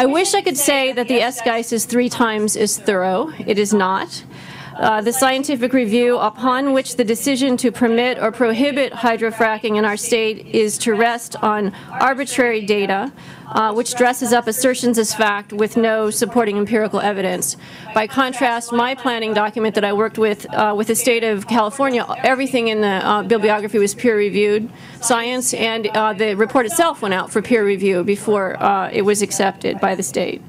I wish I could say that the S SGEIS is three times as thorough. It is not. Uh, the scientific review upon which the decision to permit or prohibit hydrofracking in our state is to rest on arbitrary data, uh, which dresses up assertions as fact with no supporting empirical evidence. By contrast, my planning document that I worked with uh, with the state of California, everything in the uh, bibliography was peer-reviewed science, and uh, the report itself went out for peer review before uh, it was accepted by the state.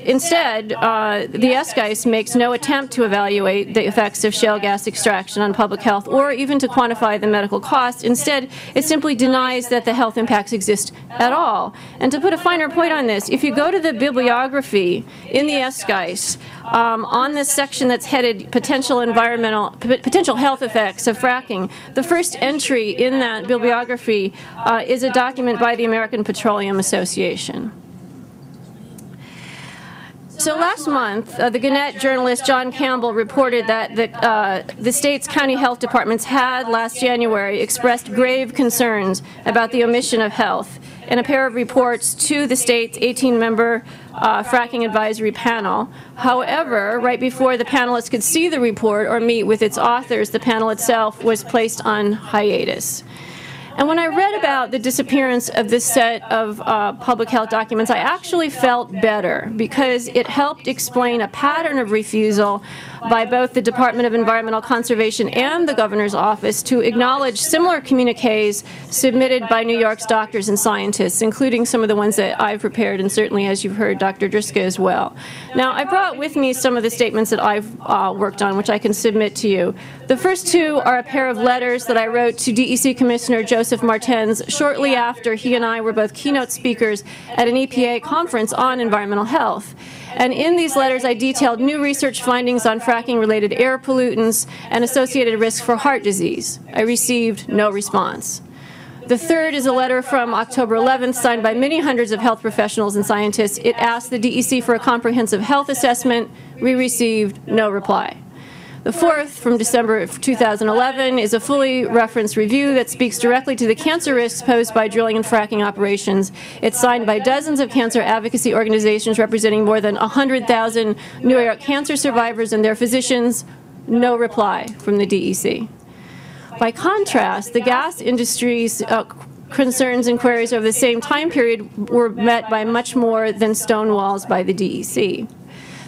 Instead, uh, the SGEIS makes no attempt to evaluate the effects of shale gas extraction on public health or even to quantify the medical cost. Instead, it simply denies that the health impacts exist at all. And to put a finer point on this, if you go to the bibliography in the SGEIS, um, on this section that's headed potential environmental, potential health effects of fracking, the first entry in that bibliography uh, is a document by the American Petroleum Association. So last month, uh, the Gannett journalist John Campbell reported that the, uh, the state's county health departments had last January expressed grave concerns about the omission of health in a pair of reports to the state's 18-member uh, fracking advisory panel. However, right before the panelists could see the report or meet with its authors, the panel itself was placed on hiatus. And when I read about the disappearance of this set of uh, public health documents, I actually felt better because it helped explain a pattern of refusal by both the Department of Environmental Conservation and the Governor's Office to acknowledge similar communiques submitted by New York's doctors and scientists, including some of the ones that I've prepared, and certainly, as you've heard, Dr. Dyrszka as well. Now, I brought with me some of the statements that I've uh, worked on, which I can submit to you. The first two are a pair of letters that I wrote to DEC Commissioner Joseph Martens shortly after he and I were both keynote speakers at an EPA conference on environmental health. And in these letters, I detailed new research findings on fracking-related air pollutants and associated risks for heart disease. I received no response. The third is a letter from October 11th signed by many hundreds of health professionals and scientists. It asked the DEC for a comprehensive health assessment. We received no reply. The fourth, from December of 2011, is a fully referenced review that speaks directly to the cancer risks posed by drilling and fracking operations. It's signed by dozens of cancer advocacy organizations representing more than 100,000 New York cancer survivors and their physicians. No reply from the DEC. By contrast, the gas industry's uh, concerns and queries over the same time period were met by much more than stone walls by the DEC.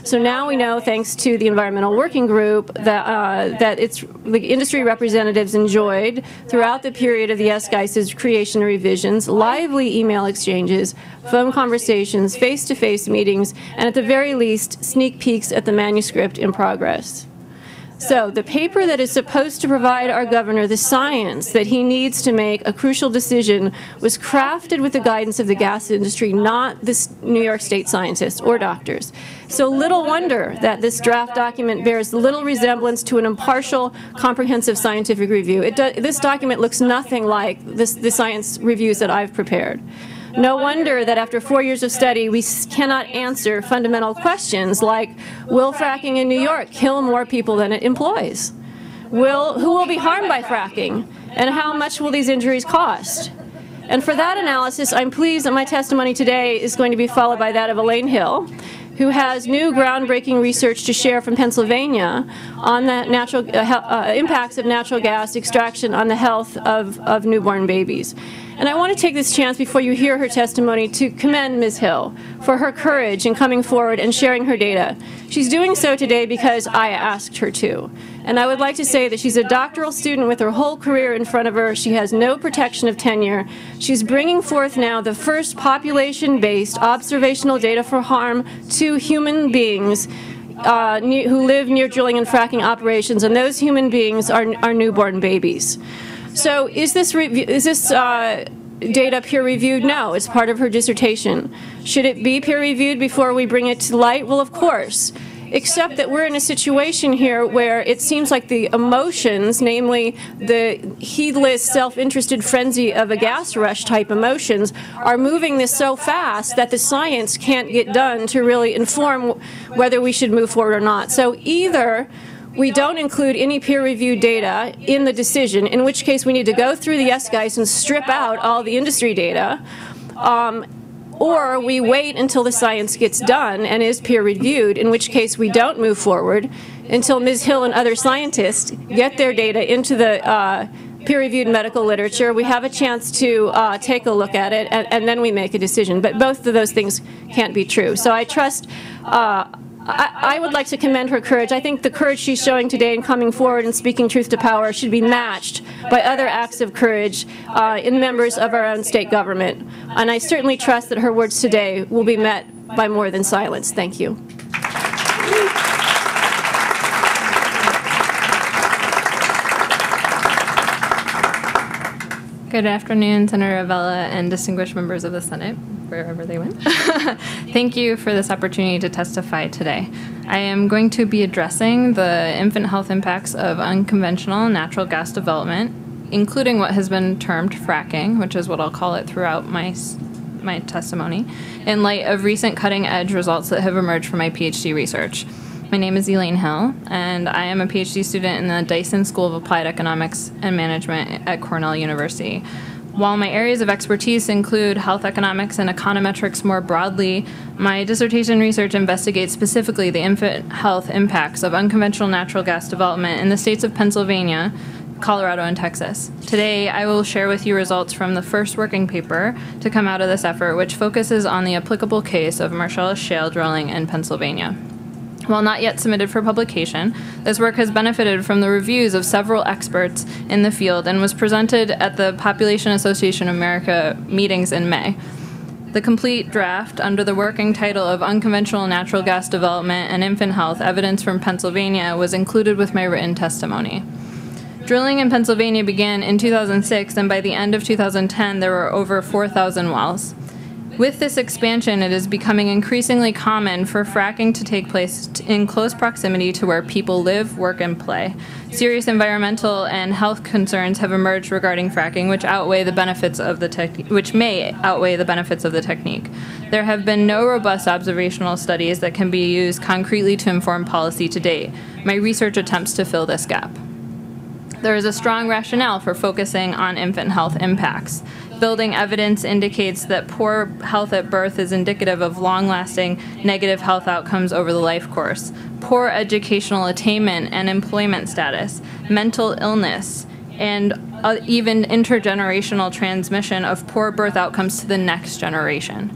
So now we know, thanks to the Environmental Working Group, that, uh, that it's, the industry representatives enjoyed throughout the period of the SGEIS's creation and revisions, lively email exchanges, phone conversations, face-to-face -face meetings, and at the very least, sneak peeks at the manuscript in progress. So the paper that is supposed to provide our governor the science that he needs to make a crucial decision was crafted with the guidance of the gas industry, not the New York State scientists or doctors. So little wonder that this draft document bears little resemblance to an impartial, comprehensive scientific review. Do, this document looks nothing like this, the science reviews that I've prepared. No wonder that after four years of study, we cannot answer fundamental questions like, will fracking in New York kill more people than it employs? Will, who will be harmed by fracking? And how much will these injuries cost? And for that analysis, I'm pleased that my testimony today is going to be followed by that of Elaine Hill, who has new groundbreaking research to share from Pennsylvania on the natural, uh, uh, impacts of natural gas extraction on the health of, of newborn babies. And I want to take this chance before you hear her testimony to commend Ms. Hill for her courage in coming forward and sharing her data. She's doing so today because I asked her to. And I would like to say that she's a doctoral student with her whole career in front of her. She has no protection of tenure. She's bringing forth now the first population-based observational data for harm to human beings uh, who live near drilling and fracking operations, and those human beings are, are newborn babies. So is this, is this uh, data peer reviewed? No, it's part of her dissertation. Should it be peer reviewed before we bring it to light? Well, of course. except that we're in a situation here where it seems like the emotions, namely the heedless, self-interested frenzy of a gas rush type emotions, are moving this so fast that the science can't get done to really inform whether we should move forward or not. So either we don't include any peer-reviewed data in the decision, in which case we need to go through the SGEIS and strip out all the industry data, um, or we wait until the science gets done and is peer-reviewed, in which case we don't move forward until Ms. Hill and other scientists get their data into the uh, peer-reviewed medical literature. We have a chance to uh, take a look at it, and, and, then we make a decision. But both of those things can't be true. So I trust uh, I, I, would like to commend her courage. I think the courage she's showing today in coming forward and speaking truth to power should be matched by other acts of courage uh, in members of our own state government. And I certainly trust that her words today will be met by more than silence. Thank you. Good afternoon, Senator Avella and distinguished members of the Senate, wherever they went. Thank you for this opportunity to testify today. I am going to be addressing the infant health impacts of unconventional natural gas development, including what has been termed fracking, which is what I'll call it throughout my my testimony, in light of recent cutting edge results that have emerged from my PhD research. My name is Elaine Hill, and I am a PhD student in the Dyson School of Applied Economics and Management at Cornell University. While my areas of expertise include health economics and econometrics more broadly, my dissertation research investigates specifically the infant health impacts of unconventional natural gas development in the states of Pennsylvania, Colorado, and Texas. Today, I will share with you results from the first working paper to come out of this effort, which focuses on the applicable case of Marcellus shale drilling in Pennsylvania. While not yet submitted for publication, this work has benefited from the reviews of several experts in the field and was presented at the Population Association of America meetings in May. The complete draft, under the working title of Unconventional Natural Gas Development and Infant Health Evidence from Pennsylvania, was included with my written testimony. Drilling in Pennsylvania began in 2006, and by the end of 2010, there were over 4,000 wells. With this expansion, it is becoming increasingly common for fracking to take place in close proximity to where people live, work, and play. Serious environmental and health concerns have emerged regarding fracking, which outweigh the benefits of the technique, which may outweigh the benefits of the technique. There have been no robust observational studies that can be used concretely to inform policy to date. My research attempts to fill this gap. There is a strong rationale for focusing on infant health impacts building evidence indicates that poor health at birth is indicative of long lasting negative health outcomes over the life course, poor educational attainment and employment status, mental illness, and uh, even intergenerational transmission of poor birth outcomes to the next generation.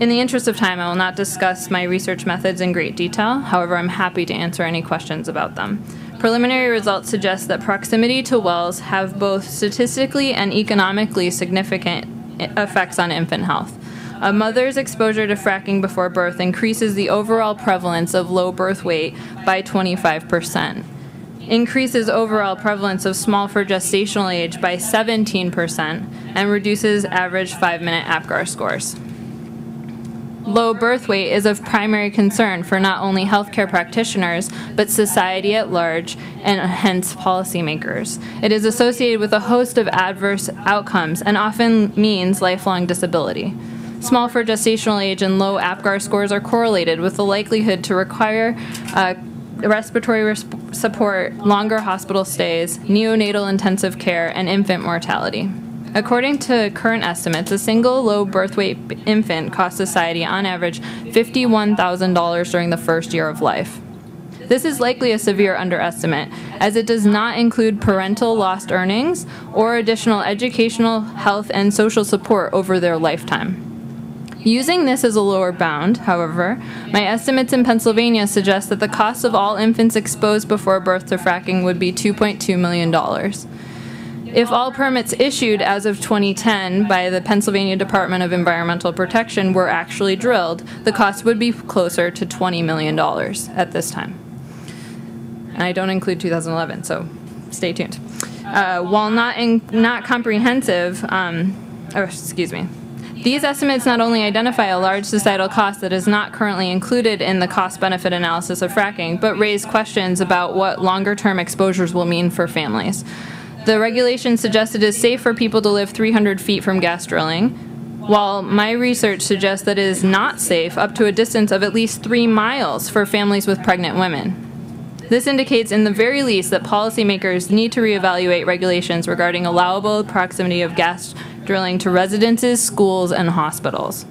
In the interest of time, I will not discuss my research methods in great detail. However, I'm happy to answer any questions about them. Preliminary results suggest that proximity to wells have both statistically and economically significant effects on infant health. A mother's exposure to fracking before birth increases the overall prevalence of low birth weight by 25%, increases overall prevalence of small for gestational age by 17%, and reduces average five minute APGAR scores low birth weight is of primary concern for not only healthcare practitioners, but society at large and hence policymakers. It is associated with a host of adverse outcomes and often means lifelong disability. Small for gestational age and low APGAR scores are correlated with the likelihood to require uh, respiratory res support, longer hospital stays, neonatal intensive care, and infant mortality. According to current estimates, a single low birth weight infant costs society on average $51,000 during the first year of life. This is likely a severe underestimate, as it does not include parental lost earnings or additional educational, health, and social support over their lifetime. Using this as a lower bound, however, my estimates in Pennsylvania suggest that the cost of all infants exposed before birth to fracking would be $2.2 million. If all permits issued as of 2010 by the Pennsylvania Department of Environmental Protection were actually drilled, the cost would be closer to $20 million at this time. And I don't include 2011, so stay tuned. Uh, while not, in, not comprehensive, um, or excuse me, These estimates not only identify a large societal cost that is not currently included in the cost-benefit analysis of fracking, but raise questions about what longer-term exposures will mean for families. The regulation suggests it is safe for people to live 300 feet from gas drilling, while my research suggests that it is not safe up to a distance of at least three miles for families with pregnant women. This indicates, in the very least, that policymakers need to reevaluate regulations regarding allowable proximity of gas drilling to residences, schools, and hospitals.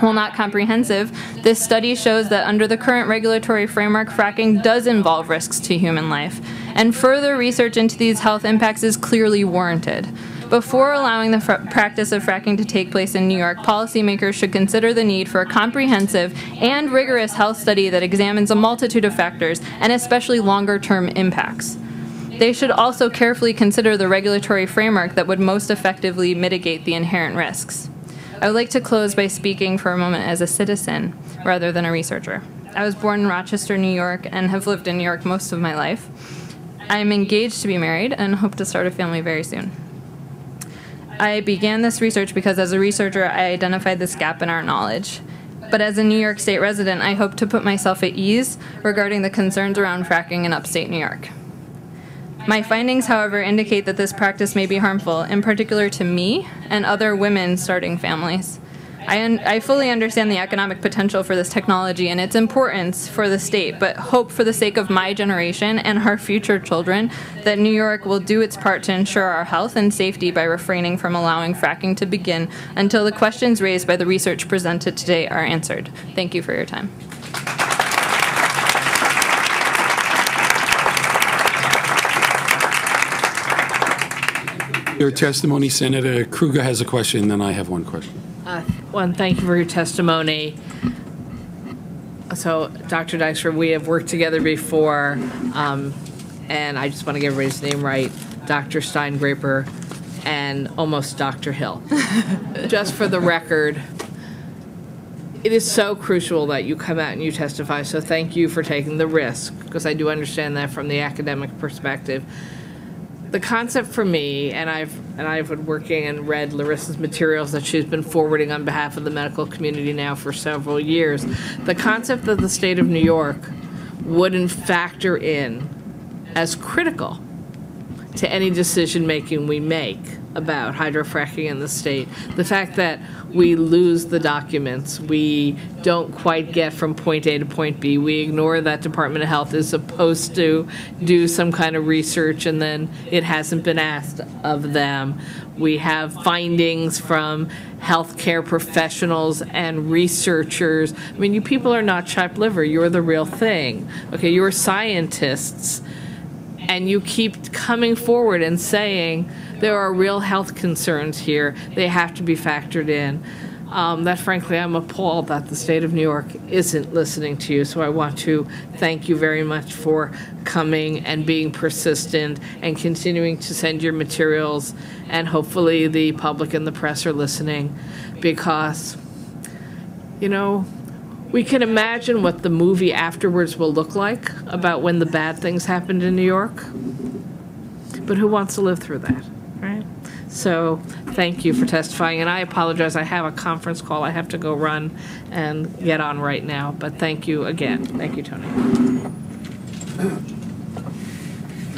While not comprehensive, this study shows that under the current regulatory framework, fracking does involve risks to human life, and further research into these health impacts is clearly warranted. Before allowing the practice of fracking to take place in New York, policymakers should consider the need for a comprehensive and rigorous health study that examines a multitude of factors, and especially longer term impacts. They should also carefully consider the regulatory framework that would most effectively mitigate the inherent risks. I would like to close by speaking for a moment as a citizen rather than a researcher. I was born in Rochester, New York, and have lived in New York most of my life. I am engaged to be married and hope to start a family very soon. I began this research because as a researcher, I identified this gap in our knowledge. But as a New York State resident, I hope to put myself at ease regarding the concerns around fracking in upstate New York. My findings, however, indicate that this practice may be harmful, in particular to me and other women starting families. I, un- I fully understand the economic potential for this technology and its importance for the state, but hope for the sake of my generation and our future children that New York will do its part to ensure our health and safety by refraining from allowing fracking to begin until the questions raised by the research presented today are answered. Thank you for your time. Your testimony, Senator Krueger has a question, then I have one question. Uh, One, thank you for your testimony. So, Dr. Dyrszka, we have worked together before, um, and I just want to get everybody's name right, Dr. Steingraber and almost Dr. Hill. Just for the record, it is so crucial that you come out and you testify, so thank you for taking the risk, because I do understand that from the academic perspective the concept for me, and I've and I've been working and read Larysa's materials that she's been forwarding on behalf of the medical community now for several years. The concept that the state of New York wouldn't factor in as critical to any decision making we make about hydrofracking in the state. The fact that we lose the documents, we don't quite get from point A to point B, we ignore that Department of Health is supposed to do some kind of research and then it hasn't been asked of them. We have findings from healthcare professionals and researchers. I mean, you people are not chopped liver, you're the real thing. Okay, you're scientists and you keep coming forward and saying there are real health concerns here, they have to be factored in. Um, that frankly, I'm appalled that the state of New York isn't listening to you. So I want to thank you very much for coming and being persistent and continuing to send your materials. And hopefully, the public and the press are listening because, you know, we can imagine what the movie afterwards will look like about when the bad things happened in New York. But who wants to live through that, right? So thank you for testifying. And I apologize, I have a conference call I have to go run and get on right now. But thank you again. Thank you, Tony.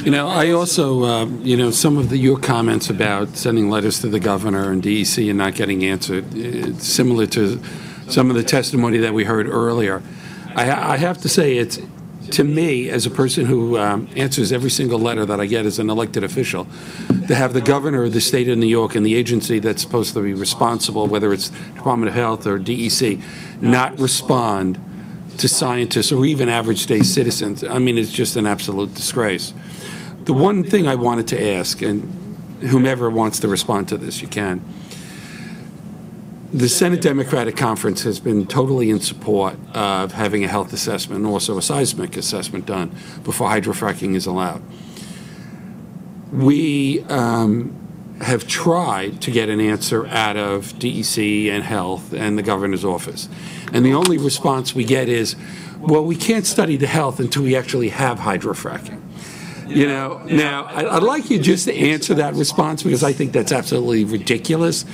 You know, I also, uh, you know, some of the, your comments about sending letters to the governor and DEC and not getting answered, it's similar to some of the testimony that we heard earlier. I, I have to say, it's, to me, as a person who um, answers every single letter that I get as an elected official, to have the governor of the state of New York and the agency that's supposed to be responsible, whether it's Department of Health or DEC, not respond to scientists or even average day citizens, I mean, it's just an absolute disgrace. The one thing I wanted to ask, and whomever wants to respond to this, you can. The Senate Democratic Conference has been totally in support of having a health assessment and also a seismic assessment done before hydrofracking is allowed. We um, have tried to get an answer out of DEC and Health and the governor's office. And the only response we get is, well, we can't study the health until we actually have hydrofracking. You know, now I'd like you just to answer that response because I think that's absolutely ridiculous.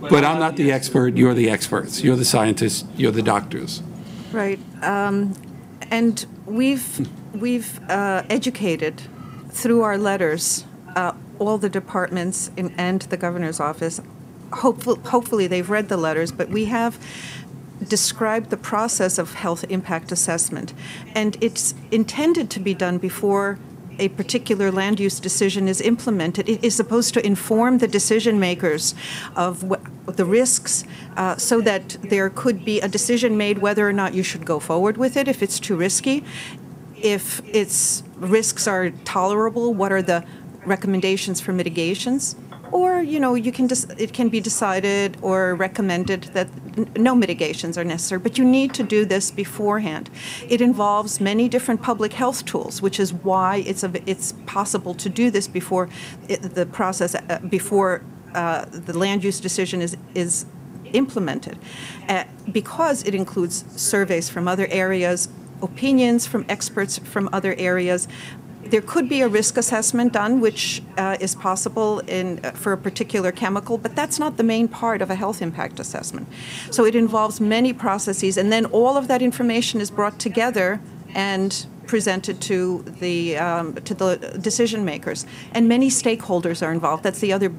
But I'm not the expert, you're the experts. You're the scientists, you're the doctors. Right. Um, and we've, we've uh, educated through our letters uh, all the departments in, and the governor's office. Hopefully, hopefully, they've read the letters, but we have described the process of health impact assessment. And it's intended to be done before a particular land use decision is implemented. It is supposed to inform the decision makers of the risks uh, so that there could be a decision made whether or not you should go forward with it if it's too risky. If its risks are tolerable, what are the recommendations for mitigations? Or, you know, you can just, it can be decided or recommended that no mitigations are necessary, but you need to do this beforehand. It involves many different public health tools, which is why it's, a, it's possible to do this before it, the process, uh, before uh, the land use decision is, is implemented, uh, because it includes surveys from other areas, opinions from experts from other areas, there could be a risk assessment done, which uh, is possible in, uh, for a particular chemical, but that's not the main part of a health impact assessment. So it involves many processes, and then all of that information is brought together and presented to the um, to the decision makers, and many stakeholders are involved. That's the other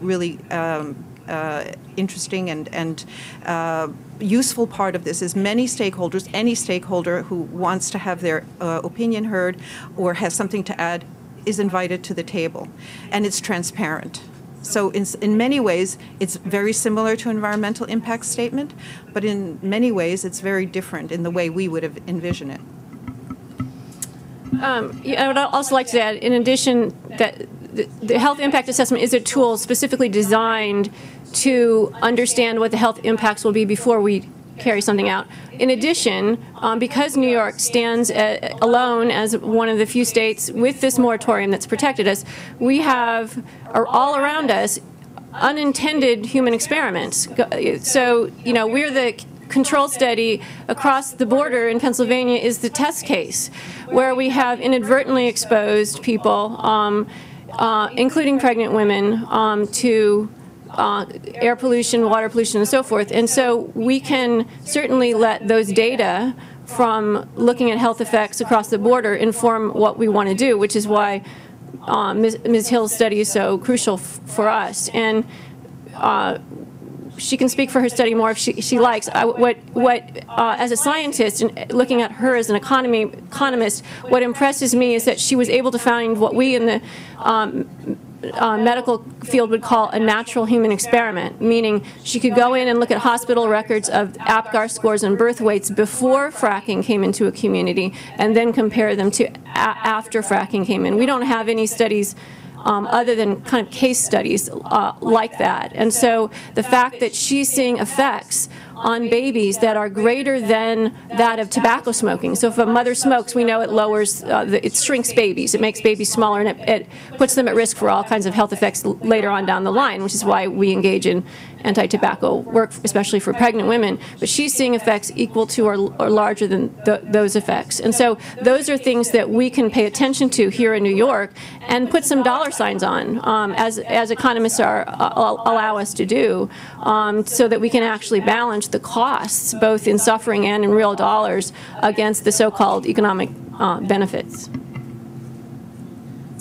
really um, uh, interesting and, and uh, useful part of this is many stakeholders, any stakeholder who wants to have their uh, opinion heard or has something to add is invited to the table. And it's transparent. So in, in many ways, it's very similar to environmental impact statement, but in many ways, it's very different in the way we would have envisioned it. Um, yeah, I would also like to add, in addition, that the, the health impact assessment is a tool specifically designed to understand what the health impacts will be before we carry something out. In addition, um, because New York stands uh, alone as one of the few states with this moratorium that's protected us, we have all around us unintended human experiments. So, you know, we're the control study across the border in Pennsylvania is the test case where we have inadvertently exposed people, um, uh, including pregnant women, um, to uh, air pollution, water pollution, and so forth. And so we can certainly let those data from looking at health effects across the border inform what we want to do, which is why uh, Ms. Ms. Hill's study is so crucial for us. And uh, she can speak for her study more if she, she likes. I, what, what uh, as a scientist and looking at her as an economy economist, what impresses me is that she was able to find what we in the um, uh, medical field would call a natural human experiment, meaning she could go in and look at hospital records of APGAR scores and birth weights before fracking came into a community and then compare them to after fracking came in. We don't have any studies um, other than kind of case studies uh, like that. And so the fact that she's seeing effects on babies that are greater than that of tobacco smoking. So if a mother smokes, we know it lowers, uh, the, it shrinks babies. It makes babies smaller and it, it, puts them at risk for all kinds of health effects later on down the line, which is why we engage in anti-tobacco work, especially for pregnant women. But she's seeing effects equal to or, or larger than th those effects. And so those are things that we can pay attention to here in New York and put some dollar signs on, um, as, as economists are, uh, allow us to do, um, so that we can actually balance the costs, both in suffering and in real dollars, against the so-called economic uh, benefits.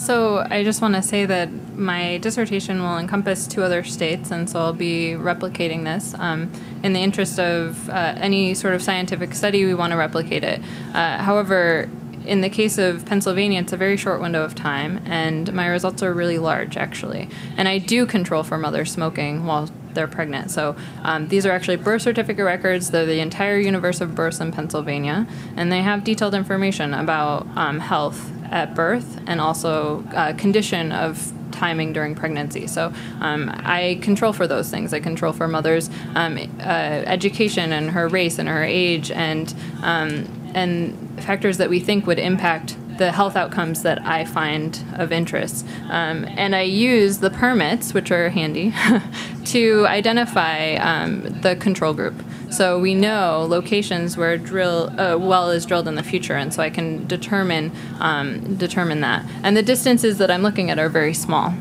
So I just want to say that my dissertation will encompass two other states, and so I'll be replicating this. Um, in the interest of uh, any sort of scientific study, we want to replicate it. Uh, however, in the case of Pennsylvania, it's a very short window of time, and my results are really large, actually. And I do control for mothers smoking while they're pregnant. So um, these are actually birth certificate records. They're the entire universe of births in Pennsylvania, and they have detailed information about um, health at birth and also uh, condition of timing during pregnancy. So um, I control for those things. I control for mother's um, uh, education and her race and her age and um, and factors that we think would impact the health outcomes that I find of interest. Um, and I use the permits, which are handy, to identify um, the control group. So we know locations where drill a well is drilled in the future, and so I can determine um, determine that. And the distances that I'm looking at are very small.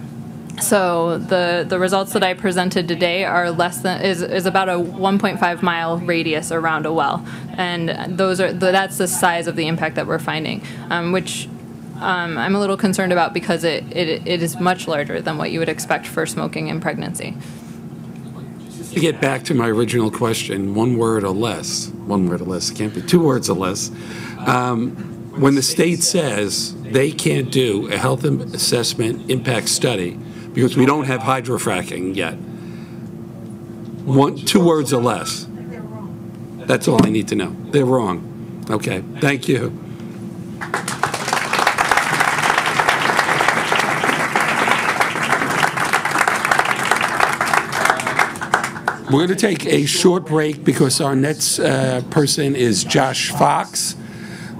So the, the results that I presented today are less than, is, is about a 1.5 mile radius around a well. And those are, that's the size of the impact that we're finding, um, which um, I'm a little concerned about because it, it, it is much larger than what you would expect for smoking in pregnancy. To get back to my original question, one word or less, one word or less, it can't be two words or less. Um, when the state says they can't do a health assessment impact study because we don't have hydrofracking yet, one, two words or less. That's all I need to know. They're wrong. Okay, thank you. We're going to take a short break because our next uh, person is Josh Fox,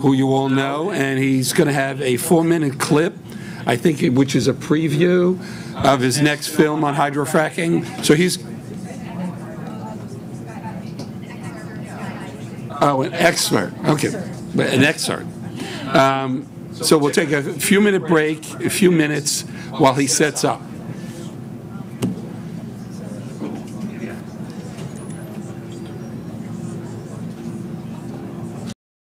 who you all know, and he's going to have a four-minute clip, I think, which is a preview of his next film on hydrofracking. So he's, oh, an expert, okay, an excerpt. Um, So we'll take a few-minute break, a few minutes, while he sets up.